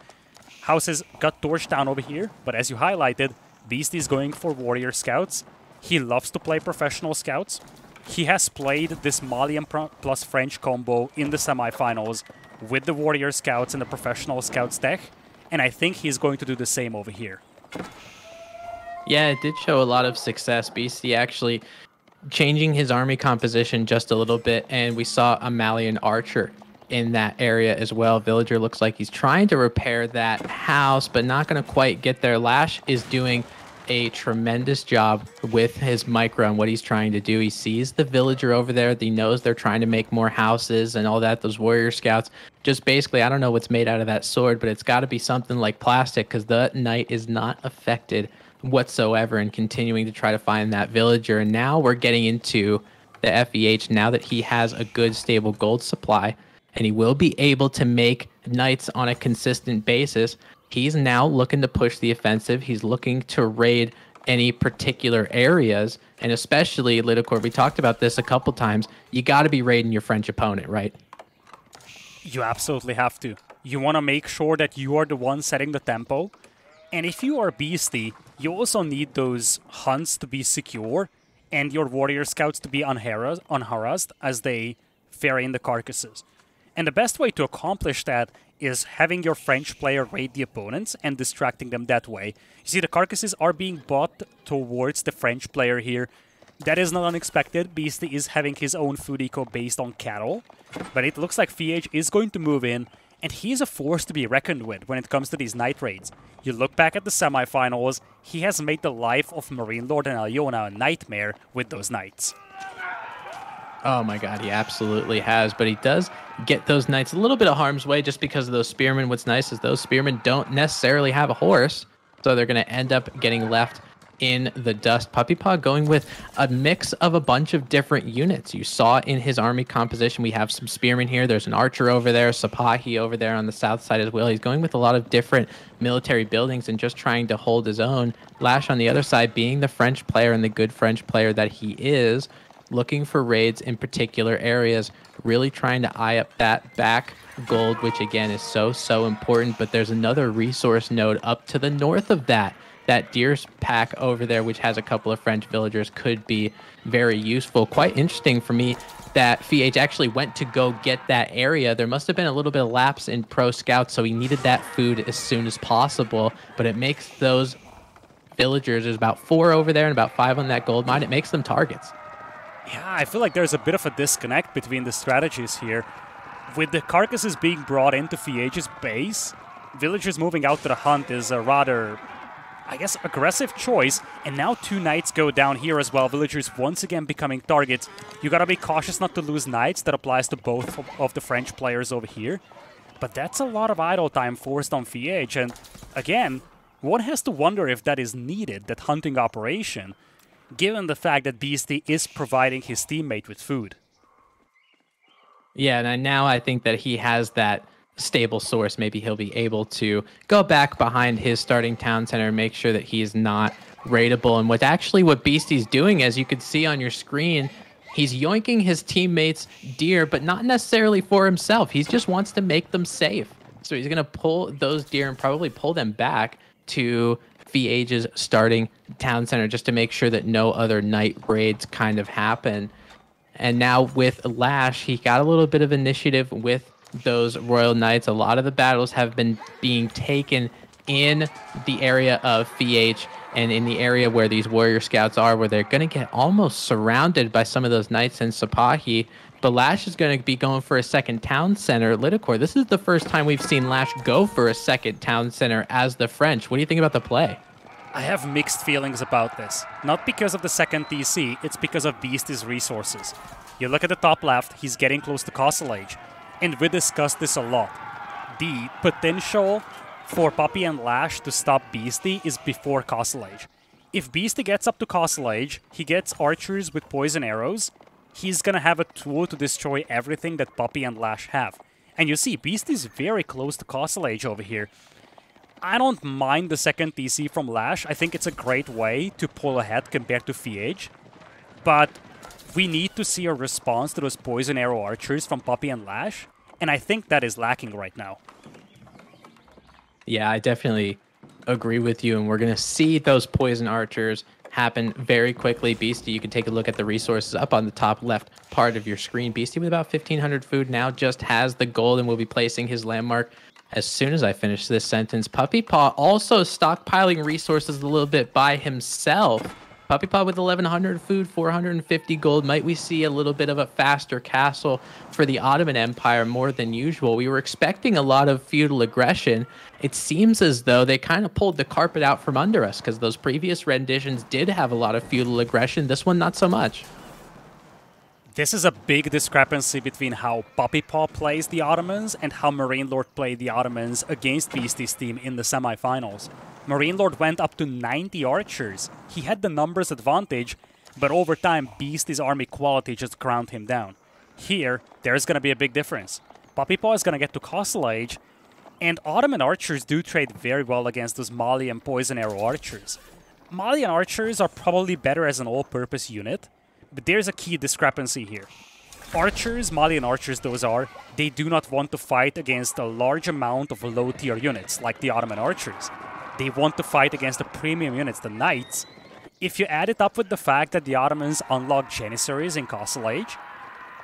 Houses got torched down over here, but as you highlighted, Beast is going for Warrior Scouts. He loves to play Professional Scouts. He has played this Malian plus French combo in the semifinals with the Warrior Scouts and the Professional Scouts deck, and I think he's going to do the same over here. Yeah, it did show a lot of success. Beasty actually changing his army composition just a little bit, and we saw a Malian archer in that area as well. Villager looks like he's trying to repair that house, but not going to quite get there. Lash is doing a tremendous job with his micro and what he's trying to do. He sees the villager over there. He knows they're trying to make more houses and all that. Those warrior scouts. Just basically, I don't know what's made out of that sword, but it's got to be something like plastic because the knight is not affected whatsoever and continuing to try to find that villager. And now we're getting into the FeAge now that he has a good, stable gold supply and he will be able to make knights on a consistent basis he's now looking to push the offensive. He's looking to raid any particular areas. And especially Lidakor, we talked about this a couple times. You got to be raiding your French opponent, right? You absolutely have to. You want to make sure that you are the one setting the tempo. And if you are Beasty, you also need those hunts to be secure and your warrior scouts to be unharassed as they ferry in the carcasses. And the best way to accomplish that is having your French player raid the opponents and distracting them that way. You see, the carcasses are being bought towards the French player here. That is not unexpected. Beasty is having his own food eco based on cattle. But it looks like FeAge is going to move in, and he is a force to be reckoned with when it comes to these knight raids. You look back at the semifinals, he has made the life of Marine Lord and Aliona a nightmare with those knights. Oh my god, he absolutely has. But he does get those knights a little bit of harm's way just because of those spearmen. What's nice is those spearmen don't necessarily have a horse, so they're going to end up getting left in the dust. Puppy Paw going with a mix of a bunch of different units. You saw in his army composition, we have some spearmen here. There's an archer over there, Sipahi over there on the south side as well. He's going with a lot of different military buildings and just trying to hold his own. Lash on the other side, being the French player and the good French player that he is, looking for raids in particular areas, really trying to eye up that back gold, which again is so, so important. But there's another resource node up to the north of that. That Deer's pack over there, which has a couple of French villagers, could be very useful. Quite interesting for me that FeAge actually went to go get that area. There must have been a little bit of lapse in pro scouts, so he needed that food as soon as possible. But it makes those villagers, there's about four over there and about five on that gold mine, it makes them targets. Yeah, I feel like there's a bit of a disconnect between the strategies here. With the carcasses being brought into FeAge's base, villagers moving out to the hunt is a rather, I guess, aggressive choice. And now two knights go down here as well. Villagers once again becoming targets. You gotta be cautious not to lose knights. That applies to both of the French players over here. But that's a lot of idle time forced on FeAge. And again, one has to wonder if that is needed, that hunting operation given the fact that Beasty is providing his teammate with food. Yeah, and now I think that he has that stable source. Maybe he'll be able to go back behind his starting town center and make sure that he's not raidable. And what actually what Beasty's doing, as you could see on your screen, he's yoinking his teammates deer, but not necessarily for himself. He just wants to make them safe. So he's going to pull those deer and probably pull them back to FeAge's starting town center just to make sure that no other knight raids kind of happen. And now with Lash, he got a little bit of initiative with those Royal Knights. A lot of the battles have been being taken in the area of FeAge and in the area where these warrior scouts are, where they're going to get almost surrounded by some of those knights in Sipahi. But Lash is going to be going for a second town center at Lidakor. This is the first time we've seen Lash go for a second town center as the French. What do you think about the play? I have mixed feelings about this. Not because of the second TC, it's because of Beast's resources. You look at the top left, he's getting close to Castle Age. And we discussed this a lot. The potential for Puppy and Lash to stop Beasty is before Castle Age. If Beasty gets up to Castle Age, he gets archers with poison arrows, he's gonna have a tool to destroy everything that Puppy and Lash have. And you see, Beast is very close to Castle Age over here. I don't mind the second TC from Lash. I think it's a great way to pull ahead compared to FeAge. But we need to see a response to those Poison Arrow Archers from Puppy and Lash. And I think that is lacking right now. Yeah, I definitely agree with you. And we're going to see those Poison Archers happen very quickly. Beasty, you can take a look at the resources up on the top left part of your screen. Beasty with about 1,500 food now just has the gold and will be placing his landmark as soon as I finish this sentence. Puppy Paw also stockpiling resources a little bit by himself. Puppy Paw with 1100 food, 450 gold. Might we see a little bit of a faster castle for the Ottoman Empire more than usual? We were expecting a lot of feudal aggression. It seems as though they kind of pulled the carpet out from under us because those previous renditions did have a lot of feudal aggression. This one, not so much. This is a big discrepancy between how Puppy Paw plays the Ottomans and how Marine Lord played the Ottomans against Beasty's team in the semifinals. Marine Lord went up to 90 archers. He had the numbers advantage, but over time, Beasty's army quality just ground him down. Here, there's gonna be a big difference. Puppy Paw is gonna get to Castle Age, and Ottoman archers do trade very well against those Malian Poison Arrow archers. Malian archers are probably better as an all-purpose unit, but there's a key discrepancy here. Archers, Malian archers those are, they do not want to fight against a large amount of low-tier units, like the Ottoman archers. They want to fight against the premium units, the knights. If you add it up with the fact that the Ottomans unlock Janissaries in Castle Age,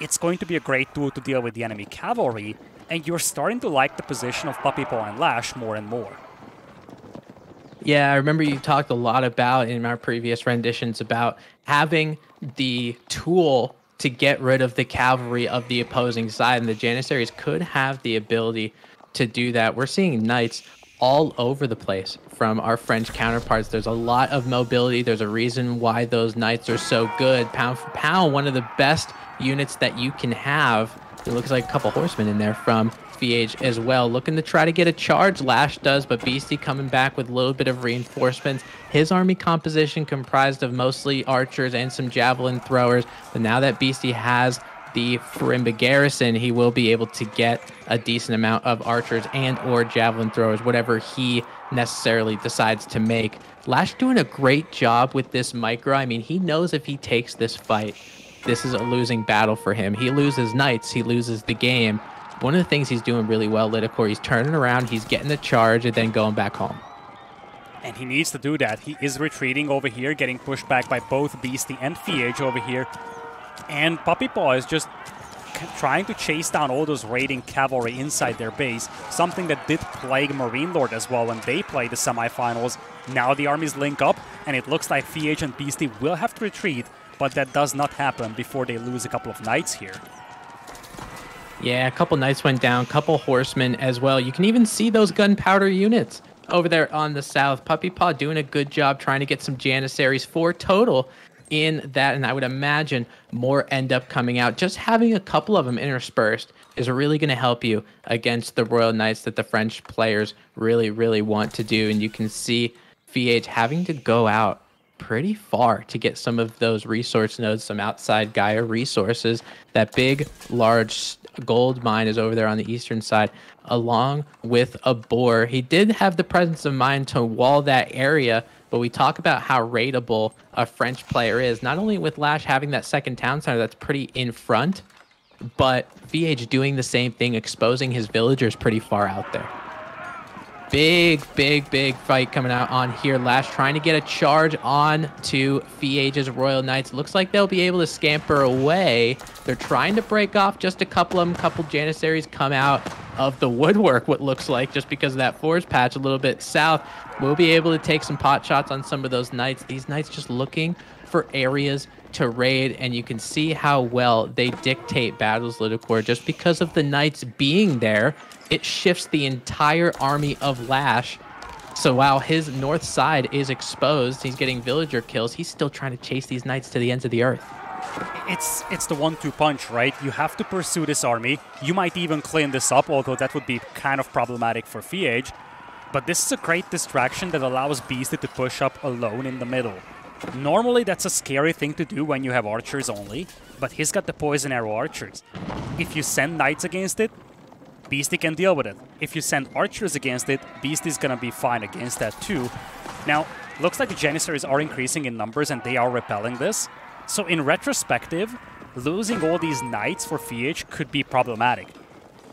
it's going to be a great tool to deal with the enemy cavalry, and you're starting to like the position of Puppy Paw and Lash more and more. Yeah, I remember you talked a lot about in our previous renditions about having the tool to get rid of the cavalry of the opposing side, and the Janissaries could have the ability to do that. We're seeing knights all over the place from our French counterparts. There's a lot of mobility. There's a reason why those knights are so good. Pound for pound, one of the best units that you can have. It looks like a couple horsemen in there from FeAge as well. Looking to try to get a charge, Lash does, but Beasty coming back with a little bit of reinforcements. His army composition comprised of mostly archers and some javelin throwers, but now that Beasty has the Farimba garrison, he will be able to get a decent amount of archers and or javelin throwers, whatever he necessarily decides to make. Lash doing a great job with this micro. I mean, he knows if he takes this fight, this is a losing battle for him. He loses knights, he loses the game. One of the things he's doing really well, Lidakor, he's turning around, he's getting the charge, and then going back home. And he needs to do that. He is retreating over here, getting pushed back by both Beasty and FeAge over here. And Puppy Paw is just trying to chase down all those raiding cavalry inside their base, something that did plague Marine Lord as well when they played the semifinals. Now the armies link up, and it looks like FeAge and Beasty will have to retreat, but that does not happen before they lose a couple of knights here. Yeah, a couple knights went down, couple horsemen as well. You can even see those gunpowder units over there on the south. Puppy Paw doing a good job trying to get some Janissaries, four total in that, and I would imagine more end up coming out. Just having a couple of them interspersed is really going to help you against the Royal Knights that the French players really, really want to do. And you can see FeAge having to go out pretty far to get some of those resource nodes, some outside Gaia resources. That big, large gold mine is over there on the eastern side, along with a boar. He did have the presence of mind to wall that area, but we talk about how rateable a French player is. Not only with Lash having that second town center that's pretty in front, but FeAge doing the same thing, exposing his villagers pretty far out there. Big, big, big fight coming out on here. Lash trying to get a charge on to FeAge's Royal Knights. Looks like they'll be able to scamper away. They're trying to break off just a couple of them. Couple Janissaries come out of the woodwork, what looks like, just because of that forest patch a little bit south. We'll be able to take some pot shots on some of those Knights. These Knights just looking for areas to raid, and you can see how well they dictate battles, Lidakor, just because of the Knights being there it shifts the entire army of Lash. So while his north side is exposed, he's getting villager kills, he's still trying to chase these knights to the ends of the earth. It's it's the one-two punch, right? You have to pursue this army. You might even clean this up, although that would be kind of problematic for FeAge. But this is a great distraction that allows Beasty to push up alone in the middle. Normally that's a scary thing to do when you have archers only, but he's got the poison arrow archers. If you send knights against it, Beasty can deal with it. If you send archers against it, Beasty's gonna be fine against that too. Now, looks like the Janissaries are increasing in numbers and they are repelling this. So in retrospective, losing all these knights for FeAge could be problematic.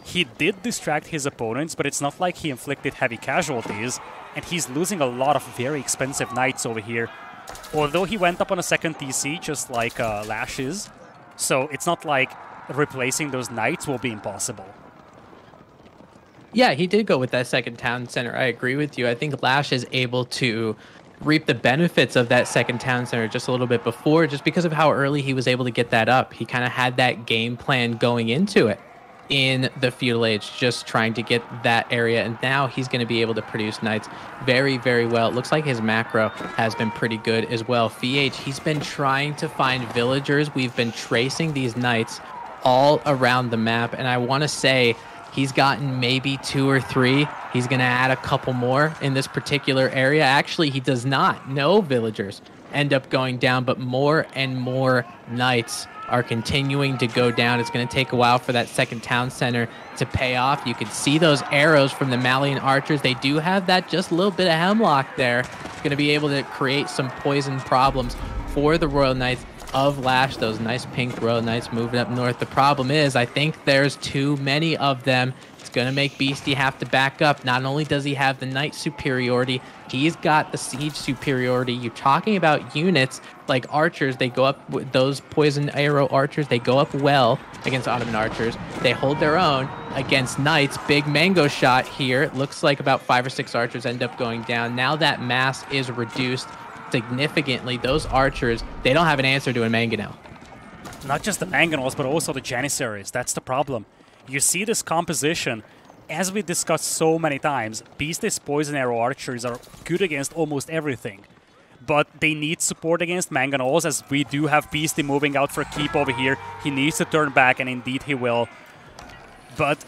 He did distract his opponents, but it's not like he inflicted heavy casualties, and he's losing a lot of very expensive knights over here. Although he went up on a second TC, just like uh, Lash is, so it's not like replacing those knights will be impossible. Yeah, he did go with that second town center. I agree with you. I think Lash is able to reap the benefits of that second town center just a little bit before, just because of how early he was able to get that up. He kind of had that game plan going into it in the feudal age, just trying to get that area. And now he's going to be able to produce knights very, very well. It looks like his macro has been pretty good as well. FeAge, he's been trying to find villagers. We've been tracing these knights all around the map. And I want to say He's gotten maybe two or three. He's going to add a couple more in this particular area. Actually, he does not. No villagers end up going down, but more and more knights are continuing to go down. It's going to take a while for that second town center to pay off. You can see those arrows from the Malian archers. They do have that just a little bit of hemlock there. Going to be able to create some poison problems for the Royal Knights of Lash, those nice pink Royal Knights moving up north. The problem is, I think there's too many of them. Going to make Beasty have to back up. Not only does he have the Knight superiority, he's got the Siege superiority. You're talking about units like archers. They go up, with those poison arrow archers, they go up well against Ottoman archers. They hold their own against Knights. Big mango shot here. It looks like about five or six archers end up going down. Now that mass is reduced significantly, those archers, they don't have an answer to a Mangonel. Not just the Mangonels, but also the Janissaries. That's the problem. You see this composition. As we discussed so many times, Beast's Poison Arrow Archers are good against almost everything. But they need support against Mangonels, as we do have Beasty moving out for keep over here. He needs to turn back, and indeed he will. But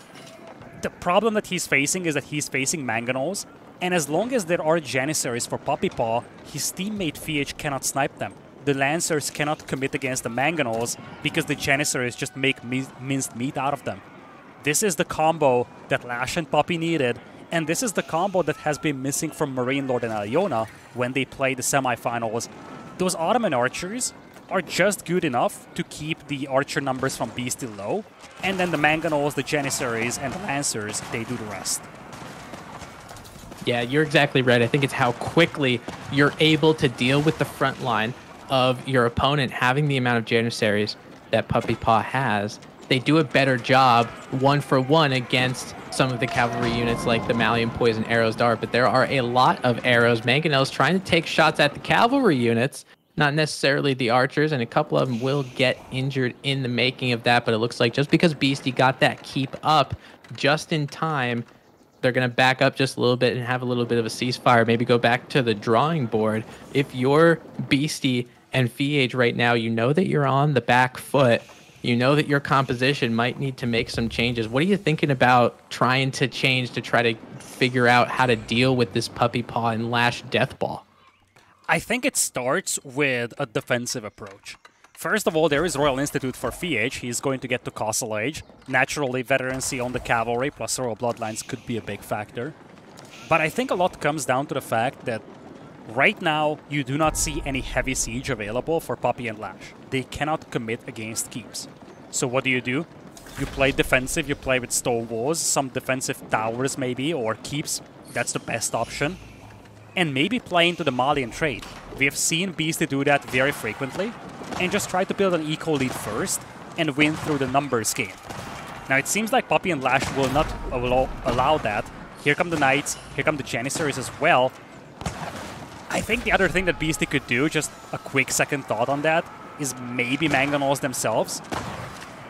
the problem that he's facing is that he's facing Mangonels, and as long as there are Janissaries for Puppy Paw, his teammate FeAge cannot snipe them. The Lancers cannot commit against the Mangonels because the Janissaries just make minced meat out of them. This is the combo that Lash and Puppy needed, and this is the combo that has been missing from MarineLorD and Aliona when they play the semifinals. Those Ottoman archers are just good enough to keep the archer numbers from Beasty low, and then the Mangonels, the Janissaries, and the Lancers, they do the rest. Yeah, you're exactly right. I think it's how quickly you're able to deal with the front line of your opponent having the amount of Janissaries that Puppy Paw has. They do a better job one for one against some of the cavalry units like the Malian Poison Arrows Dart, but there are a lot of arrows. Mangonel's trying to take shots at the cavalry units, not necessarily the archers, and a couple of them will get injured in the making of that, but it looks like just because Beasty got that keep up just in time, they're going to back up just a little bit and have a little bit of a ceasefire, maybe go back to the drawing board. If you're Beasty and FeAge right now, you know that you're on the back foot. You know that your composition might need to make some changes. What are you thinking about trying to change to try to figure out how to deal with this puppy paw and lash death ball? I think it starts with a defensive approach. First of all, there is Royal Institute for VH. He's going to get to Castle Age. Naturally, veterancy on the cavalry plus Royal Bloodlines could be a big factor. But I think a lot comes down to the fact that right now you do not see any heavy siege available for Puppy and Lash. They cannot commit against keeps. So what do you do? You play defensive, you play with stone walls, some defensive towers maybe, or keeps. That's the best option. And maybe play into the Malian trade. We have seen Beasty do that very frequently and just try to build an eco lead first and win through the numbers game. Now it seems like Puppy and Lash will not allow that. Here come the Knights, here come the Janissaries as well. I think the other thing that Beasty could do, just a quick second thought on that, is maybe Mangonels themselves.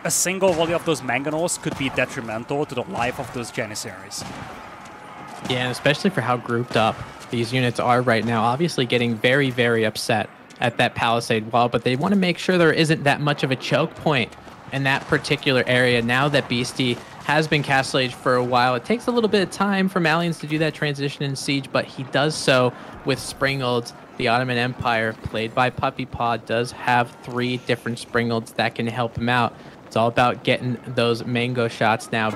A single volley of those Mangonels could be detrimental to the life of those Janissaries. Yeah, and especially for how grouped up these units are right now. Obviously getting very, very upset at that palisade wall, but they want to make sure there isn't that much of a choke point in that particular area. Now that Beasty has been Castle Age for a while, it takes a little bit of time for Malians to do that transition in Siege, but he does so with Springalds. The Ottoman Empire, played by Puppy Paw, does have three different Springalds that can help him out. It's all about getting those mango shots now.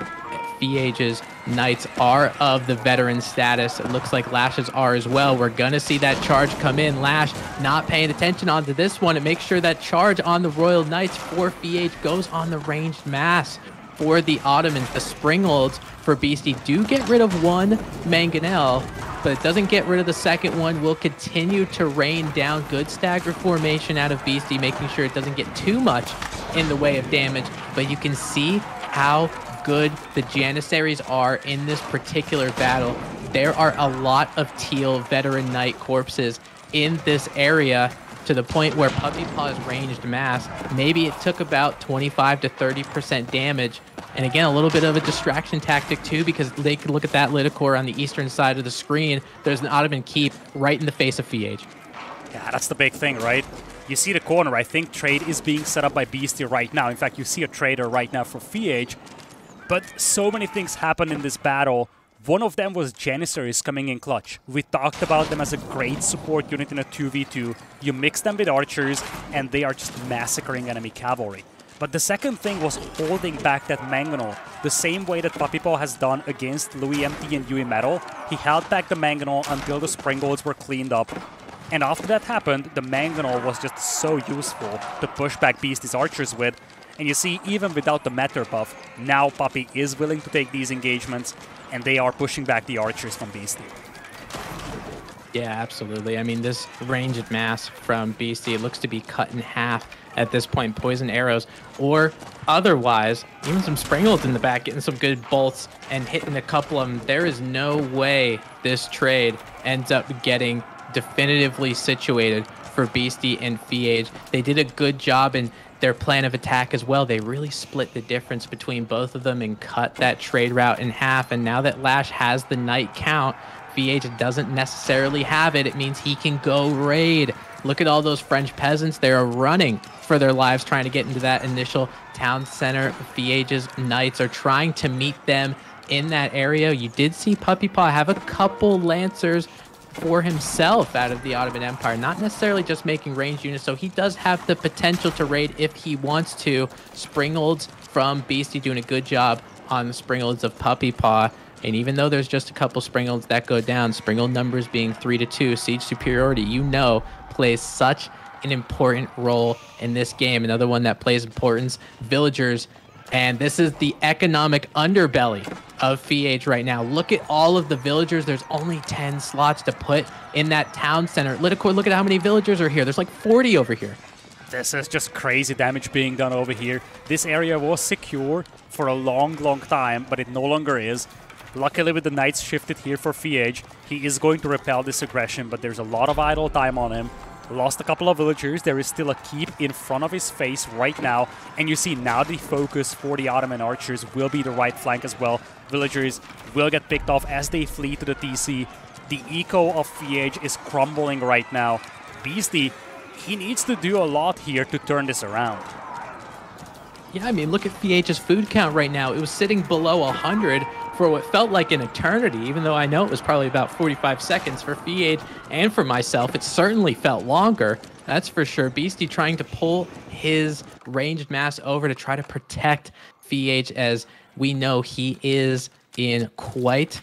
Age's Knights are of the veteran status. It looks like Lash's are as well. We're going to see that charge come in. Lash not paying attention onto this one. It makes sure that charge on the Royal Knights for VH goes on the ranged mass for the Ottomans. The Springalds for Beasty do get rid of one Mangonel, but it doesn't get rid of the second one. Will continue to rain down good stagger formation out of Beasty, making sure it doesn't get too much in the way of damage. But you can see how good the Janissaries are in this particular battle. There are a lot of teal veteran knight corpses in this area to the point where Puppy Paw's ranged mass, maybe it took about 25 to 30% damage. And again, a little bit of a distraction tactic too, because they could look at that Lidakor on the eastern side of the screen. There's an Ottoman keep right in the face of FeAge. Yeah, that's the big thing, right? You see the corner. I think trade is being set up by Beasty right now. In fact, you see a trader right now for FeAge but so many things happen in this battle One of them was Janissaries coming in clutch. We talked about them as a great support unit in a 2v2. You mix them with archers, and they are just massacring enemy cavalry. But the second thing was holding back that Mangonel, the same way that Puppy Paw has done against Louis MT and Yui Metal. He held back the Mangonel until the Springalds were cleaned up. And after that happened, the Mangonel was just so useful to push back Beasty's archers with, and you see, even without the Mehter buff, now Puppy is willing to take these engagements, and they are pushing back the archers from Beasty. Yeah, absolutely. I mean, this ranged mass from Beasty looks to be cut in half at this point. Poison arrows, or otherwise, even some Springalds in the back, getting some good bolts and hitting a couple of them. There is no way this trade ends up getting definitively situated for Beasty and FeAge. They did a good job in their plan of attack as well. They really split the difference between both of them and cut that trade route in half. And now that Lash has the knight count, FeAge doesn't necessarily have it. It means he can go raid. Look at all those French peasants. They're running for their lives trying to get into that initial town center. FeAge's knights are trying to meet them in that area. You did see Puppy Paw have a couple lancers for himself out of the Ottoman Empire, not necessarily just making ranged units. So he does have the potential to raid if he wants to. Springalds from Beasty doing a good job on the Springalds of Puppy Paw. And even though there's just a couple Springalds that go down, Springald numbers being 3 to 2, Siege Superiority, you know, plays such an important role in this game. Another one that plays importance, Villagers and this is the economic underbelly of FeAge right now. Look at all of the villagers. There's only 10 slots to put in that town center. Lidakor, look at how many villagers are here. There's like 40 over here. This is just crazy damage being done over here. This area was secure for a long, long time, but it no longer is. Luckily, with the Knights shifted here for FeAge, he is going to repel this aggression, but there's a lot of idle time on him. Lost a couple of villagers. There is still a keep in front of his face right now. And you see now the focus for the Ottoman archers will be the right flank as well. Villagers will get picked off as they flee to the TC. The eco of FeAge is crumbling right now. Beasty, he needs to do a lot here to turn this around. Yeah, I mean, look at FeAge's food count right now. It was sitting below 100 for what felt like an eternity, even though I know it was probably about 45 seconds for FeAge and for myself. It certainly felt longer, that's for sure. Beasty trying to pull his ranged mass over to try to protect FeAge as we know he is in quite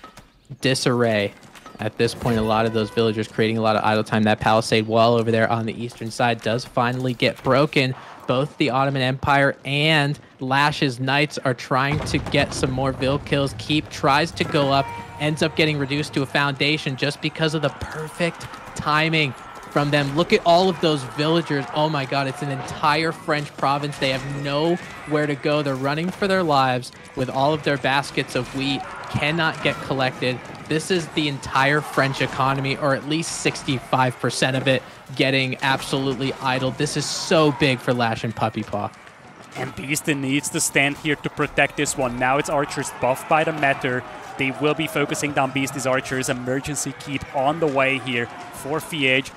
disarray at this point, a lot of those villagers creating a lot of idle time. That palisade wall over there on the eastern side does finally get broken. Both the Ottoman Empire and Lash's knights are trying to get some more Vil kills. Keep tries to go up, ends up getting reduced to a foundation just because of the perfect timing from them. Look at all of those villagers. Oh my god, it's an entire French province. They have nowhere to go. They're running for their lives with all of their baskets of wheat. Cannot get collected. This is the entire French economy, or at least 65% of it, getting absolutely idle. This is so big for Lash and Puppy Paw. And Beasty needs to stand here to protect this one. Now it's Archers buffed by the Mehter. They will be focusing down Beasty's Archers. Emergency keep on the way here for FeAge.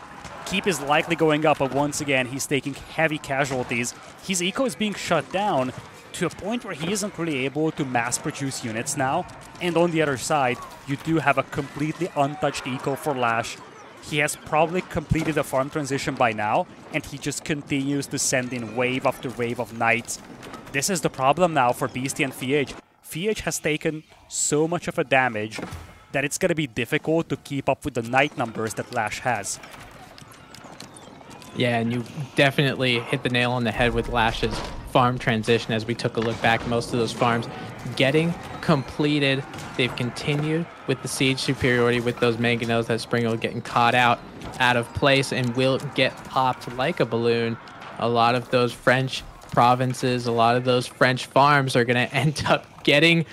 Keep is likely going up, but once again, he's taking heavy casualties. His eco is being shut down to a point where he isn't really able to mass produce units now. And on the other side, you do have a completely untouched eco for Lash. He has probably completed the farm transition by now, and he just continues to send in wave after wave of knights. This is the problem now for Beasty and FeAge. FeAge has taken so much of a damage that it's going to be difficult to keep up with the knight numbers that Lash has. Yeah, and you definitely hit the nail on the head with Lash's farm transition as we took a look back. Most of those farms getting completed. They've continued with the siege superiority with those mangonels that Springald getting caught out out of place and will get popped like a balloon. A lot of those French provinces, a lot of those French farms are going to end up getting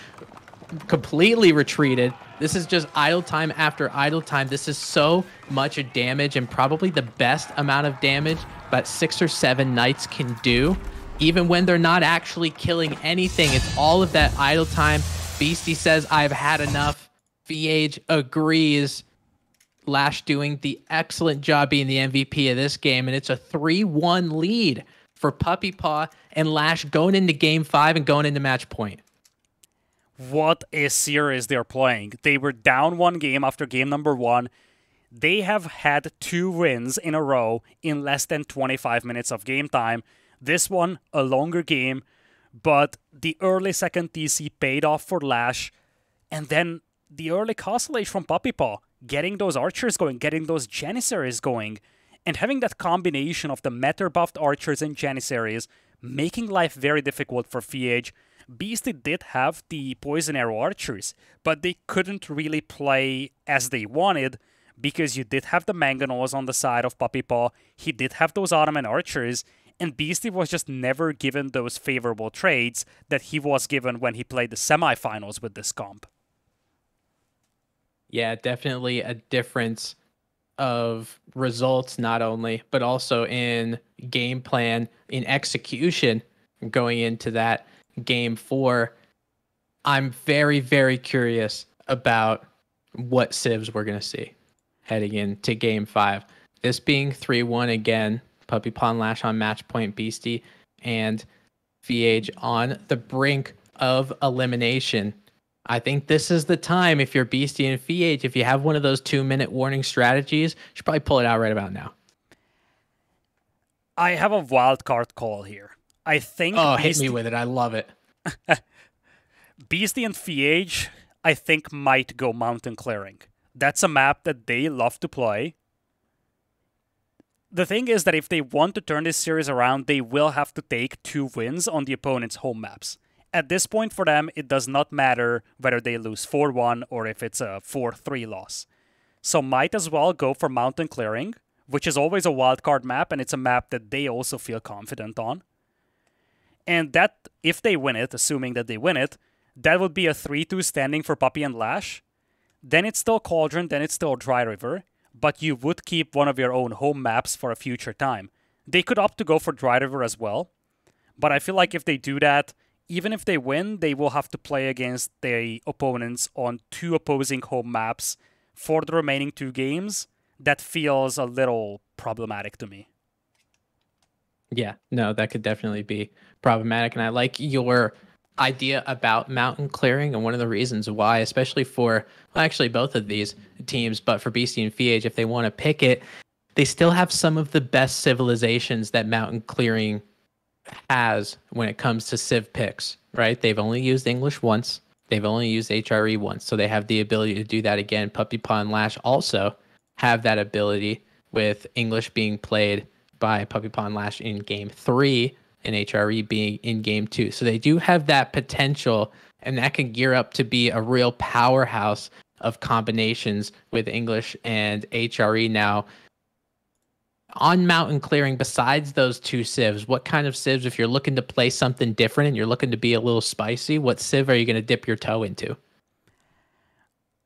completely retreated this is just idle time after idle time. This is so much of damage and probably the best amount of damage that six or seven knights can do. Even when they're not actually killing anything, it's all of that idle time. Beasty says, I've had enough. FeAge agrees. Lash doing the excellent job being the MVP of this game, and it's a 3 1 lead for puppy paw and Lash going into game five and going into match point what a series they're playing. They were down one game after game number one. They have had two wins in a row in less than 25 minutes of game time. This one, a longer game, but the early second TC paid off for Lash. And then the early Castle from Puppy Paw, getting those archers going, getting those Janissaries going, and having that combination of the Mehter buffed archers and Janissaries, making life very difficult for FeAge. Beasty did have the Poison Arrow archers, but they couldn't really play as they wanted because you did have the Mangonels on the side of Puppy Paw, he did have those Ottoman archers, and Beasty was just never given those favorable trades that he was given when he played the semifinals with this comp. Yeah, definitely a difference of results, not only, but also in game plan, in execution going into that game four. I'm very, very curious about what civs we're going to see heading into game five. This being 3 1 again, Puppy Paw Lash on match point Beasty and FeAge on the brink of elimination. I think this is the time if you're Beasty and FeAge, if you have one of those two minute warning strategies, you should probably pull it out right about now. I have a wild card call here. I think. Oh, Beastie, hit me with it. I love it. Beasty and FeAge, I think, might go mountain clearing. That's a map that they love to play. The thing is that if they want to turn this series around, they will have to take two wins on the opponent's home maps at this point for them, it does not matter whether they lose 4 1 or if it's a 4 3 loss. So, might as well go for Mountain Clearing, which is always a wildcard map, and it's a map that they also feel confident on. And that, if they win it, assuming that they win it, that would be a 3 2 standing for Puppy and Lash. Then it's still Cauldron, then it's still Dry River, but you would keep one of your own home maps for a future time. They could opt to go for Dry River as well, but I feel like if they do that, even if they win, they will have to play against their opponents on two opposing home maps for the remaining two games. That feels a little problematic to me. Yeah, no, that could definitely be problematic. And I like your idea about mountain clearing and one of the reasons why, especially for well, actually both of these teams, but for Beasty and FeAge, if they want to pick it, they still have some of the best civilizations that mountain clearing has when it comes to Civ picks, right? They've only used English once. They've only used HRE once. So they have the ability to do that again. Puppy Paw and Lash also have that ability with English being played by Puppy Paw and Lash in game three and HRE being in game two. So they do have that potential and that can gear up to be a real powerhouse of combinations with English and HRE now on mountain clearing besides those two civs what kind of civs if you're looking to play something different and you're looking to be a little spicy what civ are you going to dip your toe into?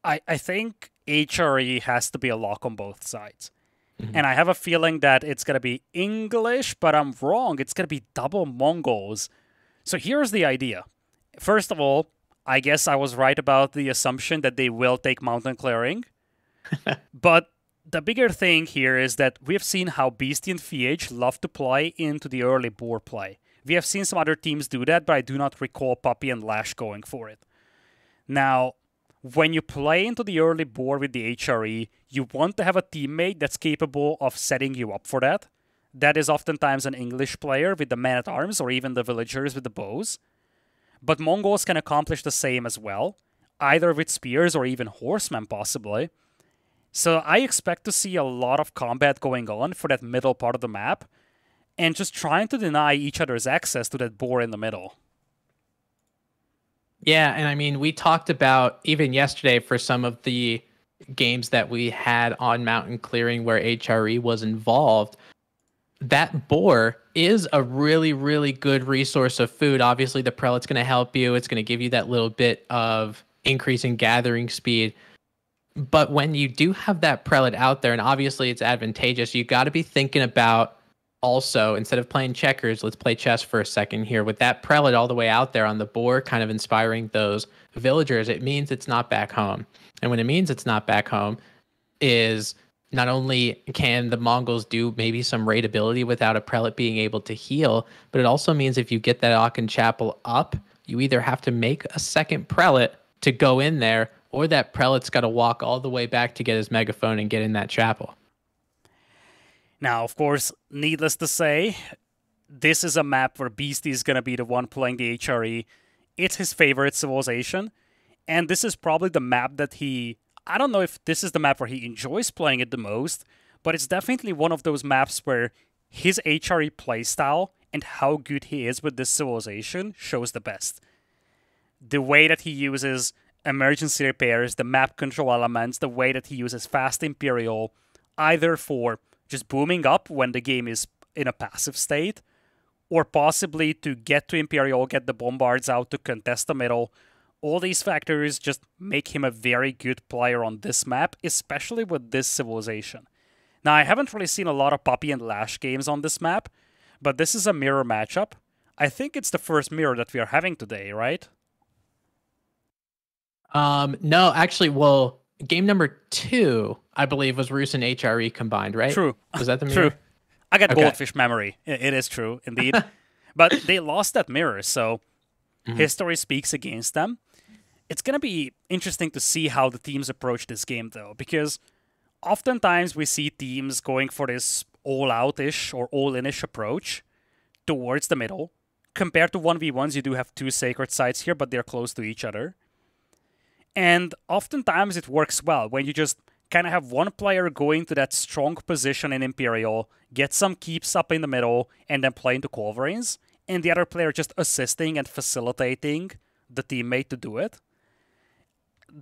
I i think hre has to be a lock on both sides mm-hmm. and i have a feeling that it's going to be english but i'm wrong it's going to be double mongols so here's the idea first of all i guess i was right about the assumption that they will take mountain clearing but the bigger thing here is that we've seen how Beasty and FeAge love to play into the early boar play. We have seen some other teams do that, but I do not recall Puppy and Lash going for it. Now, when you play into the early boar with the HRE, you want to have a teammate that's capable of setting you up for that. That is oftentimes an English player with the man at arms or even the villagers with the bows. But Mongols can accomplish the same as well, either with spears or even horsemen possibly. So I expect to see a lot of combat going on for that middle part of the map and just trying to deny each other's access to that boar in the middle. Yeah, and I mean, we talked about even yesterday for some of the games that we had on Mountain Clearing where HRE was involved. That boar is a really, really good resource of food. Obviously, the prelate's going to help you. It's going to give you that little bit of increase in gathering speed but when you do have that prelate out there, and obviously it's advantageous, you got to be thinking about also instead of playing checkers, let's play chess for a second here. With that prelate all the way out there on the board, kind of inspiring those villagers, it means it's not back home. And when it means it's not back home, is not only can the Mongols do maybe some raid ability without a prelate being able to heal, but it also means if you get that Aachen Chapel up you either have to make a second prelate to go in there, or that prelate's got to walk all the way back to get his megaphone and get in that chapel. Now, of course, needless to say, this is a map where Beasty is going to be the one playing the HRE. It's his favorite civilization. And this is probably the map that he. I don't know if this is the map where he enjoys playing it the most, but it's definitely one of those maps where his HRE playstyle and how good he is with this civilization shows the best. The way that he uses emergency repairs, the map control elements, the way that he uses fast Imperial, either for just booming up when the game is in a passive state, or possibly to get to Imperial, get the bombards out to contest the middle. All these factors just make him a very good player on this map, especially with this civilization. Now, I haven't really seen a lot of Puppy and Lash games on this map, but this is a mirror matchup. I think it's the first mirror that we are having today, right? Um, no, actually, well, game number two, I believe, was Rus and HRE combined, right? True. Was that the mirror? True. I got okay. goldfish memory. It is true, indeed. but they lost that mirror, so mm-hmm. history speaks against them. It's going to be interesting to see how the teams approach this game, though, because oftentimes we see teams going for this all out ish or all in ish approach towards the middle. Compared to 1v1s, you do have two sacred sites here, but they're close to each other. And oftentimes it works well when you just kind of have one player going to that strong position in Imperial, get some keeps up in the middle, and then play into Culverines, and the other player just assisting and facilitating the teammate to do it.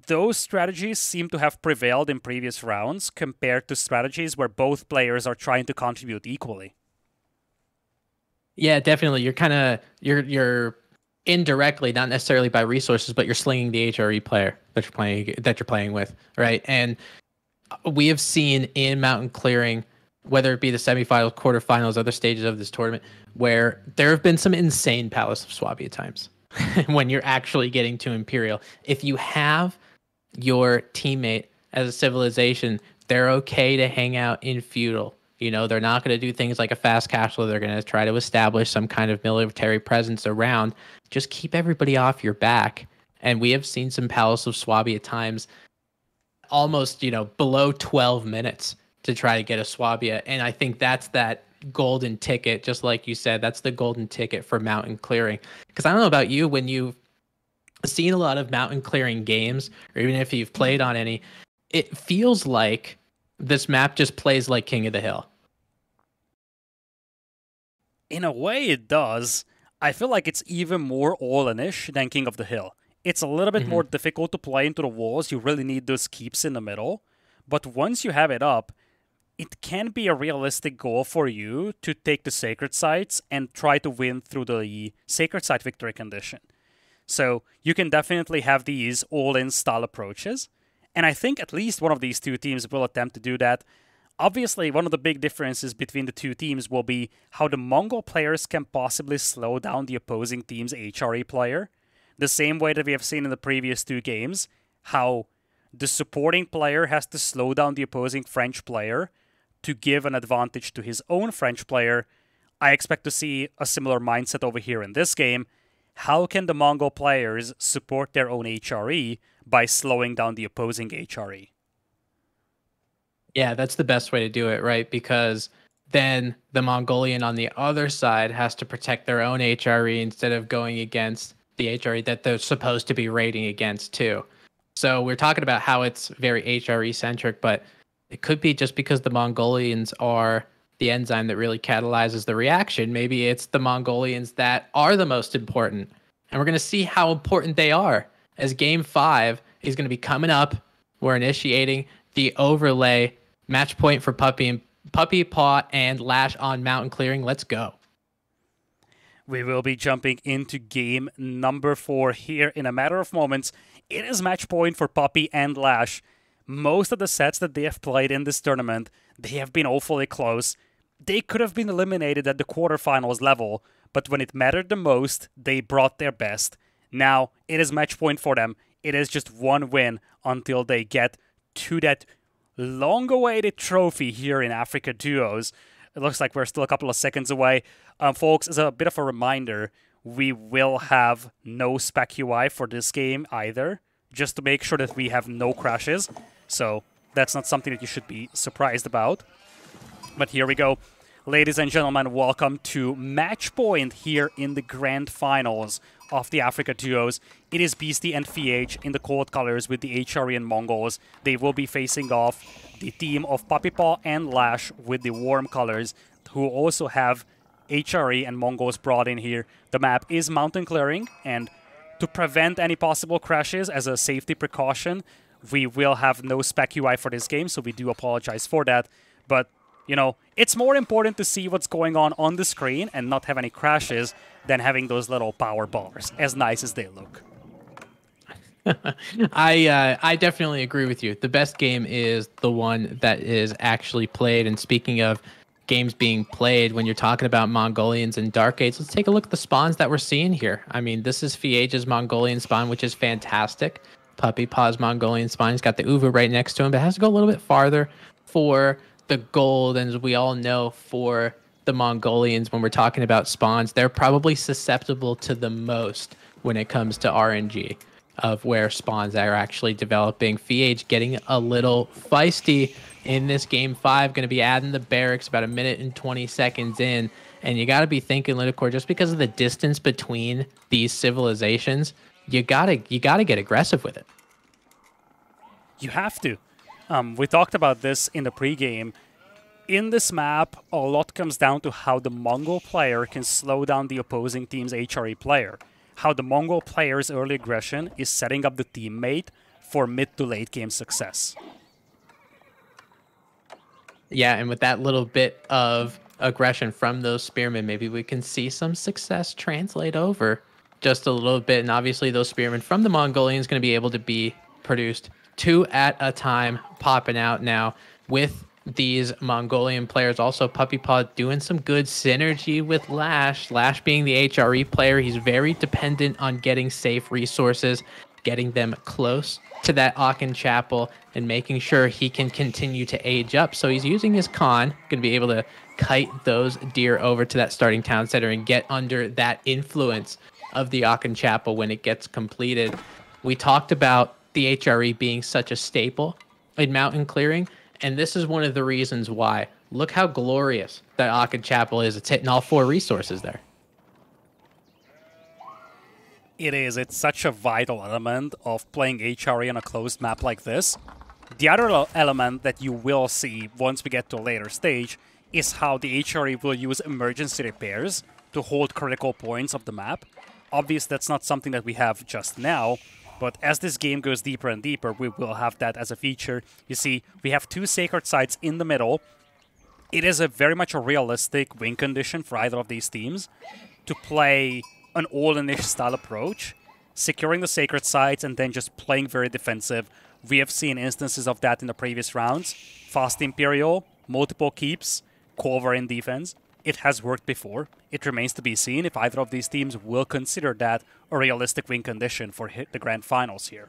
Those strategies seem to have prevailed in previous rounds compared to strategies where both players are trying to contribute equally. Yeah, definitely. You're kind of you're you're indirectly, not necessarily by resources, but you're slinging the HRE player that you're playing that you're playing with, right? And we have seen in mountain clearing, whether it be the semifinals, quarterfinals, other stages of this tournament, where there have been some insane Palace of Swabia times when you're actually getting to Imperial. If you have your teammate as a civilization, they're okay to hang out in feudal. You know, they're not going to do things like a fast castle. They're going to try to establish some kind of military presence around. Just keep everybody off your back. And we have seen some Palace of Swabia times almost, you know, below 12 minutes to try to get a Swabia. And I think that's that golden ticket, just like you said, that's the golden ticket for mountain clearing. Because I don't know about you, when you've seen a lot of mountain clearing games, or even if you've played on any, it feels like this map just plays like King of the Hill in a way, it does. I feel like it's even more all-in-ish than King of the Hill. It's a little bit mm-hmm. more difficult to play into the walls. You really need those keeps in the middle. But once you have it up, it can be a realistic goal for you to take the sacred sites and try to win through the sacred site victory condition. So you can definitely have these all-in style approaches. And I think at least one of these two teams will attempt to do that. Obviously, one of the big differences between the two teams will be how the Mongol players can possibly slow down the opposing team's HRE player. The same way that we have seen in the previous two games, how the supporting player has to slow down the opposing French player to give an advantage to his own French player. I expect to see a similar mindset over here in this game. How can the Mongol players support their own HRE by slowing down the opposing HRE? Yeah, that's the best way to do it, right? Because then the Mongolian on the other side has to protect their own HRE instead of going against the HRE that they're supposed to be raiding against too. So we're talking about how it's very HRE centric, but it could be just because the Mongolians are the enzyme that really catalyzes the reaction. Maybe it's the Mongolians that are the most important. And we're going to see how important they are as game five is going to be coming up. We're initiating the overlay Match point for Puppy and Puppy Paw and Lash on Mountain Clearing. Let's go. We will be jumping into game number four here in a matter of moments. It is match point for Puppy and Lash. Most of the sets that they have played in this tournament, they have been awfully close. They could have been eliminated at the quarterfinals level, but when it mattered the most, they brought their best. Now, it is match point for them. It is just one win until they get to that long awaited trophy here in Afreeca Duos. It looks like we're still a couple of seconds away. Um, folks, as a bit of a reminder, we will have no spec UI for this game either, just to make sure that we have no crashes. So that's not something that you should be surprised about. But here we go. Ladies and gentlemen, welcome to match point here in the grand finals of the Afreeca duos. It is Beasty and FeAge in the cold colors with the HRE and Mongols. They will be facing off the team of Puppy Paw and Lash with the warm colors, who also have HRE and Mongols brought in here. The map is mountain clearing, and to prevent any possible crashes as a safety precaution, we will have no spec UI for this game, so we do apologize for that. But you know, it's more important to see what's going on on the screen and not have any crashes than having those little power bars, as nice as they look. I uh, I definitely agree with you. The best game is the one that is actually played. And speaking of games being played, when you're talking about Mongolians and Dark Age, let's take a look at the spawns that we're seeing here. I mean, this is FeAge's Mongolian spawn, which is fantastic. Puppy Paw's Mongolian spawn. He's got the Uva right next to him, but has to go a little bit farther for the gold, and as we all know, for the Mongolians, when we're talking about spawns, they're probably susceptible to the most when it comes to RNG of where spawns are actually developing. FeAge getting a little feisty in this game five, going to be adding the barracks about a minute and 20 seconds in. And you got to be thinking, Lidakor, just because of the distance between these civilizations, you gotta you gotta get aggressive with it. You have to. Um, we talked about this in the pregame. In this map, a lot comes down to how the Mongol player can slow down the opposing team's HRE player. How the Mongol player's early aggression is setting up the teammate for mid to late game success. Yeah, and with that little bit of aggression from those spearmen, maybe we can see some success translate over just a little bit. And obviously, those spearmen from the Mongolians going to be able to be produced two at a time popping out now with these Mongolian players. Also, Puppy Paw doing some good synergy with Lash. Lash being the HRE player, he's very dependent on getting safe resources, getting them close to that Aachen Chapel, and making sure he can continue to age up. So he's using his Khan, going to be able to kite those deer over to that starting town center and get under that influence of the Aachen Chapel when it gets completed. We talked about the HRE being such a staple in mountain clearing. And this is one of the reasons why. Look how glorious that Aachen Chapel is. It's hitting all four resources there. It is. It's such a vital element of playing HRE on a closed map like this. The other element that you will see once we get to a later stage is how the HRE will use emergency repairs to hold critical points of the map. Obviously, that's not something that we have just now, but as this game goes deeper and deeper, we will have that as a feature. You see, we have two sacred sites in the middle. It is a very much a realistic win condition for either of these teams to play an all-in-ish style approach, securing the sacred sites and then just playing very defensive. We have seen instances of that in the previous rounds. Fast Imperial, multiple keeps, cover in defense. It has worked before. It remains to be seen if either of these teams will consider that a realistic win condition for the grand finals here.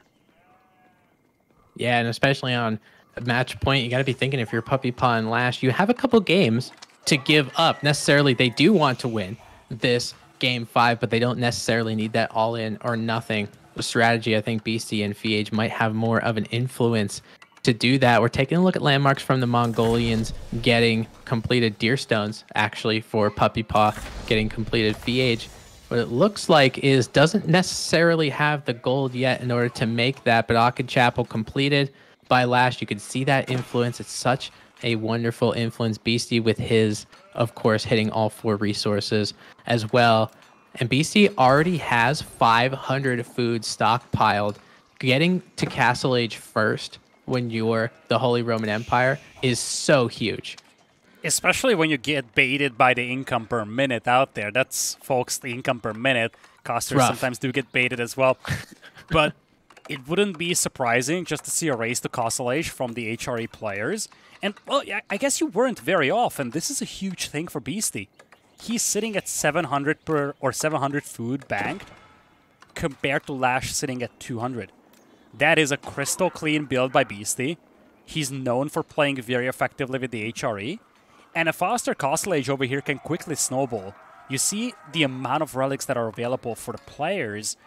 Yeah, and especially on match point, you got to be thinking if you're Puppy Paw and Lash, you have a couple games to give up. Necessarily, they do want to win this game five, but they don't necessarily need that all in or nothing strategy. I think Beasty and FeAge might have more of an influence to do that, we're taking a look at landmarks from the Mongolians getting completed deer stones, actually, for Puppy Paw getting completed FeAge. What it looks like is doesn't necessarily have the gold yet in order to make that, but Aachen Chapel completed by Lash. You can see that influence. It's such a wonderful influence. Beasty with his, of course, hitting all four resources as well. And Beasty already has 500 food stockpiled. Getting to Castle Age first when you're the Holy Roman Empire is so huge. Especially when you get baited by the income per minute out there. That's, folks, the income per minute. Costers Rough. sometimes do get baited as well. but it wouldn't be surprising just to see a race to Castle Age from the HRE players. And, well, I guess you weren't very off, and this is a huge thing for Beasty. He's sitting at 700 per or 700 food banked compared to Lash sitting at 200. That is a crystal clean build by Beasty. He's known for playing very effectively with the HRE. And a faster Castle Age over here can quickly snowball. you see the amount of relics that are available for the players.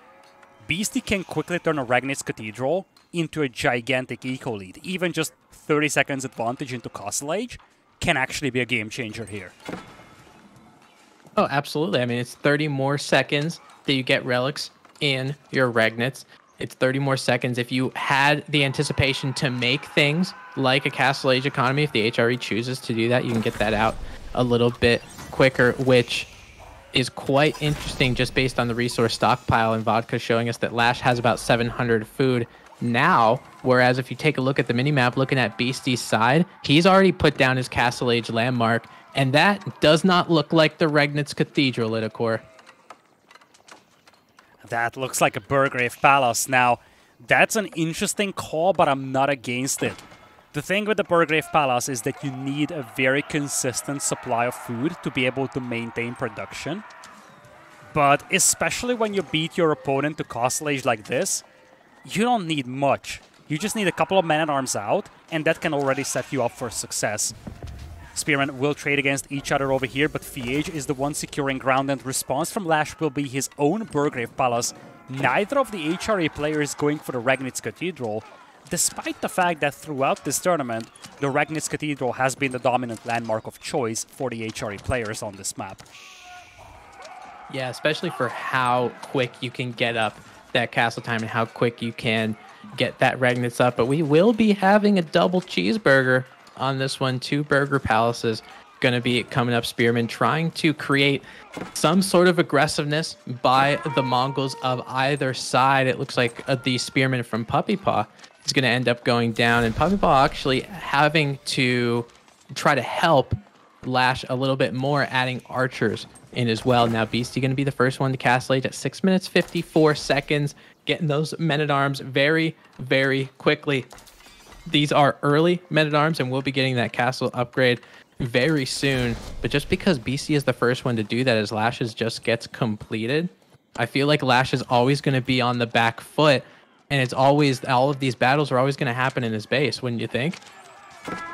Beasty can quickly turn a Regnitz Cathedral into a gigantic eco lead. Even just 30 seconds advantage into Castle Age can actually be a game changer here. Oh, absolutely. I mean, it's 30 more seconds that you get relics in your Regnitz. It's 30 more seconds. If you had the anticipation to make things like a Castle Age economy, if the HRE chooses to do that, you can get that out a little bit quicker, which is quite interesting just based on the resource stockpile and vodka showing us that Lash has about 700 food now. Whereas if you take a look at the minimap, looking at Beasty's side, he's already put down his Castle Age landmark, and that does not look like the Regnitz Cathedral, Lidakor. That looks like a Burgrave Palace. Now, that's an interesting call, but I'm not against it. The thing with the Burgrave Palace is that you need a very consistent supply of food to be able to maintain production. But especially when you beat your opponent to Castle Age like this, you don't need much. You just need a couple of men-at-arms out, and that can already set you up for success. Spearmen will trade against each other over here, but FeAge is the one securing ground, and response from Lash will be his own Burgrave Palace. Neither of the HRE players going for the Regnitz Cathedral, despite the fact that throughout this tournament, the Regnitz Cathedral has been the dominant landmark of choice for the HRE players on this map. Yeah, especially for how quick you can get up that castle time and how quick you can get that Regnitz up. But we will be having a double cheeseburger on this one. Two burger palaces going to be coming up. Spearmen trying to create some sort of aggressiveness by the Mongols of either side. It looks like uh, the Spearman from Puppy Paw is going to end up going down, and Puppy Paw actually having to try to help Lash a little bit more, adding archers in as well. Now, Beasty going to be the first one to cast late at 6 minutes 54 seconds, getting those men at arms very, very quickly. These are early men at arms, and we'll be getting that castle upgrade very soon. But just because BC is the first one to do that as Lash's just gets completed, I feel like Lash is always going to be on the back foot. And it's always, all of these battles are always going to happen in his base, wouldn't you think?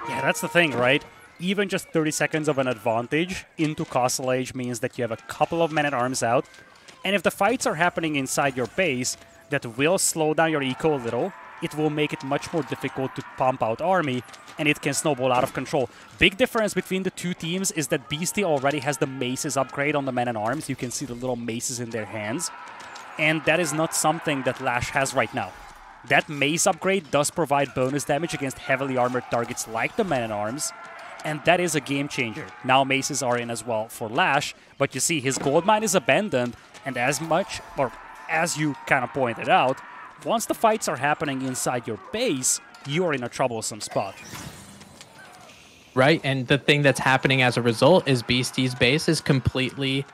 Yeah, that's the thing, right? even just 30 seconds of an advantage into Castle Age means that you have a couple of men-at-arms out. And if the fights are happening inside your base, that will slow down your eco a little. It will make it much more difficult to pump out army, and it can snowball out of control. Big difference between the two teams is that Beasty already has the maces upgrade on the men-at-arms. You can see the little maces in their hands. And that is not something that Lash has right now. That mace upgrade does provide bonus damage against heavily armored targets like the men-at-arms, and that is a game changer. Now maces are in as well for Lash, but you see his gold mine is abandoned, and as much, or as you kind of pointed out, once the fights are happening inside your base, you are in a troublesome spot. Right, and the thing that's happening as a result is Beasty's base is completely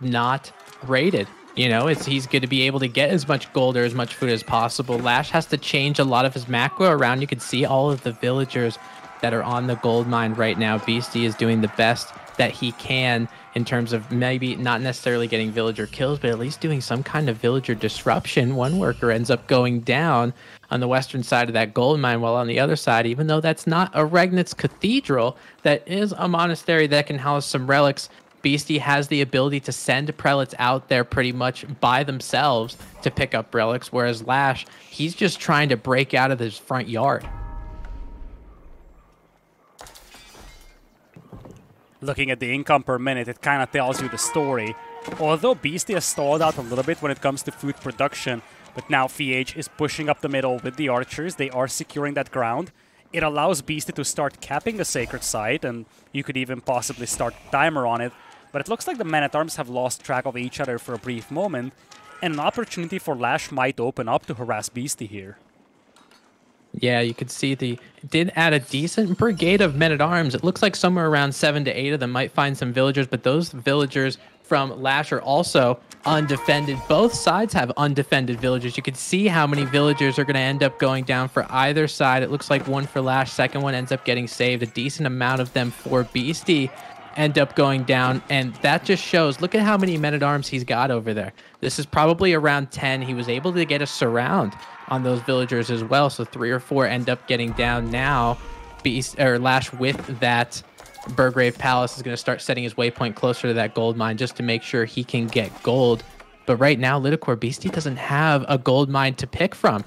not rated. You know, it's he's going to be able to get as much gold or as much food as possible. Lash has to change a lot of his macro around. You can see all of the villagers that are on the gold mine right now. Beasty is doing the best that he can in terms of maybe not necessarily getting villager kills, but at least doing some kind of villager disruption. One worker ends up going down on the western side of that gold mine, while on the other side, even though that's not a Regnitz cathedral, that is a monastery that can house some relics. Beasty has the ability to send prelates out there pretty much by themselves to pick up relics, whereas Lash, he's just trying to break out of his front yard. Looking at the income per minute, it kind of tells you the story. Although Beasty has stalled out a little bit when it comes to food production, but now FeAge is pushing up the middle with the archers. They are securing that ground. It allows Beasty to start capping the sacred site, and you could even possibly start timer on it. But it looks like the men-at-arms have lost track of each other for a brief moment, and an opportunity for Lash might open up to harass Beasty here. Yeah, you could see the did add a decent brigade of men at arms. It looks like somewhere around seven to eight of them might find some villagers, but those villagers from Lash are also undefended. Both sides have undefended villagers. You can see how many villagers are going to end up going down for either side. It looks like one for Lash, second one ends up getting saved. A decent amount of them for Beasty end up going down, and that just shows. Look at how many men at arms he's got over there. This is probably around 10. He was able to get a surround on those villagers as well. So three or four end up getting down now. Beast or Lash with that Burgrave Palace is going to start setting his waypoint closer to that gold mine just to make sure he can get gold. But right now, Lidakor Beasty doesn't have a gold mine to pick from.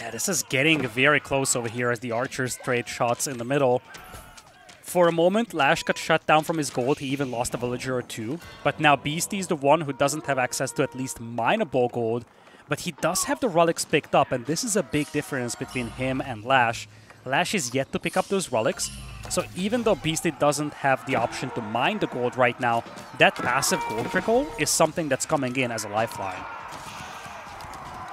Yeah, this is getting very close over here as the archers trade shots in the middle. For a moment, Lash got shut down from his gold. He even lost a villager or two. But now Beasty is the one who doesn't have access to at least mineable gold. But he does have the relics picked up, and this is a big difference between him and Lash. Lash is yet to pick up those relics, so even though Beasty doesn't have the option to mine the gold right now, that passive gold trickle is something that's coming in as a lifeline.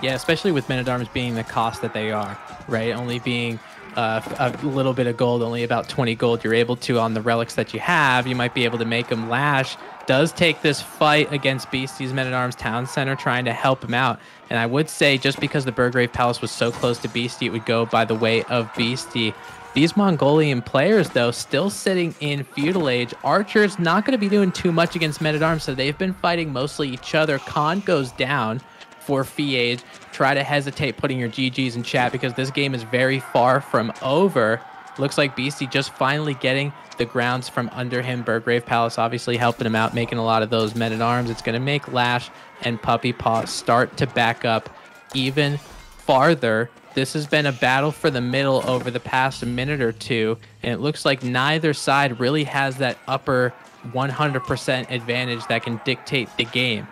Yeah, especially with men at arms being the cost that they are, right? Only being uh, a little bit of gold, only about 20 gold. You're able to on the relics that you have. You might be able to make them lash. Does take this fight against Beasty's Men at Arms Town Center, trying to help him out. And I would say just because the Burgrave Palace was so close to Beasty, it would go by the way of Beasty. These Mongolian players, though, still sitting in feudal age. Archer's not going to be doing too much against men at arms, so they've been fighting mostly each other. Khan goes down for FeAge. Try to hesitate putting your GGs in chat because this game is very far from over. Looks like Beasty just finally getting the grounds from under him. Burgrave Palace obviously helping him out, making a lot of those men at arms. It's going to make Lash and Puppy Paw start to back up even farther. This has been a battle for the middle over the past minute or two, and it looks like neither side really has that upper 100% advantage that can dictate the game.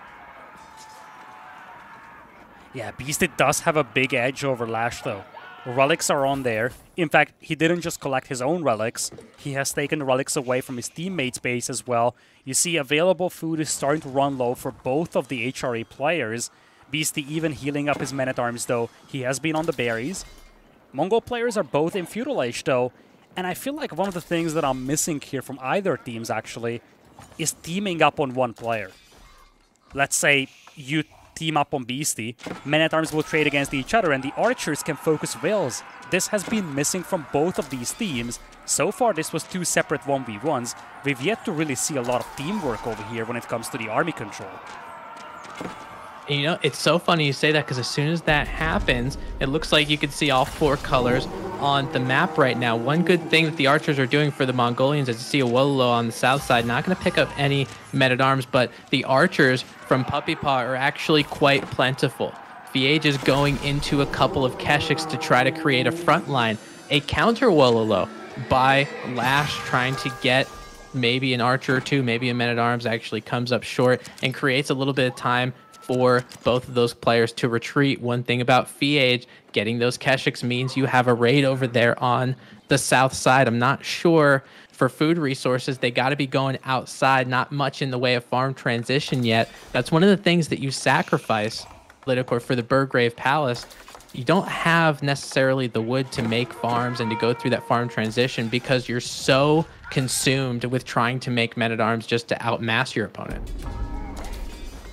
Yeah, Beasty does have a big edge over Lash, though. Relics are on there. In fact, he didn't just collect his own relics, he has taken relics away from his teammates' base as well. You see, available food is starting to run low for both of the HRE players. Beasty even healing up his men-at-arms, though. He has been on the berries. Mongol players are both in Feudal Age, though. And I feel like one of the things that I'm missing here from either teams, actually, is teaming up on one player. Let's say you team up on Beasty, men-at-arms will trade against each other, and the archers can focus wills. This has been missing from both of these teams. So far, this was two separate 1v1s. We've yet to really see a lot of teamwork over here when it comes to the army control. You know, it's so funny you say that because as soon as that happens, it looks like you can see all four colors on the map right now. One good thing that the archers are doing for the Mongolians is to see a Wololo on the south side. Not going to pick up any men-at-arms, but the archers from Puppy Paw are actually quite plentiful. FeAge is going into a couple of Keshiks to try to create a front line. A counter Wololo by Lash trying to get maybe an archer or two, maybe a men-at-arms actually comes up short and creates a little bit of time for both of those players to retreat. One thing about FeAge, getting those Keshiks means you have a raid over there on the south side. I'm not sure for food resources, they got to be going outside, not much in the way of farm transition yet. That's one of the things that you sacrifice, Lidakor, for the Burgrave Palace. You don't have necessarily the wood to make farms and to go through that farm transition because you're so consumed with trying to make men at arms just to outmass your opponent.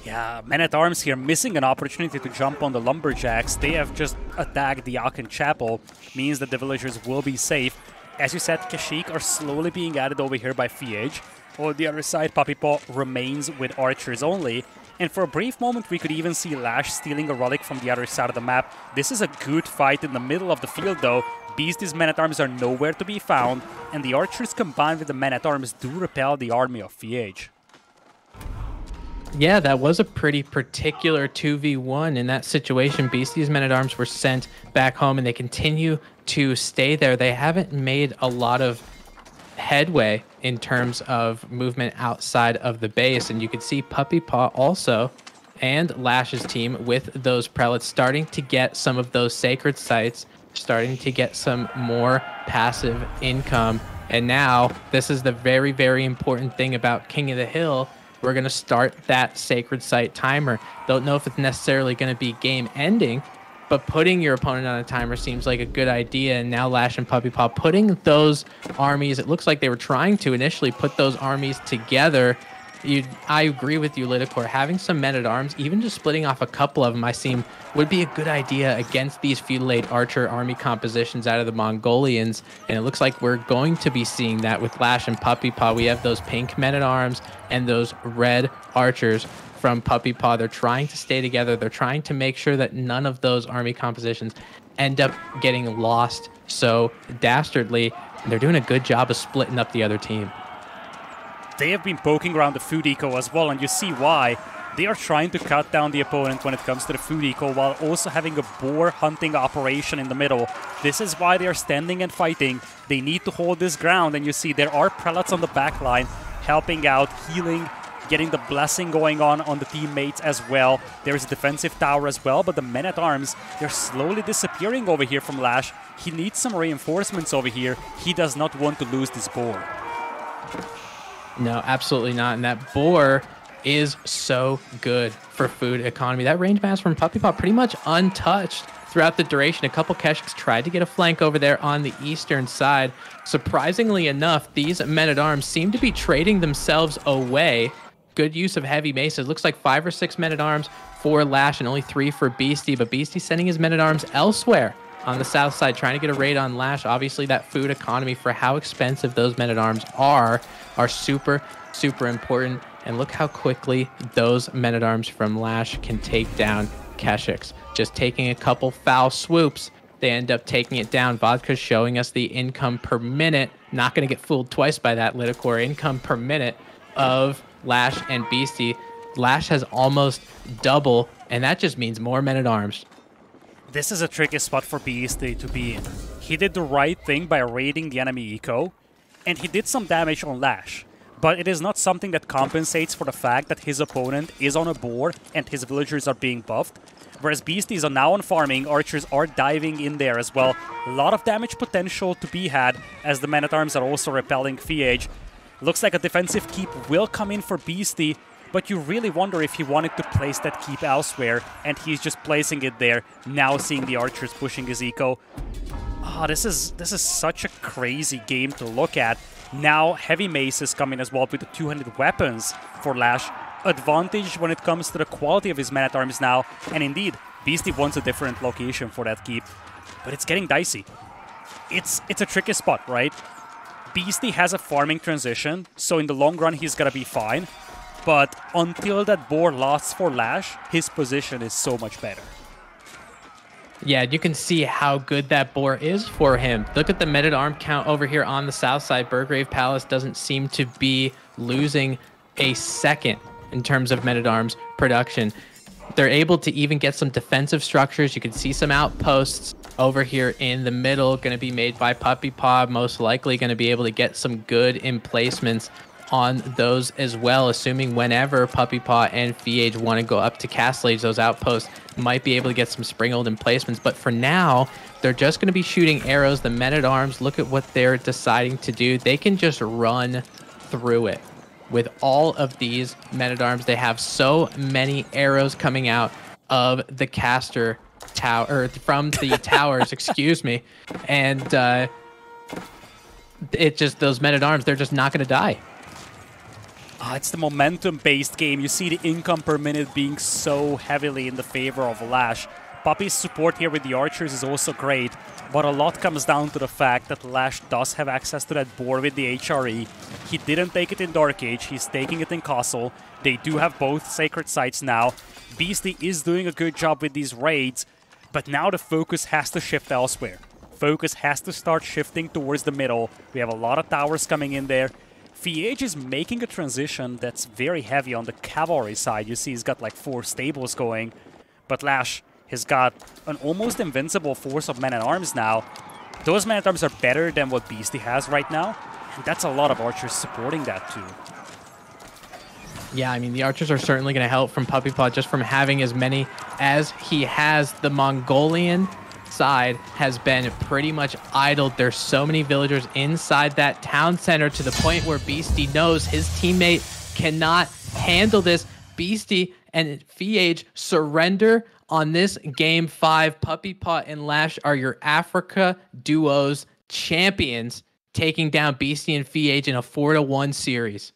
Yeah, men-at-arms here missing an opportunity to jump on the lumberjacks. They have just attacked the Aachen Chapel, means that the villagers will be safe. As you said, Keshik are slowly being added over here by FeAge. On the other side, Puppy Paw remains with archers only. And for a brief moment, we could even see Lash stealing a relic from the other side of the map. This is a good fight in the middle of the field, though. Beasty's men-at-arms are nowhere to be found, and the archers combined with the men-at-arms do repel the army of FeAge. Yeah, that was a pretty particular 2v1 in that situation. Beasty's men at arms were sent back home and they continue to stay there. They haven't made a lot of headway in terms of movement outside of the base. And you can see Puppy Paw also and Lash's team with those prelates starting to get some of those sacred sites, starting to get some more passive income. And now, this is the very, very important thing about King of the Hill we're going to start that sacred site timer. Don't know if it's necessarily going to be game ending, but putting your opponent on a timer seems like a good idea. And now Lash and Puppy Paw putting those armies, it looks like they were trying to initially put those armies together you, I agree with you, Lidakor. Having some men at arms, even just splitting off a couple of them, I seem would be a good idea against these feudal age archer army compositions out of the Mongolians. And it looks like we're going to be seeing that with Lash and Puppy Paw. We have those pink men at arms and those red archers from Puppy Paw. They're trying to stay together. They're trying to make sure that none of those army compositions end up getting lost so dastardly. And they're doing a good job of splitting up the other team. They have been poking around the food eco as well, and you see why. They are trying to cut down the opponent when it comes to the food eco while also having a boar hunting operation in the middle. This is why they are standing and fighting. They need to hold this ground, and you see there are prelates on the back line helping out, healing, getting the blessing going on on the teammates as well. There's a defensive tower as well, but the men-at-arms, they're slowly disappearing over here from Lash. He needs some reinforcements over here. He does not want to lose this boar. No, absolutely not. And that boar is so good for food economy. That range mass from Puppy Paw pretty much untouched throughout the duration. A couple Keshiks tried to get a flank over there on the eastern side. Surprisingly enough, these men-at-arms seem to be trading themselves away. Good use of heavy maces. Looks like five or six men-at-arms for Lash and only three for Beasty. but Beasty sending his men-at-arms elsewhere on the south side, trying to get a raid on Lash. Obviously, that food economy for how expensive those men-at-arms are, are super, super important. And look how quickly those men-at-arms from Lash can take down Keshiks. Just taking a couple foul swoops, they end up taking it down. Vodka's showing us the income per minute. Not going to get fooled twice by that, Lidakor. Income per minute of Lash and Beasty. Lash has almost double, and that just means more men-at-arms. This is a tricky spot for Beasty to be in. He did the right thing by raiding the enemy eco, and he did some damage on Lash but it is not something that compensates for the fact that his opponent is on a board and his villagers are being buffed. Whereas beasties are now on farming, archers are diving in there as well. A lot of damage potential to be had as the men-at-arms are also repelling FeAge. Looks like a defensive keep will come in for Beasty, but you really wonder if he wanted to place that keep elsewhere, and he's just placing it there, now seeing the archers pushing his eco. Oh, this is this is such a crazy game to look at. Now Heavy Mace is coming as well with the 200 weapons for Lash. Advantage when it comes to the quality of his man-at-arms now. And indeed, Beasty wants a different location for that keep. But it's getting dicey. It's, it's a tricky spot, right? Beasty has a farming transition, so in the long run he's gonna be fine. But until that board lasts for Lash, his position is so much better. Yeah, you can see how good that boar is for him. Look at the men arm count over here on the south side. Burgrave Palace doesn't seem to be losing a second in terms of men arms production. They're able to even get some defensive structures. You can see some outposts over here in the middle going to be made by Puppy Paw. Most likely going to be able to get some good emplacements on those as well, assuming whenever Puppy Paw and FeAge want to go up to Castle Age, those outposts might be able to get some springald emplacements. But for now, they're just going to be shooting arrows. The men at arms, look at what they're deciding to do. They can just run through it. With all of these men at arms, they have so many arrows coming out of the caster tower, or from the towers, excuse me. And uh, it just, those men at arms, they're just not going to die. Uh, it's the momentum-based game. You see the income per minute being so heavily in the favor of Lash. Puppy's support here with the archers is also great, but a lot comes down to the fact that Lash does have access to that board with the HRE. He didn't take it in Dark Age, he's taking it in Castle. They do have both sacred sites now. Beasty is doing a good job with these raids, but now the focus has to shift elsewhere. Focus has to start shifting towards the middle. We have a lot of towers coming in there. FeAge is making a transition that's very heavy on the cavalry side. You see he's got like four stables going, but Lash has got an almost invincible force of men-at-arms now. Those men-at-arms are better than what Beasty has right now, and that's a lot of archers supporting that too. Yeah, I mean, the archers are certainly going to help from Puppy Paw just from having as many as he has. The Mongolian side has been pretty much idled. There's so many villagers inside that town center to the point where Beasty knows his teammate cannot handle this. Beasty and FeAge surrender on this game five. Puppy Paw and Lash are your Afreeca duos champions, taking down Beasty and FeAge in a four to one series.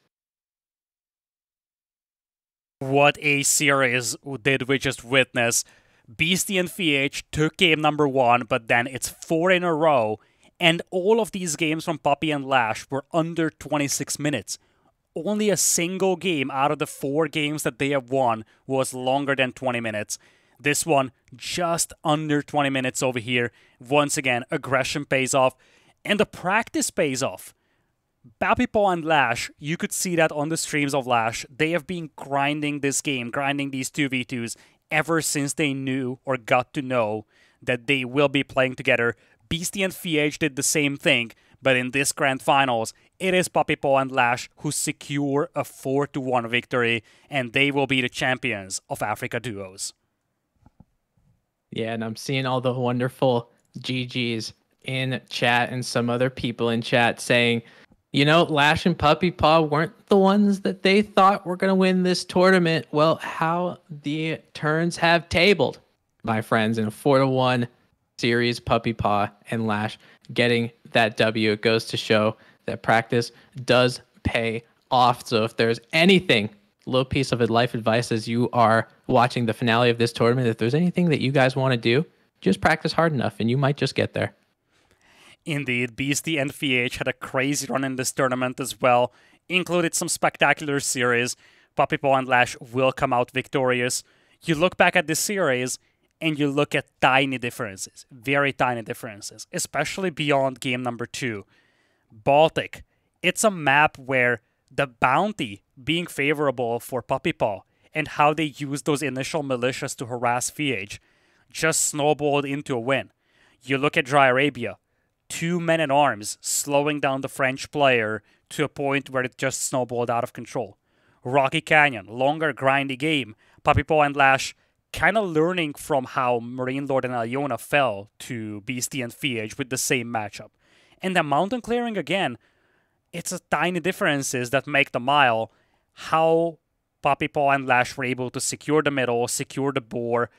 What a series did we just witness? Beasty and FeAge took game number one, but then it's four in a row. And all of these games from Puppy and Lash were under 26 minutes. Only a single game out of the four games that they have won was longer than 20 minutes. This one just under 20 minutes over here. Once again, aggression pays off. And the practice pays off. Puppy Paw and Lash, you could see that on the streams of Lash. They have been grinding this game, grinding these 2v2s ever since they knew or got to know that they will be playing together. Beasty and FeAge did the same thing, but in this grand finals, it is Puppy Paw and Lash who secure a 4 to 1 victory, and they will be the champions of Afreeca Duos. Yeah, and I'm seeing all the wonderful GGs in chat and some other people in chat saying you know, Lash and Puppy Paw weren't the ones that they thought were going to win this tournament. Well, how the turns have tabled, my friends, in a four to one series, Puppy Paw and Lash getting that W. It goes to show that practice does pay off. So if there's anything, little piece of life advice as you are watching the finale of this tournament, if there's anything that you guys want to do, just practice hard enough and you might just get there. Indeed, Beasty and FeAge had a crazy run in this tournament as well, included some spectacular series. Puppy Paw and Lash will come out victorious. You look back at this series and you look at tiny differences, very tiny differences, especially beyond game number two. Baltic, it's a map where the bounty being favorable for Puppy Paw and how they used those initial militias to harass FeAge just snowballed into a win. You look at Dry Arabia, two men at arms slowing down the French player to a point where it just snowballed out of control. Rocky Canyon, longer, grindy game. Puppy Paw and Lash kind of learning from how MarineLorD and Iona fell to Beasty and FeAge with the same matchup. And the mountain clearing again, it's a tiny differences that make the mile. How Puppy Paw and Lash were able to secure the middle, secure the boar,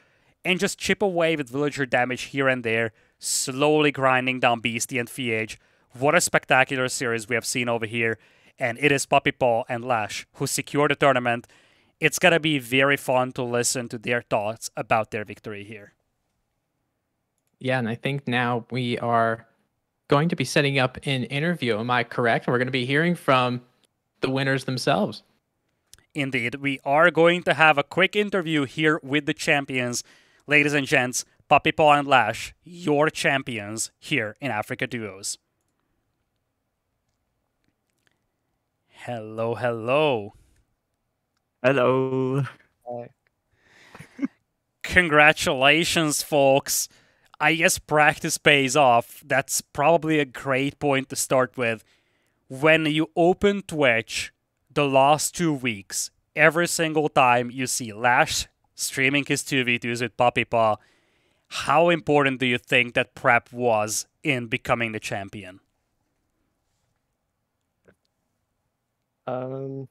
and just chip away with villager damage here and there slowly grinding down Beasty and FeAge. What a spectacular series we have seen over here. And it is Puppy Paw and Lash who secure the tournament. It's going to be very fun to listen to their thoughts about their victory here. Yeah, and I think now we are going to be setting up an interview. Am I correct? We're going to be hearing from the winners themselves. Indeed, we are going to have a quick interview here with the champions. Ladies and gents, Puppy Paw and Lash, your champions here in Afreeca Duos. Hello, hello. Hello. Hi. Congratulations, folks. I guess practice pays off. That's probably a great point to start with. When you open Twitch the last two weeks, every single time you see Lash streaming his 2v2s with Puppy Paw, how important do you think that prep was in becoming the champion? Um,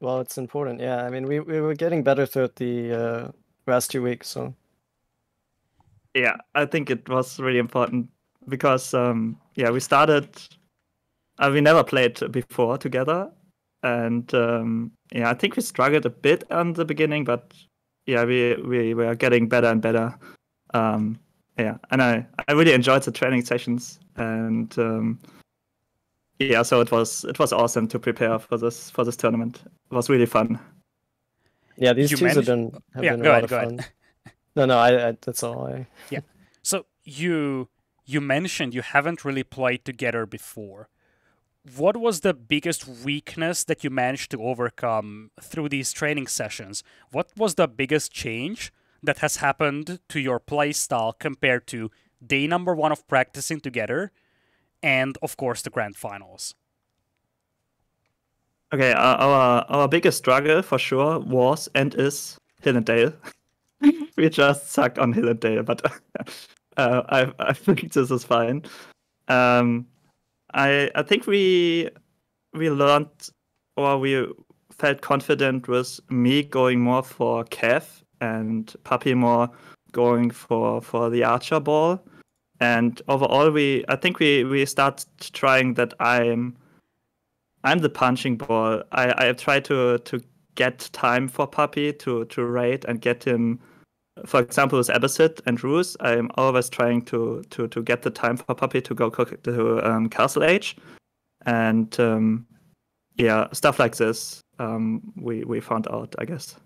well, it's important. Yeah, I mean, we, we were getting better throughout the uh, last two weeks. So Yeah, I think it was really important because um, yeah, we started. Uh, we never played before together, and um, yeah, I think we struggled a bit in the beginning, but yeah, we we were getting better and better. Um, yeah, and I I really enjoyed the training sessions, and um, yeah, so it was it was awesome to prepare for this for this tournament. It was really fun. yeah, these You twos have managed- been have Yeah, been a lot ahead, of go fun. ahead. No, no, I, I that's all. I Yeah. So you you mentioned you haven't really played together before. What was the biggest weakness that you managed to overcome through these training sessions? What was the biggest change that has happened to your play style compared to day number one of practicing together and of course the grand finals? Okay, uh, our our biggest struggle for sure was and is Hill and Dale. we just suck on Hill and Dale, but uh, I I think this is fine. Um, I I think we we learned or we felt confident with me going more for Kev and Papi more going for for the archer ball. And overall, we I think we we start trying that I'm I'm the punching ball. I, I try to to get time for Puppy to to raid and get him. For example, with Abbasid and Rus, I'm always trying to to to get the time for Puppy to go to um, Castle Age, and um, yeah, stuff like this. Um, we we found out, I guess.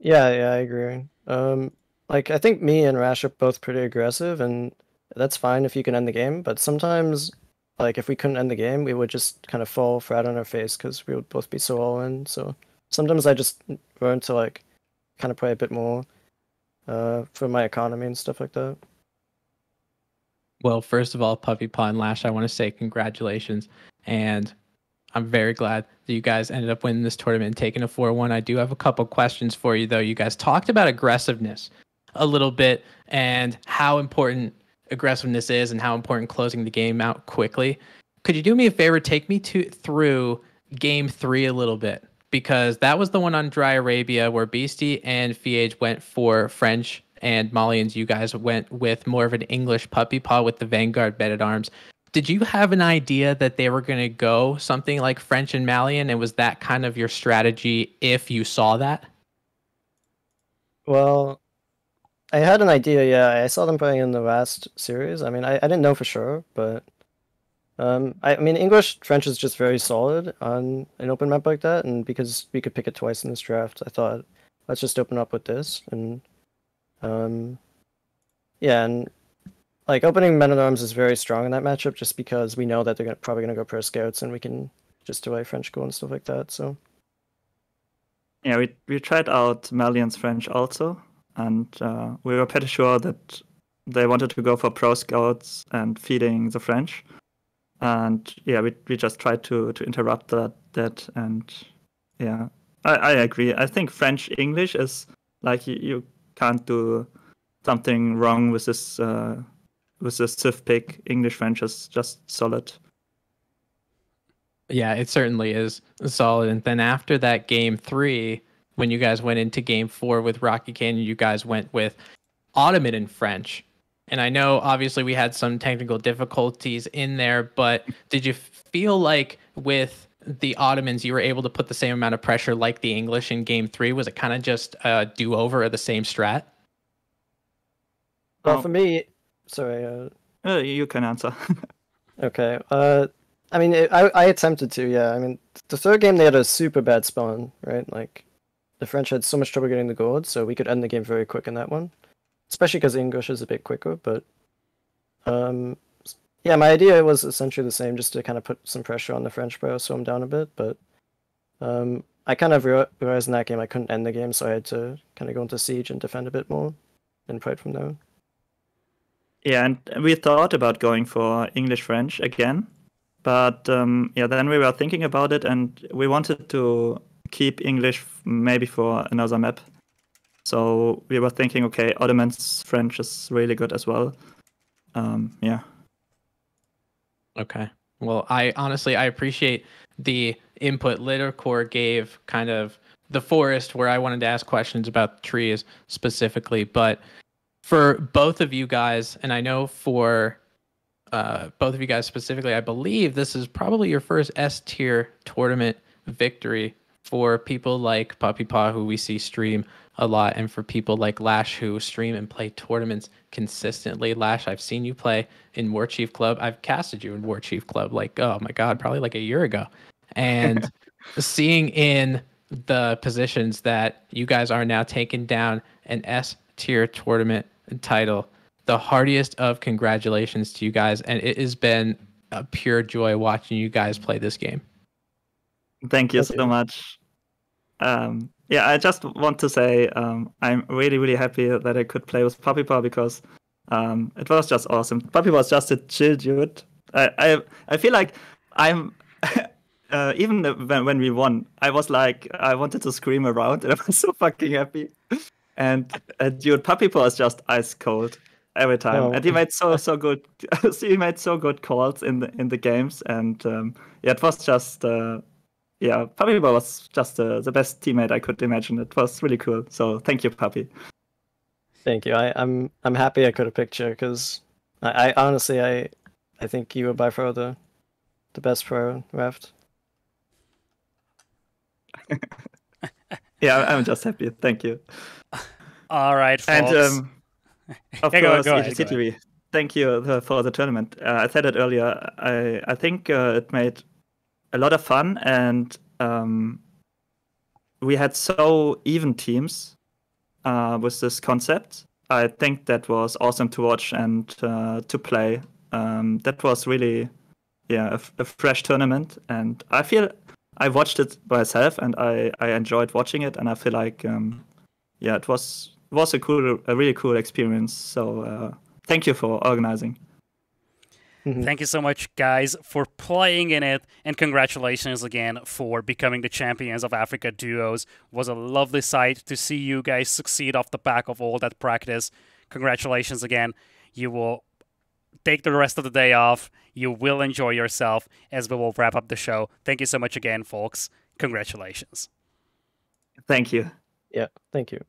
yeah, yeah, I agree. Um, like I think me and Lash are both pretty aggressive, and that's fine if you can end the game. But sometimes, like if we couldn't end the game, we would just kind of fall flat on our face because we would both be so all in. So sometimes I just learned to like kind of play a bit more uh, for my economy and stuff like that. Well, first of all, Puppy Paw and Lash, I want to say congratulations. And I'm very glad that you guys ended up winning this tournament and taking a 4 1. I do have a couple questions for you, though. You guys talked about aggressiveness a little bit and how important aggressiveness is and how important closing the game out quickly. Could you do me a favor? Take me to through game three a little bit because that was the one on Dry Arabia where Beasty and FeAge went for French and Malians. You guys went with more of an English puppy paw with the Vanguard bed at arms. Did you have an idea that they were going to go something like French and Malian? And was that kind of your strategy if you saw that? Well, I had an idea, yeah. I saw them playing in the last series. I mean, I, I didn't know for sure, but um, I, I mean, English French is just very solid on an open map like that, and because we could pick it twice in this draft, I thought let's just open up with this, and um, yeah, and like opening Men at Arms is very strong in that matchup, just because we know that they're gonna, probably gonna go pro scouts, and we can just delay French goal and stuff like that. So Yeah, we we tried out Malian's French also, and uh, we were pretty sure that they wanted to go for pro scouts and feeding the French. And yeah, we we just tried to to interrupt that that and yeah, I, I agree. I think French English is like you, you can't do something wrong with this uh, with this Civ pick. English French is just solid. Yeah, it certainly is solid. And then after that game three, when you guys went into game four with Rocky Canyon, you guys went with Ottoman and French. And I know obviously we had some technical difficulties in there, but did you feel like with the Ottomans you were able to put the same amount of pressure like the English in game three? Was it kind of just a do over of the same strat? well, Oh. for me, sorry. Uh, Uh, you can answer. Okay. Uh, I mean, it, I I attempted to. Yeah. I mean, the third game they had a super bad spawn, right? Like, the French had so much trouble getting the gold, so we could end the game very quick in that one. Especially because English is a bit quicker. But, um, yeah, my idea was essentially the same, just to kind of put some pressure on the French player, slow them down a bit. But, um, I kind of realized in that game I couldn't end the game, so I had to kind of go into siege and defend a bit more, and play from there. Yeah, and we thought about going for English French again, but um, yeah, then we were thinking about it, and we wanted to keep English maybe for another map. So we were thinking, okay, Ottoman's French is really good as well. Um, yeah, Okay. Well, I honestly I appreciate the input Lidakor gave kind of the forest where I wanted to ask questions about trees specifically, but for both of you guys, and I know for uh, both of you guys specifically, I believe this is probably your first S tier tournament victory for people like Puppy Paw, who we see stream a lot, and for people like Lash, who stream and play tournaments consistently. Lash, I've seen you play in War Chief Club. I've casted you in War Chief Club, like, oh my God, probably like a year ago. And seeing in the positions that you guys are now taking down an S tier tournament title, the heartiest of congratulations to you guys. And it has been a pure joy watching you guys play this game. thank you so much. Um, yeah, I just want to say um, I'm really, really happy that I could play with Puppy Paw because um, it was just awesome. Puppy was just a chill dude. I, I, I feel like I'm. uh, even when, when we won, I was like, I wanted to scream around, and I was so fucking happy. And uh, dude, Puppy Paw is just ice cold every time, Oh. and he made so so good. he made so good calls in the in the games, and um, yeah, it was just. Uh, yeah, Puppy Paw was just uh, the best teammate I could imagine. It was really cool. So thank you, Puppy. Thank you. I, I'm I'm happy I could have picked you because I, I honestly I I think you were by far the the best pro raft. Yeah, I- I'm just happy. Thank you. All right, And um, of Yeah, course, go ahead, go EGC TV. Thank you uh, for the tournament. Uh, I said it earlier. I I think uh, it made a lot of fun, and um, we had so even teams uh, with this concept. I think that was awesome to watch and uh, to play. Um, that was really, yeah, a, f- a fresh tournament, and I feel I watched it myself and I, I enjoyed watching it, and I feel like, um, yeah, it was was a cool, a really cool experience. So uh, thank you for organizing. Mhm. Thank you so much, guys, for playing in it, and congratulations again for becoming the champions of Afreeca Duos. was a lovely sight to see you guys succeed off the back of all that practice. Congratulations again. You will take the rest of the day off. You will enjoy yourself as we will wrap up the show. Thank you so much again, folks. Congratulations. Thank you. Yeah, thank you.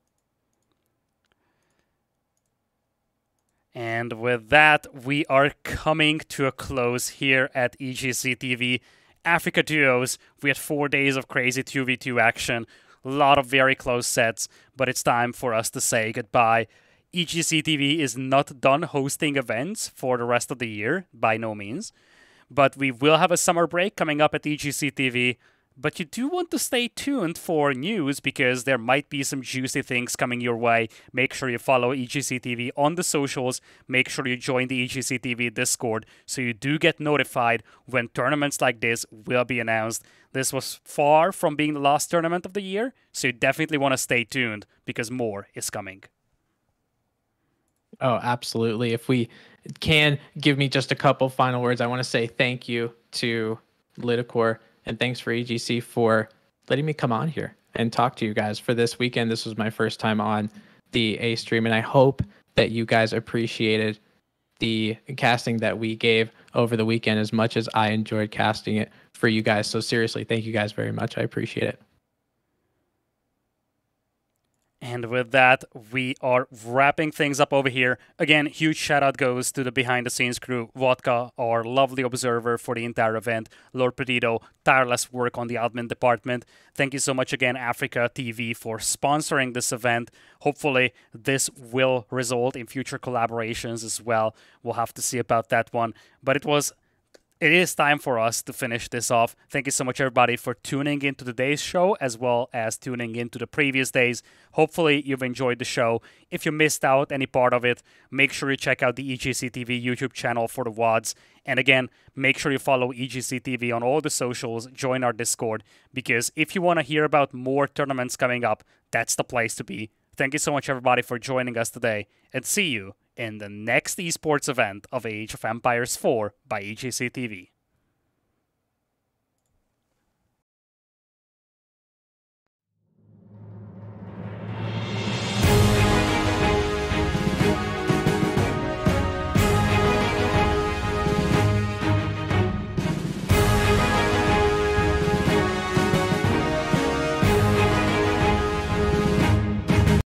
And with that, we are coming to a close here at EGC TV. Afreeca Duos, we had four days of crazy 2v2 action, a lot of very close sets, but it's time for us to say goodbye. EGC TV is not done hosting events for the rest of the year, by no means, but we will have a summer break coming up at EGC TV. But you do want to stay tuned for news because there might be some juicy things coming your way. Make sure you follow EGC TV on the socials. Make sure you join the EGC TV Discord so you do get notified when tournaments like this will be announced. This was far from being the last tournament of the year, so you definitely want to stay tuned because more is coming. Oh, absolutely. If we can give me just a couple final words, I want to say thank you to Lidakor and thanks for EGC for letting me come on here and talk to you guys for this weekend. This was my first time on the A stream, and I hope that you guys appreciated the casting that we gave over the weekend as much as I enjoyed casting it for you guys. So seriously, thank you guys very much. I appreciate it. And with that, we are wrapping things up over here. Again, huge shout out goes to the behind the scenes crew Vodka, our lovely observer for the entire event, Lord Petito, tireless work on the admin department. Thank you so much again, Afreeca TV, for sponsoring this event. Hopefully, this will result in future collaborations as well. We'll have to see about that one. But it was it is time for us to finish this off. Thank you so much, everybody, for tuning into today's show as well as tuning into the previous days. Hopefully, you've enjoyed the show. If you missed out any part of it, make sure you check out the E EGC TV YouTube channel for the VODs. And again, make sure you follow E EGC TV on all the socials, join our Discord, because if you want to hear about more tournaments coming up, that's the place to be. Thank you so much, everybody, for joining us today, and see you in the next esports event of Age of Empires 4 by EGC TV.